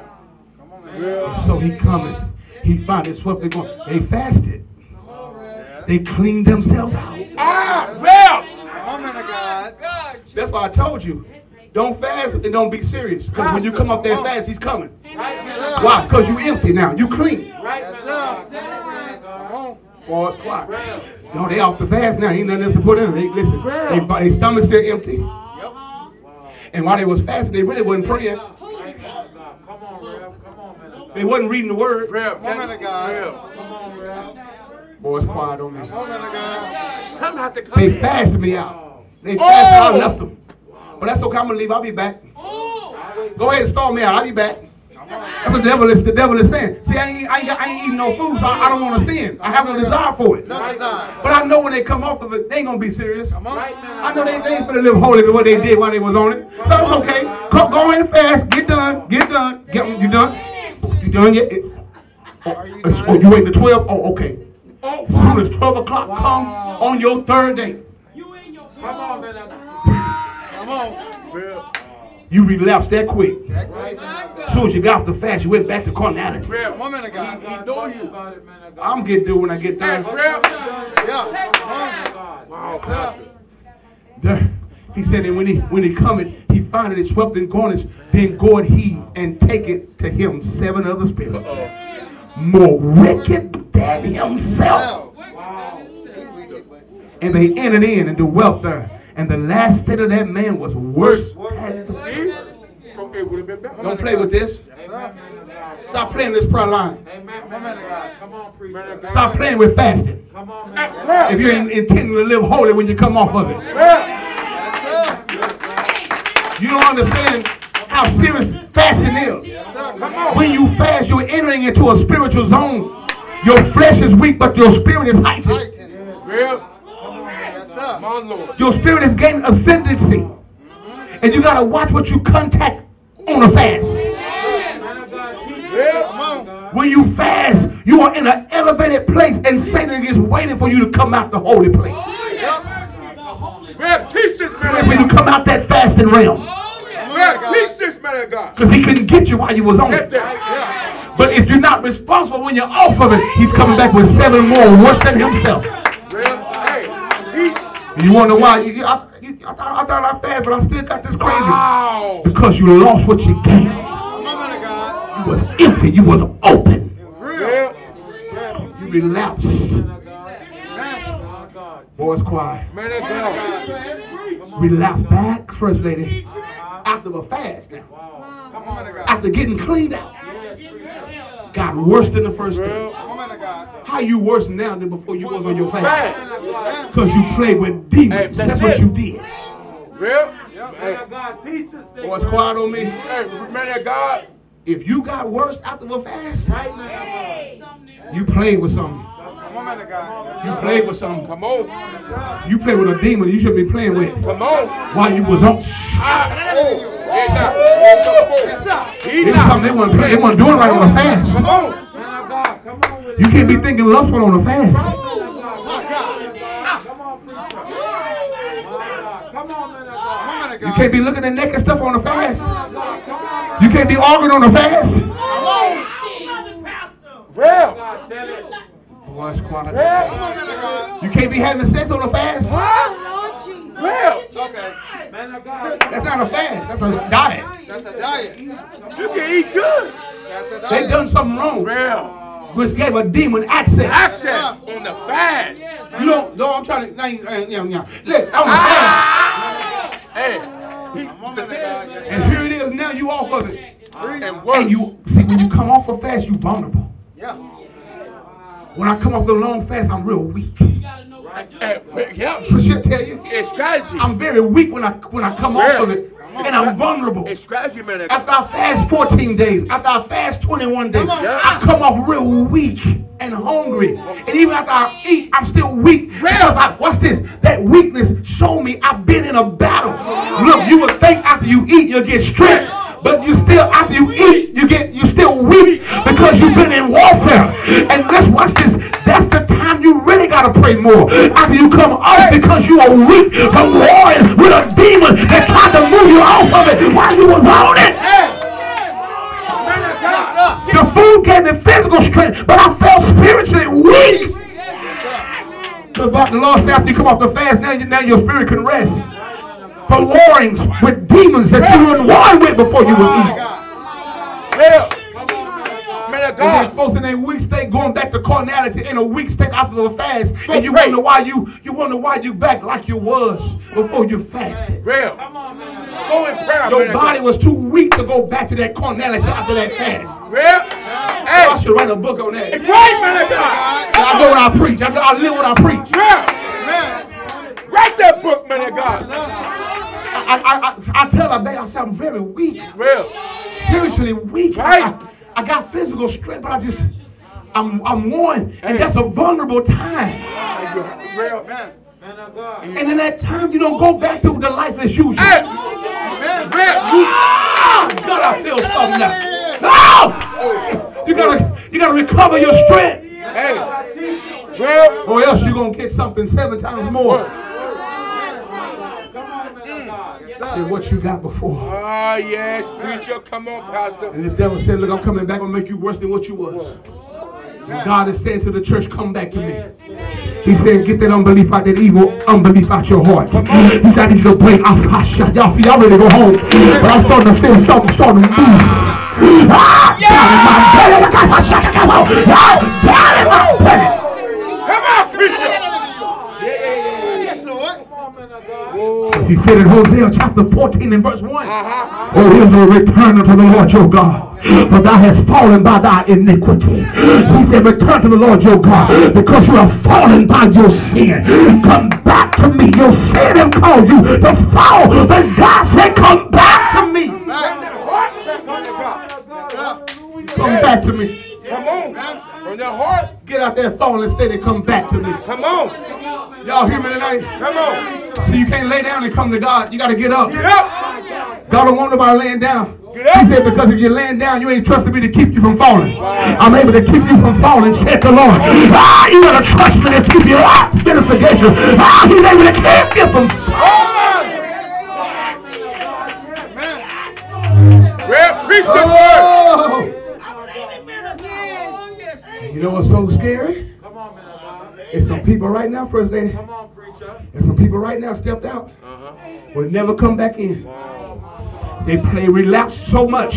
Come on. Real. So he coming. He found it swiftly going. They fasted. They cleaned themselves out. Ah, real. Come on, man of God. That's why I told you. Don't fast and don't be serious. Because when you come up there and fast, he's coming. Yes. Why? Because you empty now. You clean. Right Yes, man of sir. God. Come on. Boy, it's quiet. No, they off the fast now. Ain't nothing else to put in. They, listen, they, their stomach's still empty. Yep. And while they was fasting, they really wasn't praying. They wasn't reading the word. Real. Come on, of God. Real. Come on, Rev. Boy, it's quiet on me. Come on, man of God. Some have to come They in. fasted me out. Oh. They fasted, I Oh! left them. But that's okay. I'm gonna leave. I'll be back. Oh. Go ahead and storm me out. I'll be back. That's what the devil is. The devil is saying. See, I ain't, I ain't, I ain't eating no food, so I, I don't want to sin. I have no desire for it. No desire. But I know when they come off of it, they ain't gonna be serious. Come on. I know they, they ain't finna live holy with what they did while they was on it. So it's okay. Come, go in fast. Get done. Get done. Get you done. You done yet? It- Oh, Are you eh, it's- done? oh, you wait to twelve. Oh, okay. Oh, As soon as twelve o'clock come on your third day, You in your Come on, man. Come on. real, you relapse that quick. That right. As soon as you got off the fast, you went back to carnality. real. Come on, man of God. He know you. About it, man. I'm getting through when I get Hey, done. real. Yeah. Come on. God. Wow, Yes, sir. There. He said, and when he when he cometh, he findeth it swept in garnish, then goeth he and take it to him seven other spirits, more wicked than himself. Wow. See, wicked, And they entered in and dwelt there. And the last state of that man was worse. than the See? So it would have been better. Don't play with this. Yes. Stop playing this prayer line. Amen. Come on, man of God. Come on, preacher. Stop playing with fasting. Come on, man. of God. real. If you ain't intending to live holy when you come off of it. Real. Yes, sir. You don't understand how serious fasting is. Yes, sir. Come on. When you fast, you're entering into a spiritual zone. Your flesh is weak, but your spirit is heightened. Tighten. Real. Yes, sir. My Lord. Your spirit is gaining ascendancy. And you gotta watch what you contact on a fast. Man of God, teach Real. Come on. When you fast, you are in an elevated place, and Satan is waiting for you to come out the holy place. Yep. Real. Teach this man Waiting of for you come out that fasting realm. Come Real. of Teach this man of God. Because he couldn't get you while you was on Get it. Yeah. But if you're not responsible when you're off of it, he's coming back with seven more worse than himself. Hey. You wonder why? You, I, you, I, thought, I thought I fast, but I still got this crazy. Wow. Because you lost what you gained. Come on, man of God. You was empty. You was open. Real. Real. You relapsed. Man of God. Man. My God. Boys, quiet. Man of Man of God. God. Relapse back, first lady. After a fast now. Come on, man of God. After getting cleaned out. Got worse than the first day. Real. Come on, man of God. How you worse now than before you was on your fast? Fast. Because you played with demons. Hey, that's that's what you did. Real. Yep. Man of God, teach us things. Boys, quiet on me. Hey, man of God. If you got worse after a fast, Right, man you played with something. Come on, man God. You sir. played with something. Come on. You played with a demon you shouldn't be playing with. Come on. While you was on. Ah. Oh. Get that. Oh, Yes, come sir. on. He It's not. something they weren't, they weren't doing right on the fast. Come on. God. Man of God, come on with it. You can't be thinking lustful on a fast. Man of God, My God. Come on, preacher. My God. Come on, man of Come God. on, man of You can't be looking at naked stuff on the fast. God, come on. You can't be arguing on the fast. Come on. Real. God, tell it. Boy, it's quiet. Come Real. on, man of God. You can't be having sex on a fast. Huh? Real. Okay. Man of God. That's not a fast. That's a diet. That's a diet. You can eat good. That's a diet. They diet. done something wrong, Real. which gave a demon access. Access on the fast. You don't. No, I'm trying to. Nah, you- yeah, yeah. Look, on the fast. Hey. He, Come on, man of God. Yes, And here it is. Now you off of it. and. And you see when you come off a fast, you vulnerable. Yeah. When I come off the long fast, I'm real weak. Eh, yeah. For sure, tell you, It's strategy. I'm very weak when I when I come off of it, and I'm vulnerable. It's strategy, man. After I fast 14 days, after I fast 21 days, on. I come off real weak and hungry. And even after I eat, I'm still weak. Because I, watch this, that weakness show me I've been in a battle. Look, you would think after you eat, you'll get strength. But you still, after you eat, you get, you still weak because you've been in warfare. And let's watch this. That's the time you really gotta pray more. After you come off because you are weak from warring with a demon that tried to move you off of it while you was on it. The food gave me physical strength, but I felt spiritually weak. The Lord said after you come off the fast, now, now your spirit can rest. From warrings with demons that you were warring with before you Man were of eating. God. Real. Man of And then folks in a weak state going back to carnality in a weak state after the fast. Go and you pray. wonder why you you wonder why you back like you was before you fasted. Real. Come on, man. Go in prayer, Your of body God. was too weak to go back to that carnality after that fast. Real. I should write a book on that. Right, man of God. I know what I preach. I, I live what I preach. Real. Man. Write that book, man of God. I, I, I, I tell her, babe, I said, I'm very weak. Real. spiritually weak. Right. I, I got physical strength, but I just, I'm, I'm worn, and that's a vulnerable time. Real man. Man of God. And in that time, you don't go back to the life as usual. Hey, Amen. real. You, Ah, God, I feel something now. Ah! You gotta, you gotta recover your strength, hey, real. or else you're gonna get something seven times more Come on, man of God. Yes, than what you got before. Ah, yes, preacher. Come on, pastor. And this devil said, "Look, I'm coming back. I'm gonna make you worse than what you was." And God is saying to the church, "Come back to me." He said, "Get that unbelief out, that evil unbelief out your heart." He said, "I need you to break off." Y'all see, y'all ready to go home, but I'm starting to feel something starting to move. Ah, down in my belly. Come on, down in my belly. Come on, preacher. Yes, Lord. Come on, man of He said in Hosea chapter 14 and verse 1. Uh-huh. Oh, Israel, return unto the Lord your God, for thou hast fallen by thy iniquity. He said, return to the Lord your God, because you have fallen by your sin. Come back to me. Your sin have caused you to fall, but God said, come back to me. Back. God. Yes. Come back to me. Come on. From the heart. Get out there and fall and stay and come back to me. Come on. Y'all hear me tonight? Come on. So you can't lay down and come to God. You got to get up. Get up. God don't want nobody laying down. He said, because if you're laying down, you ain't trusting me to keep you from falling. I'm able to keep you from falling, said the Lord. Ah, you gotta trust me to keep you up, Minister Gator. Ah, he's able to keep you from Real preach this word. You know what's so scary? Come on, man It's some people right now, First Lady. Come on, preacher. There's some people right now stepped out. Uh-huh. Will never come back in. They play relapse so much.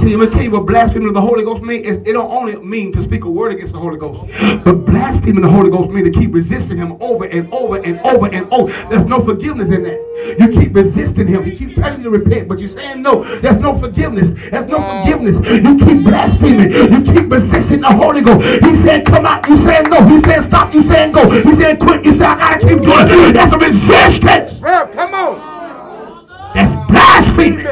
See, let me tell you what blaspheming of the Holy Ghost means. It don't only mean to speak a word against the Holy Ghost, but blaspheming the Holy Ghost means to keep resisting Him over and over and over and over. There's no forgiveness in that. You keep resisting Him. You keep telling you to repent, but you're saying no. There's no forgiveness. There's no forgiveness. You keep blaspheming. You keep resisting the Holy Ghost. He said, "Come out." You saying no. He said, "Stop." You saying go. He said, "Quit." You say, "I gotta keep doing it." That's a resistance. Come on. That's blasphemy.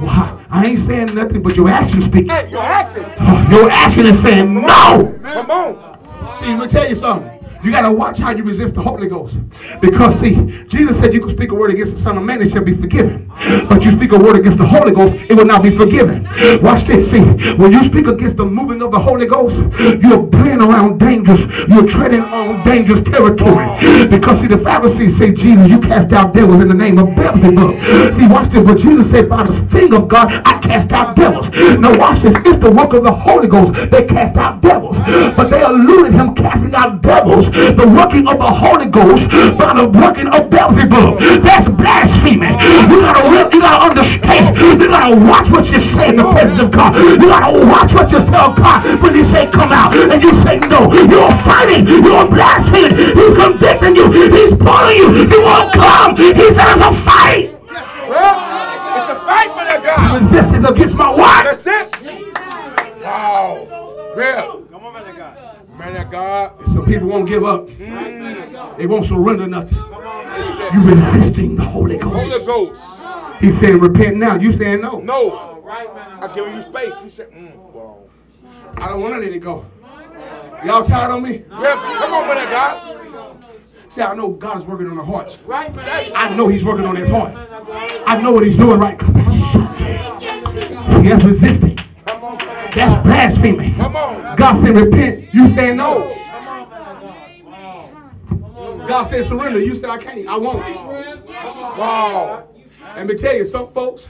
Why? I ain't saying nothing, but your action speaking. Hey, your action. Your action is saying no. Come on. See, let me tell you something. You gotta watch how you resist the Holy Ghost. Because see, Jesus said you can speak a word against the Son of Man, it shall be forgiven. But you speak a word against the Holy Ghost, it will not be forgiven. Watch this, see. When you speak against the moving of the Holy Ghost, you're playing around dangerous, you're treading on dangerous territory. Because see, the Pharisees say, Jesus, you cast out devils in the name of Beelzebub. See, watch this. But Jesus said, by the finger of God, I cast out devils. Now watch this. It's the work of the Holy Ghost that cast out devils. But they eluded him casting out devils, the working of the Holy Ghost by the working of Beelzebub. That's blasphemy. You gotta you gotta understand. You gotta watch what you say in the presence of God. You gotta watch what you tell God when He say come out and you say no. You're fighting. You're blaspheming. He's convicting you. He's pulling you. You won't come. He said it's a fight. Well, it's a fight for that God. Resistance against my word. That's it. Wow. Real. God. Man God. Some people won't give up. They won't surrender nothing. You resisting the Holy Ghost. Holy Ghost. He said, repent now. You saying no. No. Right, man I God. giving you space. You said, mm. I don't want to let it go. Y'all tired on me? Real. Come on, man of God. See, I know God's working on the hearts. Right, man of God. I know He's working on his heart. Man of God. I know what He's doing right. Yes, resisting. Come on, man of God. That's blasphemy. Come on. God said, repent. You say no. Come on, man of God. God said, surrender. You said, I can't. I won't. Wow. Let me tell you, some folks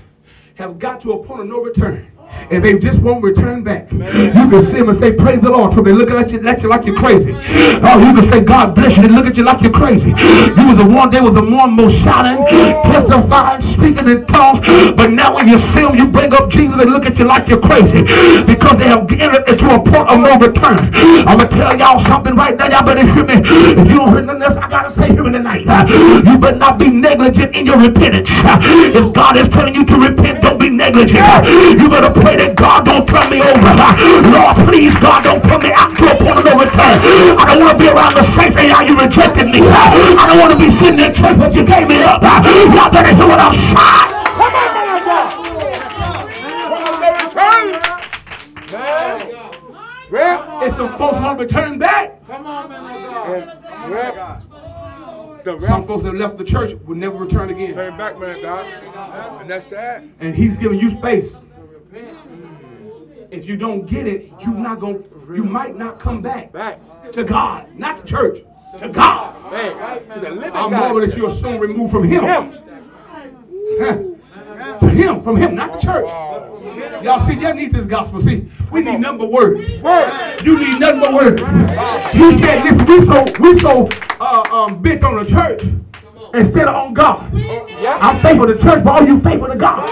have got to a point of no return. And they just won't return back. You can see them and say, Praise the Lord. So they looking at you, at you like you're crazy. Oh, you can say, God bless you. They look at you like you're crazy. You was the one, they was the one most shouting, testifying, speaking in tongues. But now when you see them, you bring up Jesus, they look at you like you're crazy. Because they have entered into a point of no return. I'm going to tell y'all something right now. Y'all better hear me. If you don't hear nothing else, I got to say hear me tonight. You better not be negligent in your repentance. If God is telling you to repent, don't be negligent. You better pray that God don't turn me over. Lord, please, God, don't put me out to a point of no return. I don't want to be around the saints and y'all you rejected me. I don't want to be sitting in church but you gave me up. Y'all better hear what I'm saying. Come on, man of God. Come on, the return. And some folks want to return back. Come on, man of God. The Some folks that left the church will never return again. turn back, man God. And that's sad. And he's giving you space. If you don't get it, you not going you might not come back Back. to God, not to church, to God. To the living I'm marvel that you're soon removed from him. Him. to him, from him, not the church. Y'all see, y'all need this gospel. See, we need number word. Word. You need nothing but word. He said, listen, we so we so uh, um, bent on the church instead of on God. I'm faithful to church, but are you faithful to God?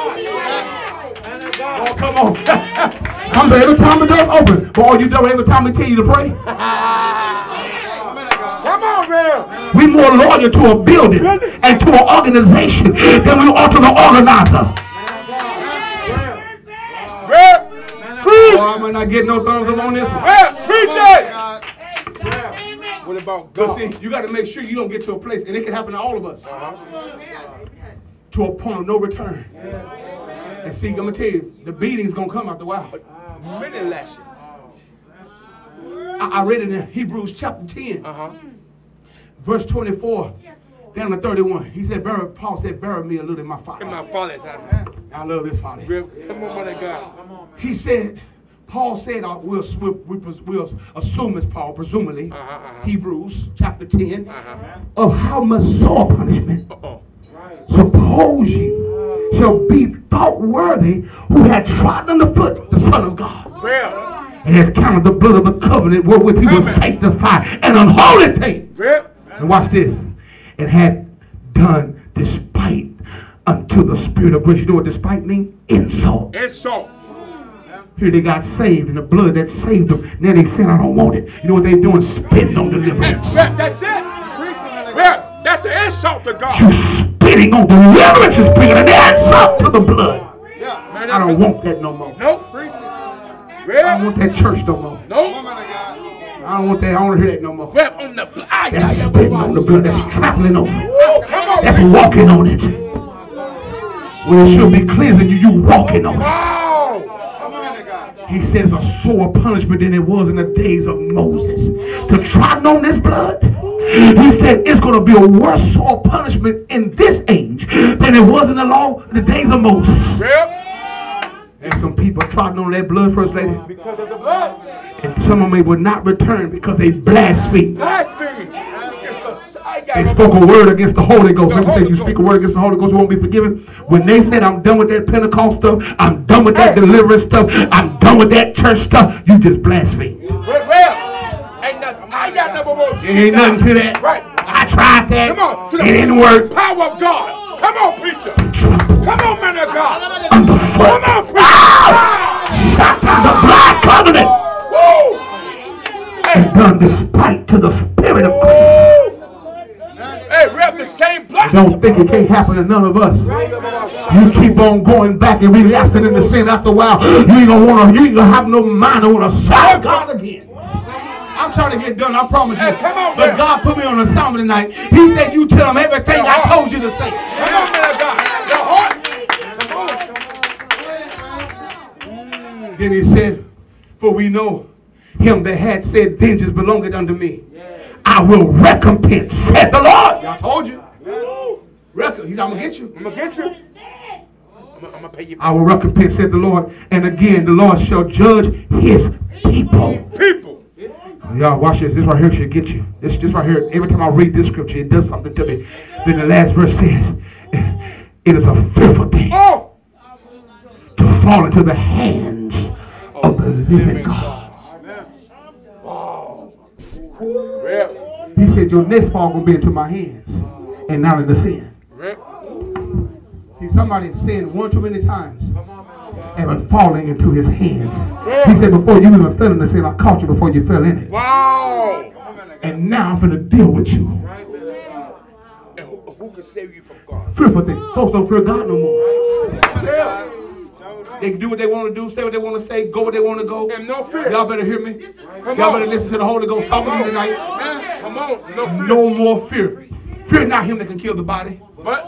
Man of God. Oh, come on. I'm there every time the door's open. But all you do every time we tell you to pray. Come on, real. We more loyal to a building and to an organization than we are to the organizer. Real. Preach. Oh, I might not get no thumbs up on this one. Real. Preach it. What about But God? see, you got to make sure you don't get to a place, and it can happen to all of us, Uh-huh. to a point of no return. And see, I'm gonna tell you, the beating's gonna come after a while. Many lessons. I, I read it in Hebrews chapter 10, Uh-huh. verse 24, down to 31. He said, bury, Paul said, bury me a little in my father. In my father's house. I love this father. Real. Come on, man of God. He said, Paul said, uh, we'll, we'll, we'll, we'll assume it's Paul, presumably, Uh-huh, uh-huh. Hebrews chapter 10, Uh-huh. of how much sore punishment Uh-oh. suppose you shall be thought worthy who had trodden the foot the Son of God, Real. and has counted the blood of the covenant wherewith he was sanctified an unholy thing. Real. And watch this. And had done despite unto the spirit of grace. You know what despite means? Insult. Insult. Here they got saved, and the blood that saved them. Now they said, I don't want it. You know what they're doing? Spitting on deliverance. That's it. That's the insult to You God. spitting on deliverance is bringing an insult to the blood. Yeah, Man, I don't want that no more. Nope. Priest. I don't want that church no more. Nope. I don't want that. I don't want to hear that no more. Real on the blood. Yeah, That's spitting on the blood. That's trampling on it. Woo, come on. That's preach. walking on it. When it should be cleansing you, you walking on it. Wow. He says a sore punishment than it was in the days of Moses. To trodden on this blood, he said it's going to be a worse sore punishment in this age than it was in the law in the days of Moses. Real. And some people trodden on that blood, First Lady, Because of the blood. and some of them will not return because they blasphemed. Blasphemy. They spoke a word against the Holy Ghost. The Let me say, Holy you speak a word against the Holy Ghost, you won't be forgiven. When they said, I'm done with that Pentecost stuff, I'm done with that Hey. deliverance stuff, I'm done with that church stuff, you just blaspheme. Real. Ain't nothing. I got no more. There ain't nothing to that. Right. I tried that. Come on. To It the didn't work. Power of God. Come on, preacher. Come on, man of God. underfoot. Come on, preacher. Ah! Shut the blood covenant. Woo. Hey. Done despite to the spirit of Christ. Hey, the same blood. Don't think it can't happen to none of us. You keep on going back and relapsing into sin after a while. You ain't gonna wanna, you ain't gonna have no mind to wanna serve God again. I'm trying to get done, I promise you. Hey, come on, but man. God put me on assignment tonight. He said, You tell him everything I told you to say. Come on, man God. The heart. Come on. Then he said, For we know him that had said, Vengeance belongeth unto me. I will recompense, said the Lord. Y'all told you. Recompense. He's I'm gonna get you. I'm gonna get you. I'm gonna, pay you. I will recompense, said the Lord. And again, the Lord shall judge his people. People. Y'all watch this. This right here should get you. This, this right here, every time I read this scripture, it does something to me. Then the last verse says, It is a fearful thing Oh. to fall into the hands of the living God. Real. He said, Your next fall gonna be into my hands and not in the sin. Real. See, somebody sinned one too many times and was falling into his hands. He said, Before you even fell in the sin, I caught you before you fell in it. Wow. And now I'm going to deal with you. And who, who can save you from God? Fearful thing. Folks don't fear God no more. Real. They can do what they want to do, say what they want to say, go where they want to go. And no fear. Y'all better hear me. Y'all better listen to the Holy Ghost talking to you tonight. Come on. No fear. No more fear. Fear not him that can kill the body. But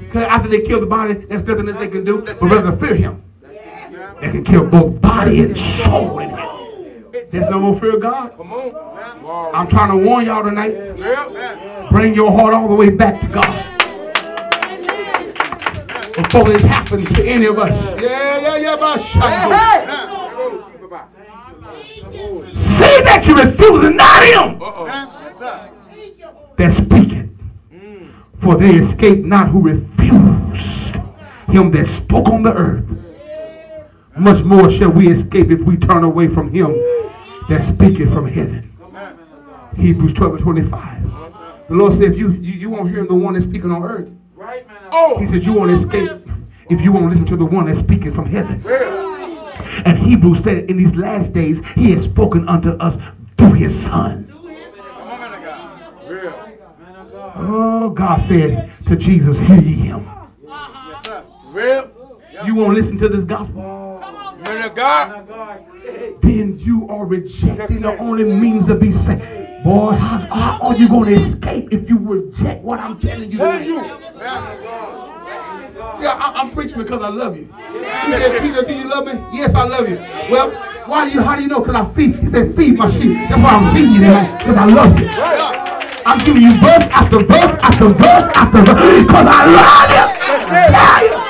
Because after they kill the body, there's nothing else they can do. That's But it. rather fear him. That can kill both body and soul in him. There's no more fear of God. Come on. I'm trying to warn y'all tonight. Bring your heart all the way back to God. Before this happens to any of us. Yeah, yeah, yeah, my Hey, shot. Hey. Say that you refuse and not him Uh-oh. Yes, that speaketh. For they escape not who refused him that spoke on the earth. Much more shall we escape if we turn away from him that speaketh from heaven. Hebrews 12 and 25. The Lord said, if you, you, you won't hear the one that's speaking on earth. Right, man. Oh. He said, you won't oh. escape if you won't listen to the one that's speaking from heaven. Yeah. And Hebrews said, in these last days, he has spoken unto us through his son. Come on, man of God. Yeah. Man of God. Oh, God said to Jesus, hear ye him. Real. You won't listen to this gospel? Man of God. Man of God. Then you are rejecting the only means to be saved. Boy, how, how are you going to escape if you reject what I'm telling you? See, I, I'm preaching because I love you. He said, Peter, do you love me? Yes, I love you. Well, why do you, how do you know? Because I feed. He said, feed my sheep. That's why I'm feeding you tonight. Because I love you. I'm giving you verse after verse after verse after verse. Because I love you.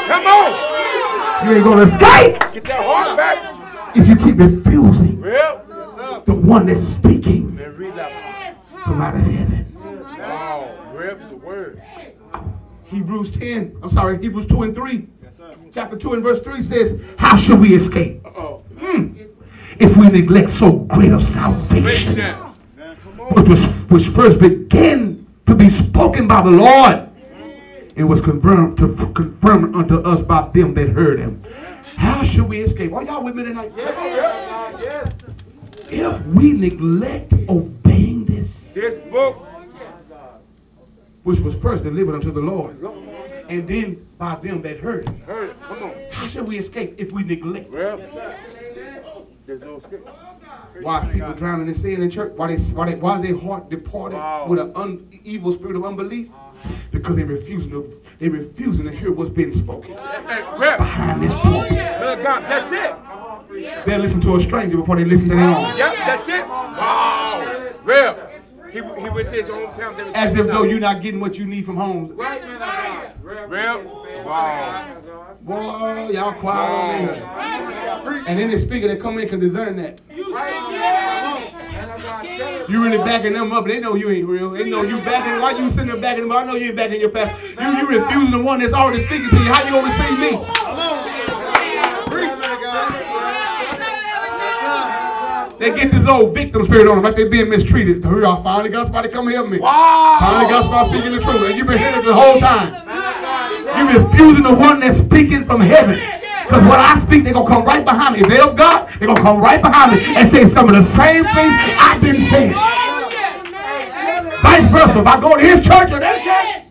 Come on. You ain't going to escape Get that heart back. if you keep refusing. The one that's speaking from out of heaven. Wow. Is a word. Hebrews 10, I'm sorry, Hebrews 2 and 3. Yes, sir. Chapter 2 and verse 3 says, How shall we escape Uh-oh. Hmm. if we neglect so great a salvation, Patient. which was which first began to be spoken by the Lord and was confirmed to confirmed unto us by them that heard him? How shall we escape? Are y'all with me tonight? Yes. If we neglect obeying this, This book. Which was first delivered unto the Lord, and then by them that heard him, Heard it. Come on. how shall we escape if we neglect? Real. There's no escape. Why is people drowning in sin in church? Why, they, why, they, why is their heart departed Wow. with an un, evil spirit of unbelief? Because they refusing to they refusing to hear what's being spoken behind this pulpit. Man of God. That's it. They listen to a stranger before they listen to their own. Yep, that's it. Wow. Real. He, he went to his hometown. They was As if though you're not getting what you need from home. Right, man of God. Real. Real. Wow. Boy, y'all quiet on me. And then the speaker that come in can discern that. Man of God. You really backing them up. They know you ain't real. They know you backing. Why you sitting there backing them up? I know you ain't backing your past. You you refusing the one that's already speaking to you. How you gonna receive me? Come on. Preach, man of God. Yes, sir. They get this old victim spirit on them, like they're being mistreated. Hurry, I finally got somebody come help me. Wow. Finally got somebody speaking the truth. And you've been hearing it the whole time. You're refusing the one that's speaking from heaven. Because when I speak, they're going to come right behind me. If they of God, they're going to come right behind me and say some of the same things I've been saying. Vice versa. If I go to his church or their church,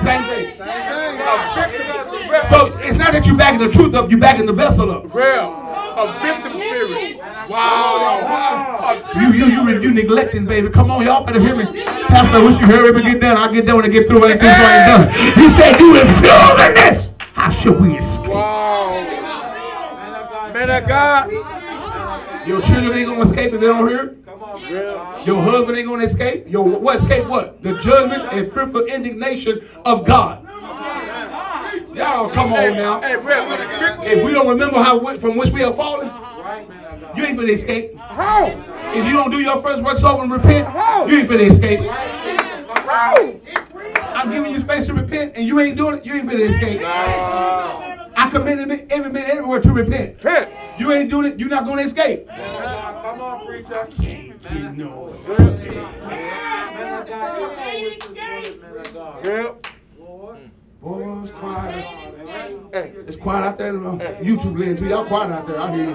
same thing. Same thing. So it's not that you're backing the truth up, you're backing the vessel up. Real. A victim spirit. Wow. You, you, you, you neglecting, baby. Come on, y'all better hear me. Pastor, I wish you hurry up and get done. I'll get done when I get through. I ain't through, so I ain't done. He said, you refusing this. How should we escape? Wow. Man of God. Your children ain't gonna escape if they don't hear it. Come on. Real. Your husband ain't gonna escape. Your what escape what? The judgment and fearful indignation of God. Y'all come on now. Hey, real. If we don't remember how from which we have fallen, Right, man of God. you ain't finna escape. How? If you don't do your first works over and repent, you ain't finna escape. How? I'm giving you space to repent, and you ain't doing it, you ain't finna escape. Wow. I commanded me every minute, everywhere to repent. Repent. You ain't doing it, you're not gonna escape. Come on, preacher. Can't get no. Man Boy, it's quiet. Hey. It's quiet out there. YouTube land too. Y'all quiet out there. I hear you.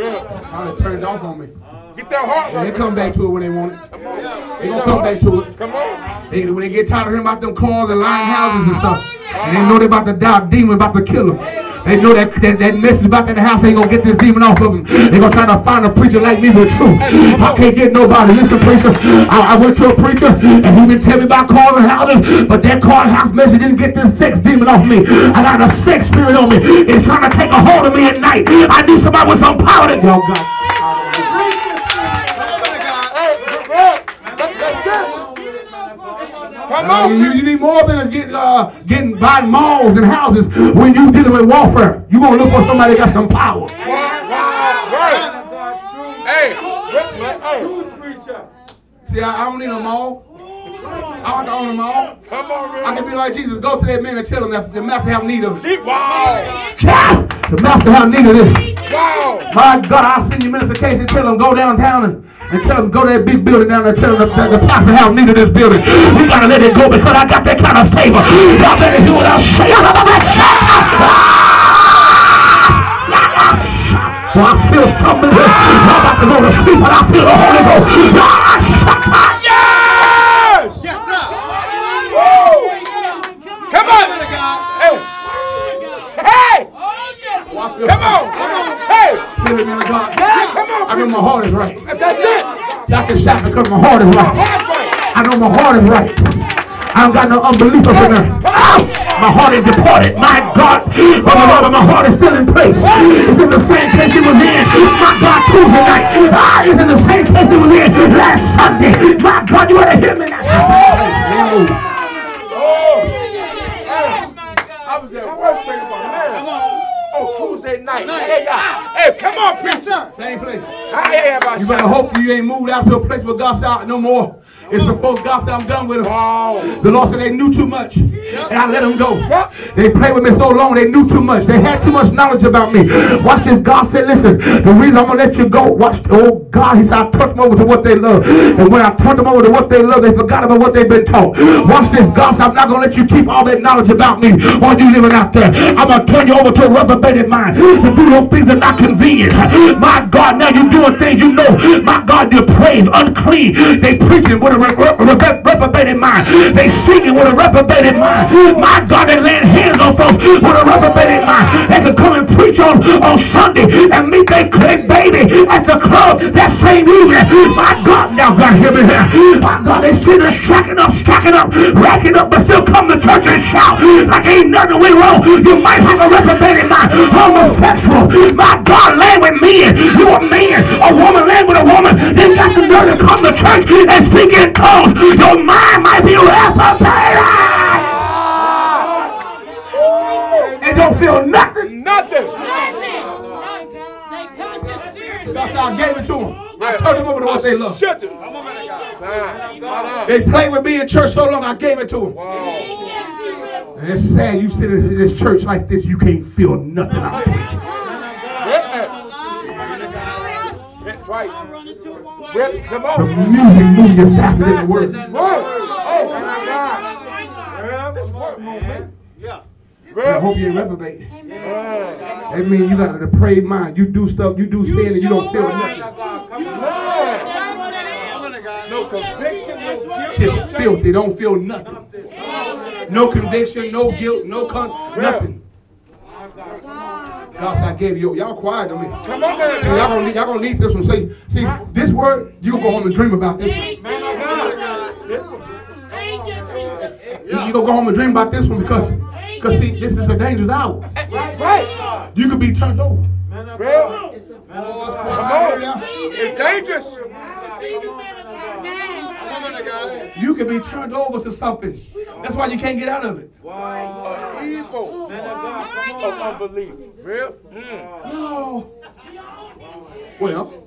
Real. Probably turned off on me. Get that heart And they come back to it when they want it. Come on. They gonna come back to it. Come on. They, when they get tired of hearing about them cars and line houses and stuff, They know they about to die, demon about to kill them. They know that, that, that message about that house ain't gonna get this demon off of them. They gonna try to find a preacher like me with truth. I can't get nobody. Listen, preacher, I, I went to a preacher and he been telling me about calling houses, but that calling house message didn't get this sex demon off me. I got a sex spirit on me. It's trying to take a hold of me at night. I need somebody with some power to go. God. Uh, on, you, you need more than get, uh, getting buying malls and houses when you dealing with warfare. You gonna look for somebody that got some power. Wow, wow, word. Hey, hey, preacher. See, I, I don't need a mall. I don't have to own a mall. come on, I can be like Jesus. Go to that man and tell him that the master have need of it. Wow, The master have need of this. wow. My God, I'll send you Minister Casey. Tell him go downtown and, and tell him go to that big building down there. Tell him that the, pastor have need of this building. We gotta let it go because I got that kind of favor. Y'all better hear what I'm saying. Well, I feel something. I'm about to go to sleep, but I feel the Holy Ghost. Yes! Yes, sir. Woo! Come on. Man of God. Hey. Hey! Well, I feel Come on. Hey! Feel it, man of God. Yeah, come I know my heart is right. That's it. See, I can shout because my heart is right. I know my heart is right. I don't got no unbelief up in there. Ow! My heart is departed. My God. Oh, my Lord, my heart is still in place. It's in the same place it was in. My God, Tuesday night. Ah, it's in the same place it was in last Sunday. My God, you ought to hear me now. I was at work thinking about man. Oh, Tuesday night. Hey, come on, Yes, preacher. sir. Same place. Ah, hey, about You better hope you ain't moved out to a place where God said no more. It's the folks God said I'm done with them. Wow. The Lord said they knew too much, and I let them go. Yep. They played with me so long, they knew too much. They had too much knowledge about me. Watch this. God said, listen, the reason I'm going to let you go, watch, oh God, he said, I turned them over to what they love. And when I turned them over to what they love, they forgot about what they've been taught. Watch this. God said, I'm not going to let you keep all that knowledge about me while you living out there. I'm going to turn you over to a reprobated mind to do those things that are not My God, now you're doing things you know. My God, you're praised, unclean. They preaching with a re- re- re- reprobated mind. They singing with a reprobated mind. My God, they laying hands on folks with a reprobated mind. They can come and preach on, on Sunday and meet their click baby at the club that same evening. My God, now God, hear me here. My God, they see there stacking up, stacking up, racking up, but still come to church and shout like ain't nothing went wrong. You might have a reprobated mind. Homosexual. My God, laying with men. You a man. A woman land with a woman. Then got the nerve to come to church and speak in tongues. Your mind might be reprobated. And don't feel nothing. Nothing. Nothing. That's how I gave it to them. I turned them over to what they love. Shut it. Come on, man of God. Nah, nah, They played with me in church so long, I gave it to them. Wow. And it's sad you sit in this church like this, you can't feel nothing I'm preaching. Hit twice. Rip, come The on. music moves you faster than the word. Word. Oh, my God. This work movement. Yeah. I hope you ain't reprobate. Yeah. That means you got a depraved mind. You do stuff, you do sin, and you don't feel nothing. Man of God. No conviction, no guilt. Just filthy, don't feel nothing. No conviction, no guilt, no con, nothing. God said, I gave you. Y'all quiet to me. Come on, man. See, y'all gonna need, y'all gonna need this one. See, see, this word, you gonna go home and dream about this one. Man of God. This one. You gonna go home and dream about this one because, because see, this is a dangerous hour. Right. You could be turned over. Real. Oh, it's Come on. It's dangerous. Come on, man of God. You can be turned over to something. That's why you can't get out of it. Wow. Evil. Of unbelief. Real. Mm. No. Well,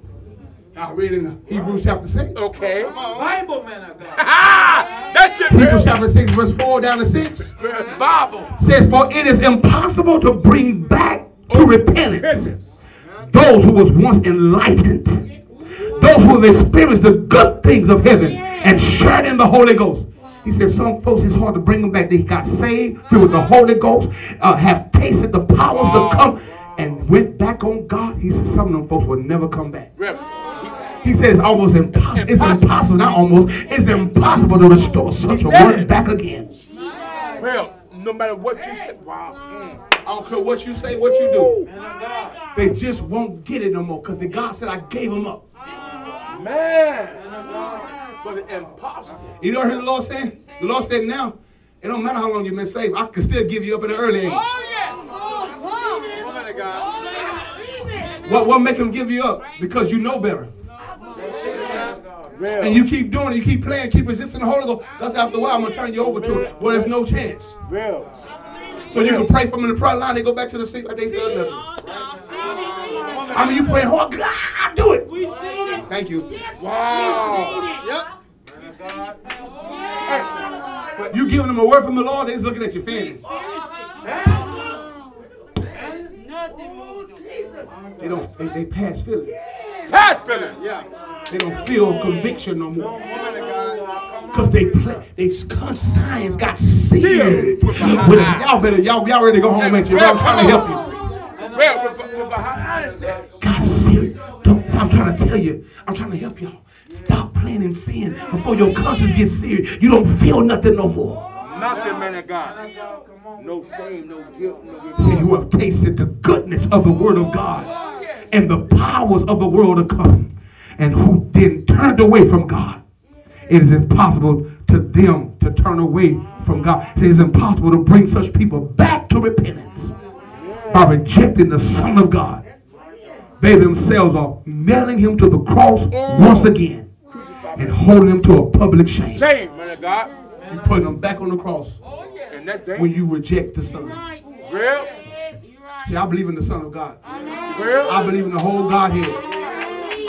I read in Hebrews chapter 6. Okay. Bible man of God. Ah, that shit Hebrews real. chapter 6, verse 4 down to 6 Real Bible. says, For it is impossible to bring back to repentance Goodness. Those who was once enlightened, those who have experienced the good things of heaven and shared in the Holy Ghost. He said some folks it's hard to bring them back. They got saved, filled with the Holy Ghost, uh, have tasted the powers to come, and went back on God. He said some of them folks will never come back. He says it's almost impossible. It's Impossible. not almost. It's impossible to restore such a one back again. Well, no matter what you say. Wow. I don't care what you say, what you do. Man. They just won't get it no more because the God said I gave them up. Man. But it's impossible. You know what the Lord said? The Lord said now, it don't matter how long you've been saved. I can still give you up at an early age. Oh, yes. Woman of God. Oh, what what make him give you up? Because you know better. Real. And you keep doing it, you keep playing, keep resisting the Holy Ghost. That's after a while I'm gonna turn you over to it. Well, there's no chance. Real. So you can pray from the prayer line, they go back to the seat like they feel nothing. I mean you praying hard, God, do it. We've seen it. Thank you. Wow. Yep. You giving them a word from the Lord, they just looking at your fanny. Nothing more. Oh, they don't they, they pass feeling. Pass feeling. Yeah. They don't feel conviction no more. Woman of God. Because they play, they conscience got seared. With the y'all better, y'all, y'all ready to go home, ain't you? I'm trying to help you. Real. With, with behind mindset. Seared. Don't, I'm trying to tell you, I'm trying to help y'all. Stop playing in sin before your conscience gets seared. You don't feel nothing no more. Nothing, man of God. No shame, no guilt, no Say you have tasted the goodness of the word of God and the powers of the world to come, and who then turned away from God. It is impossible to them to turn away from God. It is impossible to bring such people back to repentance by rejecting the Son of God. They themselves are nailing him to the cross once again and holding him to a public shame. Shame, man of God. You putting them back on the cross And that's when you reject the Son. Right. Real. See, I believe in the Son of God. Real. I believe in the whole Godhead.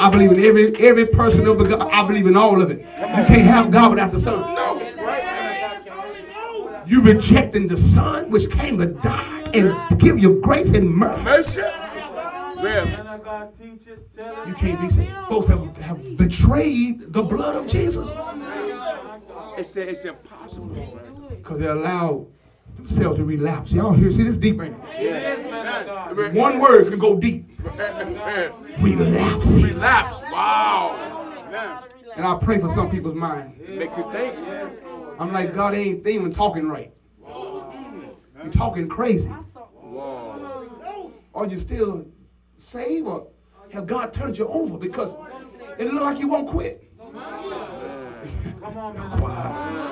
I believe in every every person of the God. I believe in all of it. You can't have God without the Son. No. You rejecting the Son, which came to die and give you grace and mercy. Mercy. Real. Man of God, teach it, tell it. You can't be saved. Folks have, have betrayed the blood of Jesus It's, it's impossible. Because they allow themselves to relapse. Y'all hear? See, this deep ain't it? Yes, man of God. One word can go deep. Relapsing. Relapse. Wow. And I pray for some people's mind. Make you think. I'm like, God, they ain't, they even talking right. You're talking crazy. Wow. Are you still saved or have God turned you over? Because it look like you won't quit. Come on, man of God.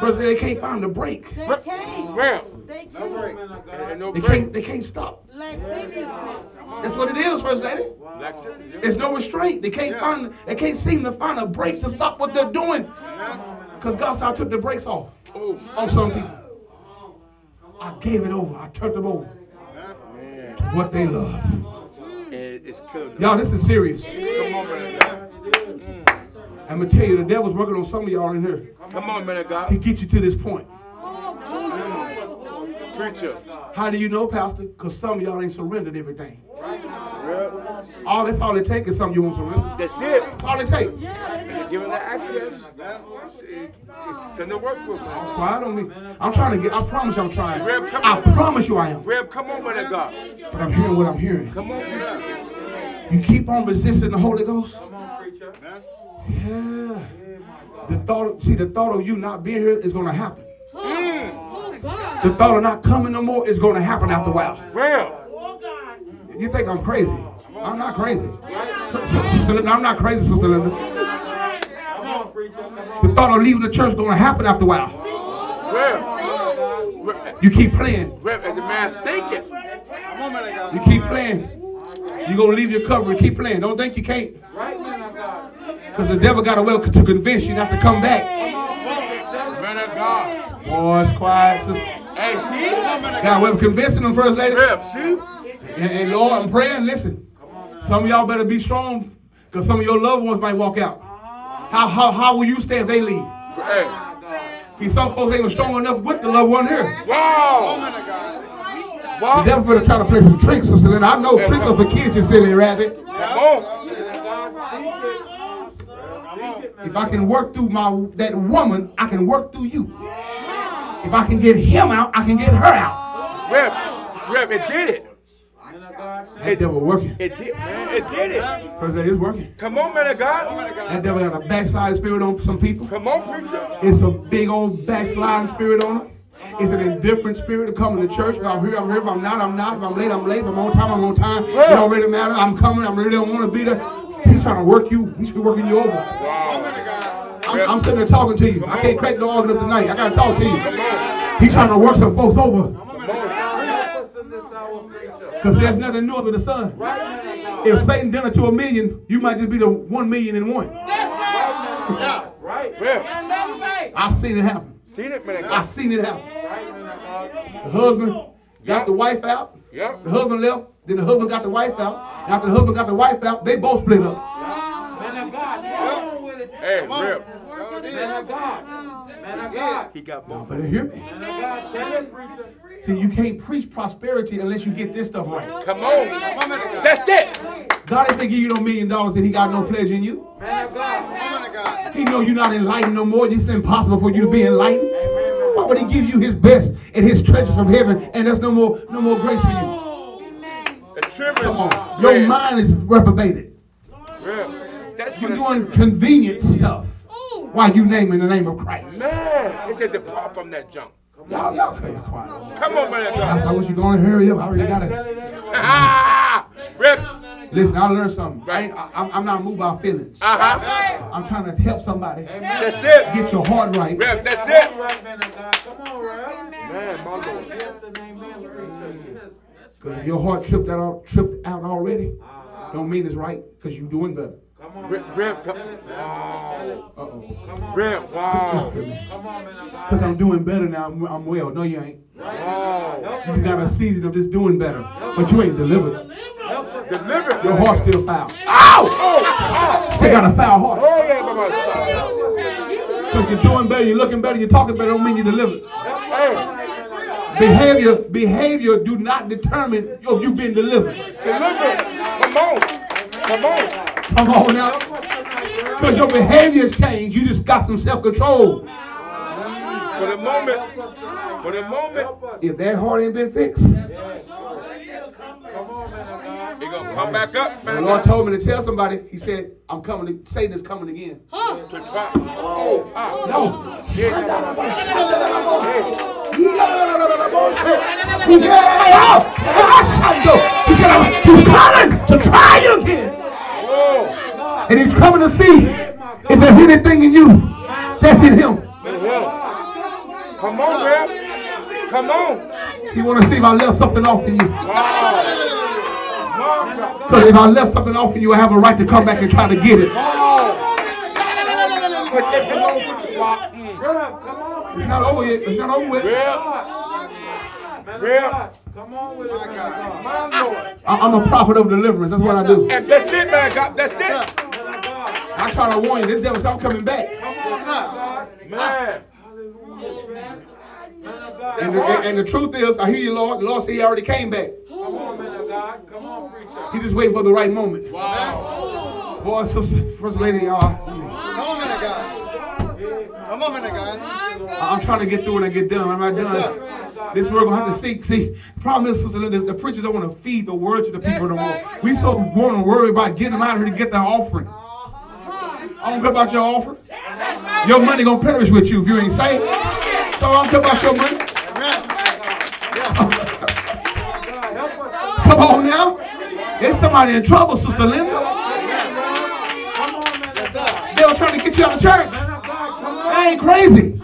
First, they can't find the break. They came. Real. They No came. break. Man of And God. no They can't, they can't stop. Lasciviousness. That's what it is, First Lady. That's it. Yeah. There's no restraint. They can't Yeah. find. They can't seem to find a break to stop what they're doing. Because God said I took the brakes off Oh, on some people. I gave it over. I turned them over to what they love. And it's killing them. Y'all, this is serious. Come on, man of God. I'm gonna tell you, the devil's working on some of y'all in here Come on, man of God. to get you to this point. Preacher. How do you know, Pastor? Because some of y'all ain't surrendered everything. Real. All that's all it takes is something you won't surrender. That's it. That's all it takes. And they're giving the access. Send the work with man. Quiet on me. I'm trying to get. I promise you, I'm trying. Rev, come I on. promise you, I am. Reb, come on, man of God. But I'm hearing what I'm hearing. Come on, preacher. You keep on resisting the Holy Ghost. Come on, preacher. Yeah. The thought. Of, see, the thought of you not being here is gonna happen. Oh, The thought of not coming no more is gonna happen after a while. Oh, real. You think I'm crazy? I'm not crazy. Sister Linda, I'm not crazy, Sister Linda. Come on, preacher. Come on. The thought of leaving the church is gonna happen after a while. Rev. Rev, You keep playing. Rev, as a man thinketh. Come on, man of God. You keep playing. You're gonna leave your cover and keep playing. Don't think you can't. Right, man of God. Because the devil got a way to convince you not to come back. Man of God. Boys, quiet. sister. Hey, see? Got a way of convincing them, First Lady. Rev, see? And, and Lord, I'm praying, listen. Some of y'all better be strong because some of your loved ones might walk out. How, how, how will you stay if they leave? Hey. See, some folks ain't strong enough with the loved one here. Wow. God. The Wow. devil finna try to play some tricks, Sister Linda. I know tricks are for kids, you silly rabbit. Come on. If I can work through my that woman, I can work through you. If I can get him out, I can get her out. Rev, Rev, it did it. That devil working. It did, man. It did it. First lady, it's working. Come on, man of God. Man. That devil got a backsliding spirit on some people. Come on, preacher. It's a big old backsliding spirit on them. It's an indifferent spirit of coming to church. If I'm here, I'm here. If I'm not, I'm not. If I'm late, I'm late. If I'm on time, I'm on time. It don't really matter. I'm coming. I really don't want to be there. He's trying to work you. He's working you over. Wow. I'm, I'm sitting there talking to you. I can't crack the organ up tonight. I gotta talk to you. He's trying to work some folks over. Help us in this hour, preacher. Because there's nothing new under the sun. Right, man of God. If Satan done it to a million, you might just be the one million and one. That's right. Yeah. Right. Yeah. Right. I've seen it happen. Seen it, man. I've seen it happen. Right, man of God. The husband got the wife out. Yep. The husband left. Then the husband got the wife out. And after the husband got the wife out, they both split up. Man of God. Come on. Hey, Come on. rip. Man of God. Man of God. He got Y'all both. better hear me. Man of God. Tell it, preacher. See, you can't preach prosperity unless you get this stuff right. Come on. Come on, man of God. That's it. God ain't gonna give you no million dollars and he got no pleasure in you. Man of God. Come on, man of God. He know you're not enlightened no more. It's impossible for you to be enlightened. Why would he give you his best and his treasures from heaven and there's no more no more grace for you? The trim is Come on. Your red. mind is reprobated. That's You're doing convenient stuff Ooh. while you naming the name of Christ. Man, it said depart from that junk. Y'all, y'all okay, quiet. Come on, man. of I said, I wish you going to hurry up. I already got it. it. Ah, ripped. Listen, I learned something. I ain't, I, I'm- I'm not moved by feelings. Uh huh. I'm trying to help somebody That's it. get your heart right. Rip, that's it. on, right, man of God. Come on, right. Man, my Lord. Yes and amen, preacher. Yes. Because if your heart tripped out, tripped out already, don't mean it's right because you're doing better. Come on. Rip, rip. Come, wow. Uh-oh. Come on. Rip, wow. Come on, man Because I'm doing better now. I'm, I'm well. No, you ain't. Wow. You us. got a season of just doing better. But you ain't delivered. Help us. Deliver. Your heart's still foul. Ow! Oh, Still got a foul heart. oh, yeah, my side. Because you're doing better, you're looking better, you're talking better, don't mean you're delivered. Hey, Behavior, behavior do not determine if you've been delivered. deliver. Come on. Come on. Come on now. Because your behavior's changed. You just got some self-control. For the moment. For the moment. If that heart ain't been fixed, Come on, man God. Gonna come back up, the man. Lord told me to tell somebody, he said, I'm coming, to, Satan is coming again. Huh? To try. Oh, ah. No. He said, he's coming to try you again. Oh, And he's coming to see if there's anything in you that's in him. in him. Come on, man. Come on. He want to see if I left something off in you. Wow. Because if I left something off in you, I have a right to come back and try to get it. Wow. But it belongs to the rock. Come on. It's not over yet. It's not over with. Real. Real. Come on with it, man of God. My Lord. I- I'm a prophet of deliverance. That's what I do. And that's it, man. God, that's it. Man of God. I try to warn you. This devil said I'm coming back. Yes, sir. Man. Ah. Man of God. And the, and, and the truth is, I hear you, Lord. The Lord said he already came back. Come on, man of God. Come on, preacher. He just waiting for the right moment. Wow. Boy, sister, first lady, y'all. Come on, man of God. Come on, man of God. I- I'm trying to get through when I get done. I'm not done. sir. This word gonna have to see. See, the problem is, sister, Linda, the preachers don't want to feed the word to the people no more. We so want to worry about getting them out of here to get their offering. Uh-huh. I don't care about your offering. Your money gonna perish with you if you ain't saved. Don't care about your money. Amen. God, help us. Come on now. There's somebody in trouble, Sister Linda. Come on, man Yes, of God. sir. They were trying to get you out of church. Man of God, come on. I ain't crazy.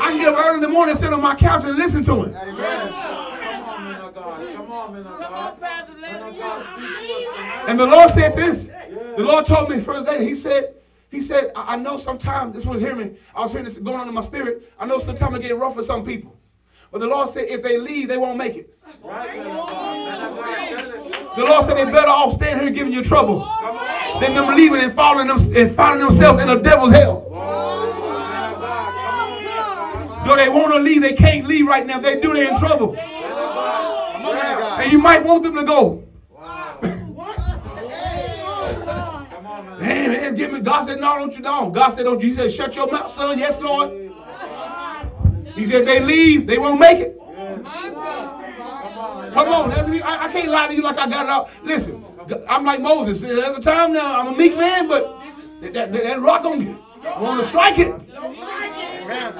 I can get up early in the morning, sit on my couch, and listen to him. Amen. Come on, man of God. Come on, man of Come on, God. Pastor, Man let's of go. God, speak to us. And the Lord said this. The Lord told me first day. He said, He said, I, I know sometimes this was hearing. I was hearing this going on in my spirit. I know sometimes it get rough for some people. But the Lord said, if they leave, they won't make it. Right, man of God. Man of God, tell it. The Lord said they better off staying here giving you trouble than them leaving and falling them and finding themselves in the devil's hell. Man of God, come on. Come on. Though they want to leave, they can't leave right now. If they do, they're in trouble. Come on, man of God. And you might want them to go. On, man. Give me. God said, no, don't you don't. God said, don't you? He said, shut your mouth, son. Yes, Lord. He said, if they leave, they won't make it. Come on, that's me. I, I can't lie to you like I got it out. Listen, I'm like Moses. There's a time now. I'm a meek man, but that, that, that rock on you. I want to strike it. Amen.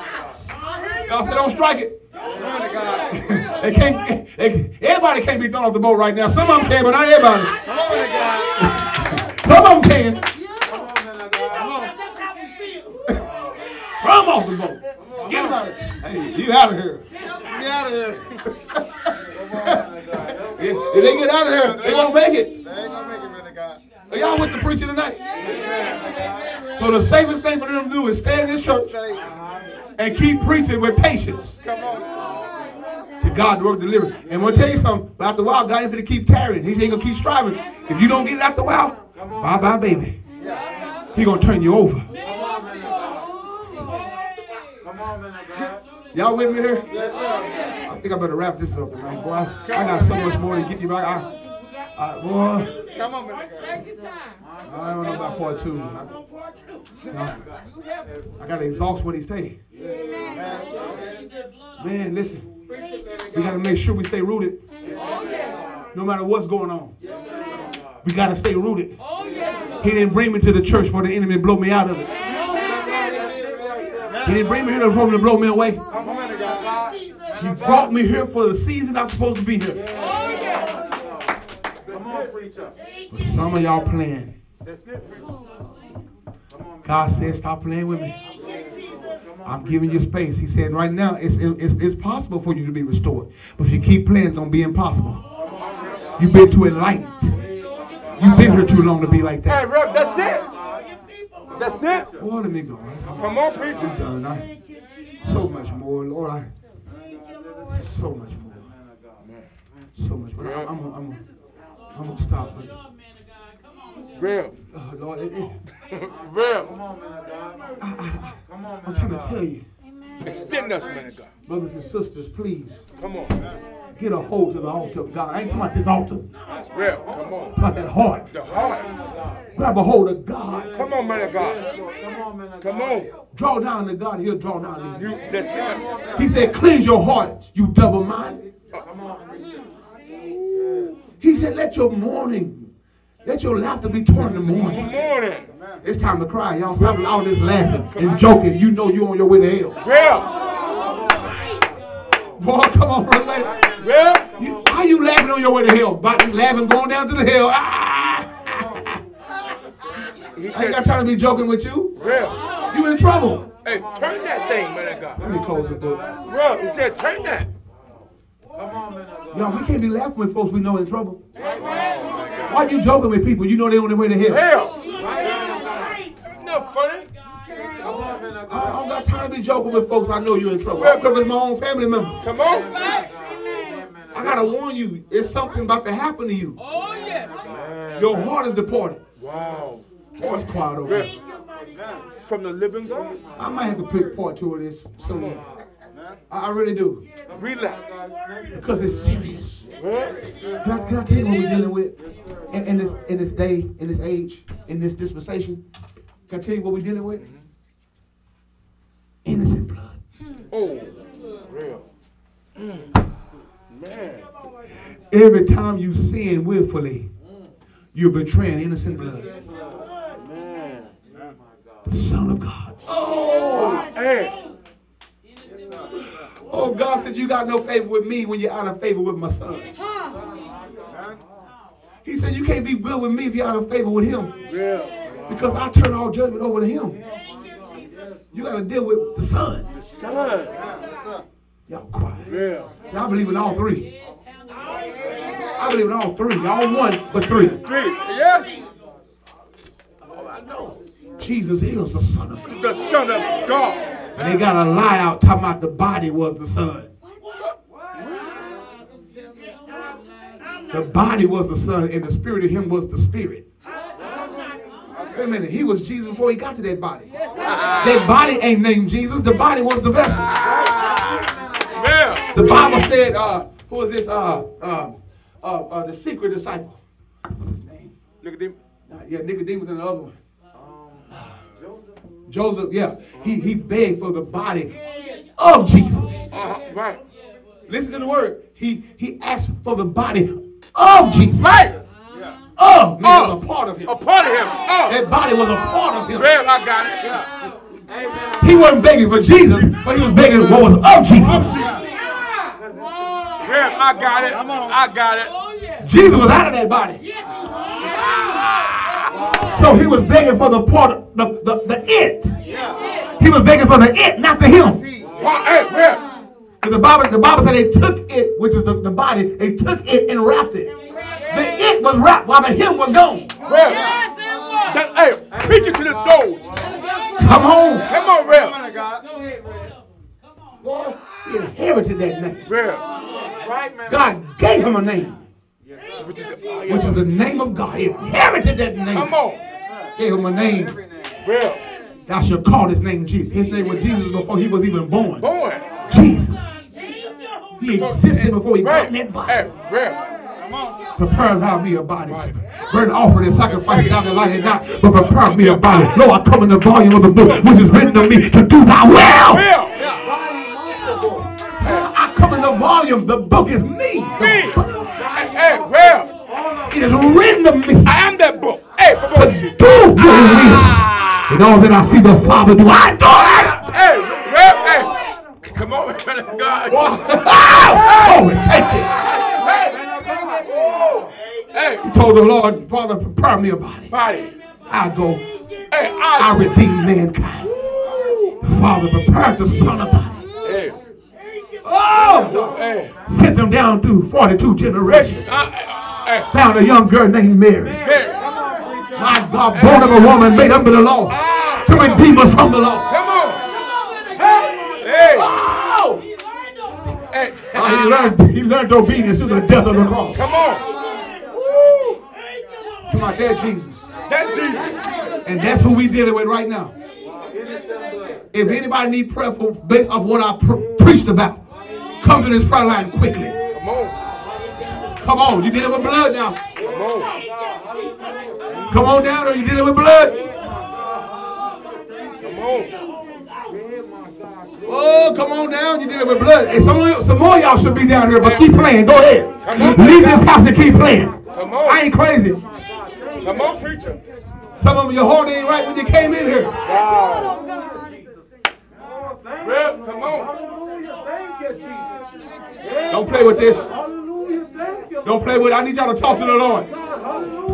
God said, don't strike it. Glory to God. They can't, they- everybody can't be thrown off the boat right now. Some of them can, but not everybody. Glory to God. Some of them can. Come on, man of God. Come on. That's how we feel. Throw them off the boat. Get them out of here. Hey, you out of here. Get out of here. Come on, man of God. Help If, if they get out of here, they won't make it. They ain't gonna make it, man of God. Are y'all with the preacher tonight? So the safest thing for them to do is stay in this church and keep preaching with patience Come on. to God to work deliverance. And I'm gonna tell you something. But after a while, God ain't gonna keep carrying. He ain't gonna keep striving. If you don't get it after a while, bye bye, baby. Yeah. He gonna turn you over. Come on, man of God. Come on, man of God. Y'all with me here? Yes, sir. I think I better wrap this up tonight, boy. I, I got so much more to get you right. I, I, boy, Come on, man of God. Take your time. I don't know about part two. I, no, I gotta exhaust what he say. Man, listen. We gotta make sure we stay rooted, no matter what's going on. We gotta stay rooted. Oh. He didn't bring me to the church for the enemy to blow me out of it. He didn't bring me here for to blow me away. Come on, man of God. He brought me here for the season I'm supposed to be here. Come on, preacher. But some of y'all playing. That's it, preacher. Come on, God said, stop playing with me. I'm giving you space. He said, right now, it's, it's, it's possible for you to be restored. But if you keep playing, it's going to be impossible. You've been too enlightened. You've been here too long to be like that. Hey. Rev, that's it. That's it. Boy, let me go. Come on, I'm preacher. done. I, so much more, Lord. I, so much more. So much more. I'm, I'm, I'm, I'm, I'm going to stop. But, Rev. oh, Lord, it, it, Rev. Come on, man of God. I, I, Come on, I'm man trying of to God. tell you, Extend us, man of God. brothers and sisters, please Come on. Get a hold to the altar of God. I ain't talking about this altar. That's real. come on. about that heart. The heart. Grab a hold of God. Come on, man of God. Come on, man of God. Come on. Draw down to God. He'll draw down to You, that's it. He said, cleanse your heart, you double minded. Come on. He said, let your mourning, let your laughter be turned to mourning. Good morning. It's time to cry. Y'all stop all this laughing and joking. You know you're on your way to hell. Rev. Boy, come on, brother. You, how you laughing on your way to hell? About this laughing going down to the hell. Ah! I ain't got time to be joking with you. Rev. You in trouble. Hey, turn that thing, man of God. Let me close the book. Rev, he said, turn that. Come on, man of Y'all, we can't be laughing with folks we know in trouble. Why are you joking with people you know they on their way to hell? Hell. No funny. Come on, man of I, I don't got time to be joking with folks I know you're in trouble. Because it's my own family member. Come on. Amen, man of I gotta warn you, it's something about to happen to you. Oh, yes. Man. Your heart is departed. Wow. Oh, it's quiet over Rev. here. From the living God. I might have to pick part two of this soon. I, I really do. Relax. Because it's serious. Rev. Can I, can I tell you what we're dealing with in, in this in this day, in this age, in this dispensation? Can I tell you what we're dealing with? Innocent blood. Hmm. Oh. Real. Man. Every time you sin willfully, you're betraying innocent blood. Man. The Son of God. Oh, Hey. Oh, God said you got no favor with me when you're out of favor with my son. He said you can't be good with me if you're out of favor with him. Real. Because I turn all judgment over to him. You got to deal with the son. The son. Yes, sir. Y'all quiet. Real. See, I believe in all three. I believe in all three. Y'all one, but three. Three. Yes. Oh, I know. Jesus is the Son of God. The son of God. And they got a lie out talking about the body was the Son. The body was the Son, and the spirit of him was the Spirit. Wait a minute, he was Jesus before he got to that body. That body ain't named Jesus. The body was the vessel. Real. The Bible said, uh, who is this? Uh, uh, uh, uh, the secret disciple. What's his name? Look at them. Uh, yeah, Nicodemus and the other one. Joseph, yeah. He, he begged for the body of Jesus. Uh-huh. Right. Listen to the word. He he asked for the body of Jesus. Right. Oh, of means Of. Oh. was a part of him. A part of him. Oh. That body was a part of him. Real. I got it. He wasn't begging for Jesus, but he was begging what was of Jesus. Oh, Rev, I got it. I got it. Oh, yeah. Jesus was out of that body. Ah. So he was begging for the part, the, the, the it. He was begging for the it, not the him. Why- Hey, Rev. Because the Bible, the Bible said they took it, which is the, the body, they took it and wrapped it. The it was wrapped while the him was gone. Rev. Yes, it was. That, hey, preach it to the souls. Come on. Come on, Rev. Come on, God. Boy, he inherited that name. Rev. Right, man. God gave him a name, Which is, which is the name of God. He inherited that name. Come on. Gave him a name. Every name. Rev. Thou shalt call his name Jesus. His name was Jesus before he was even born. Boy. Jesus. He existed before he got Right. in that body. Hey, Rev. Prepare thou me a body. Burn offering and sacrifice thou the light and not, but prepare me a body. Lo, I come in the volume of the book which is written of me to do thy will. I come in the volume. The book is me. Me. Hey, Rev. It is written of me. I am that book. Hey, promotion. do. Ah. And all that I see the Father do, I do it. Hey, Rev. Hey. Come on, man God. Oh, take it. Hey, He told the Lord, Father, prepare me a body. body. I go, Hey, I I. redeem mankind. Father, prepare the Son of body. Hey, Oh! hey. Sent them down through 42 generations. Uh, uh, Hey, Found a young girl named Mary. hey. My God, born of a woman made under the law ah. to redeem us from the law. Come on. Hey. Oh! Hey. Uh, he learned he learned obedience through the death of the cross. Come on. To my dad Jesus. That's Jesus. And that's who we dealing with right now. If anybody need prayer for based off what I pr- preached about, come to this prayer line quickly. Come on. Come on, you dealing with blood now. Come on. Come on down or you dealing with blood. Come on. Oh, come on down, you did it with blood. Hey, some, of, some more of y'all should be down here, but keep playing. Go ahead. On. Leave this house and keep playing. Come I ain't crazy. Come on, preacher. Some of your heart ain't right when you came in here. Wow. Rep, come on. Hallelujah. Thank you, Jesus. Don't play with this. Hallelujah. Thank you. Don't play with it. I need y'all to talk to the Lord.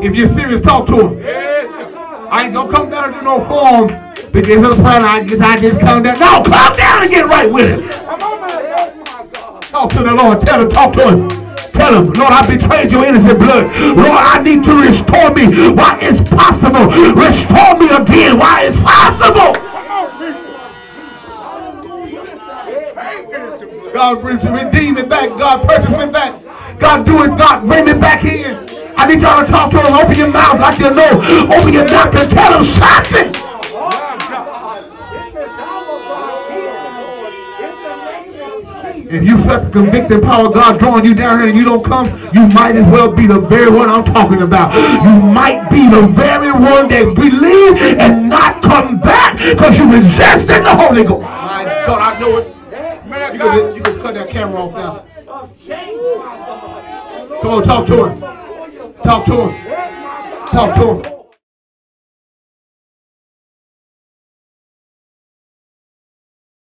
If you're serious, talk to him. I ain't gonna come down to no form because of the prayer line. Because I just come down. No, come down and get right with him. Talk to the Lord. Tell him. Talk to him. Tell him, Lord, I betrayed your innocent blood. Lord, I need to restore me. Why it's possible. Restore me again. Why it's possible. God redeem me back. God purchase me back. God do it. God bring me back in. I need y'all to talk to him. Open your mouth like you know. Open your mouth and tell him something. My God. It's the power of God healing, Lord. It's the name of Jesus. If you felt the convicting power of God drawing you down here and you don't come, you might as well be the very one I'm talking about. You might be the very one that believe and not come back because you resisted the Holy Ghost. My God, I know it. You can, you can cut that camera off now. Of change, my God. Come on, talk to him. Talk to him. Talk to him.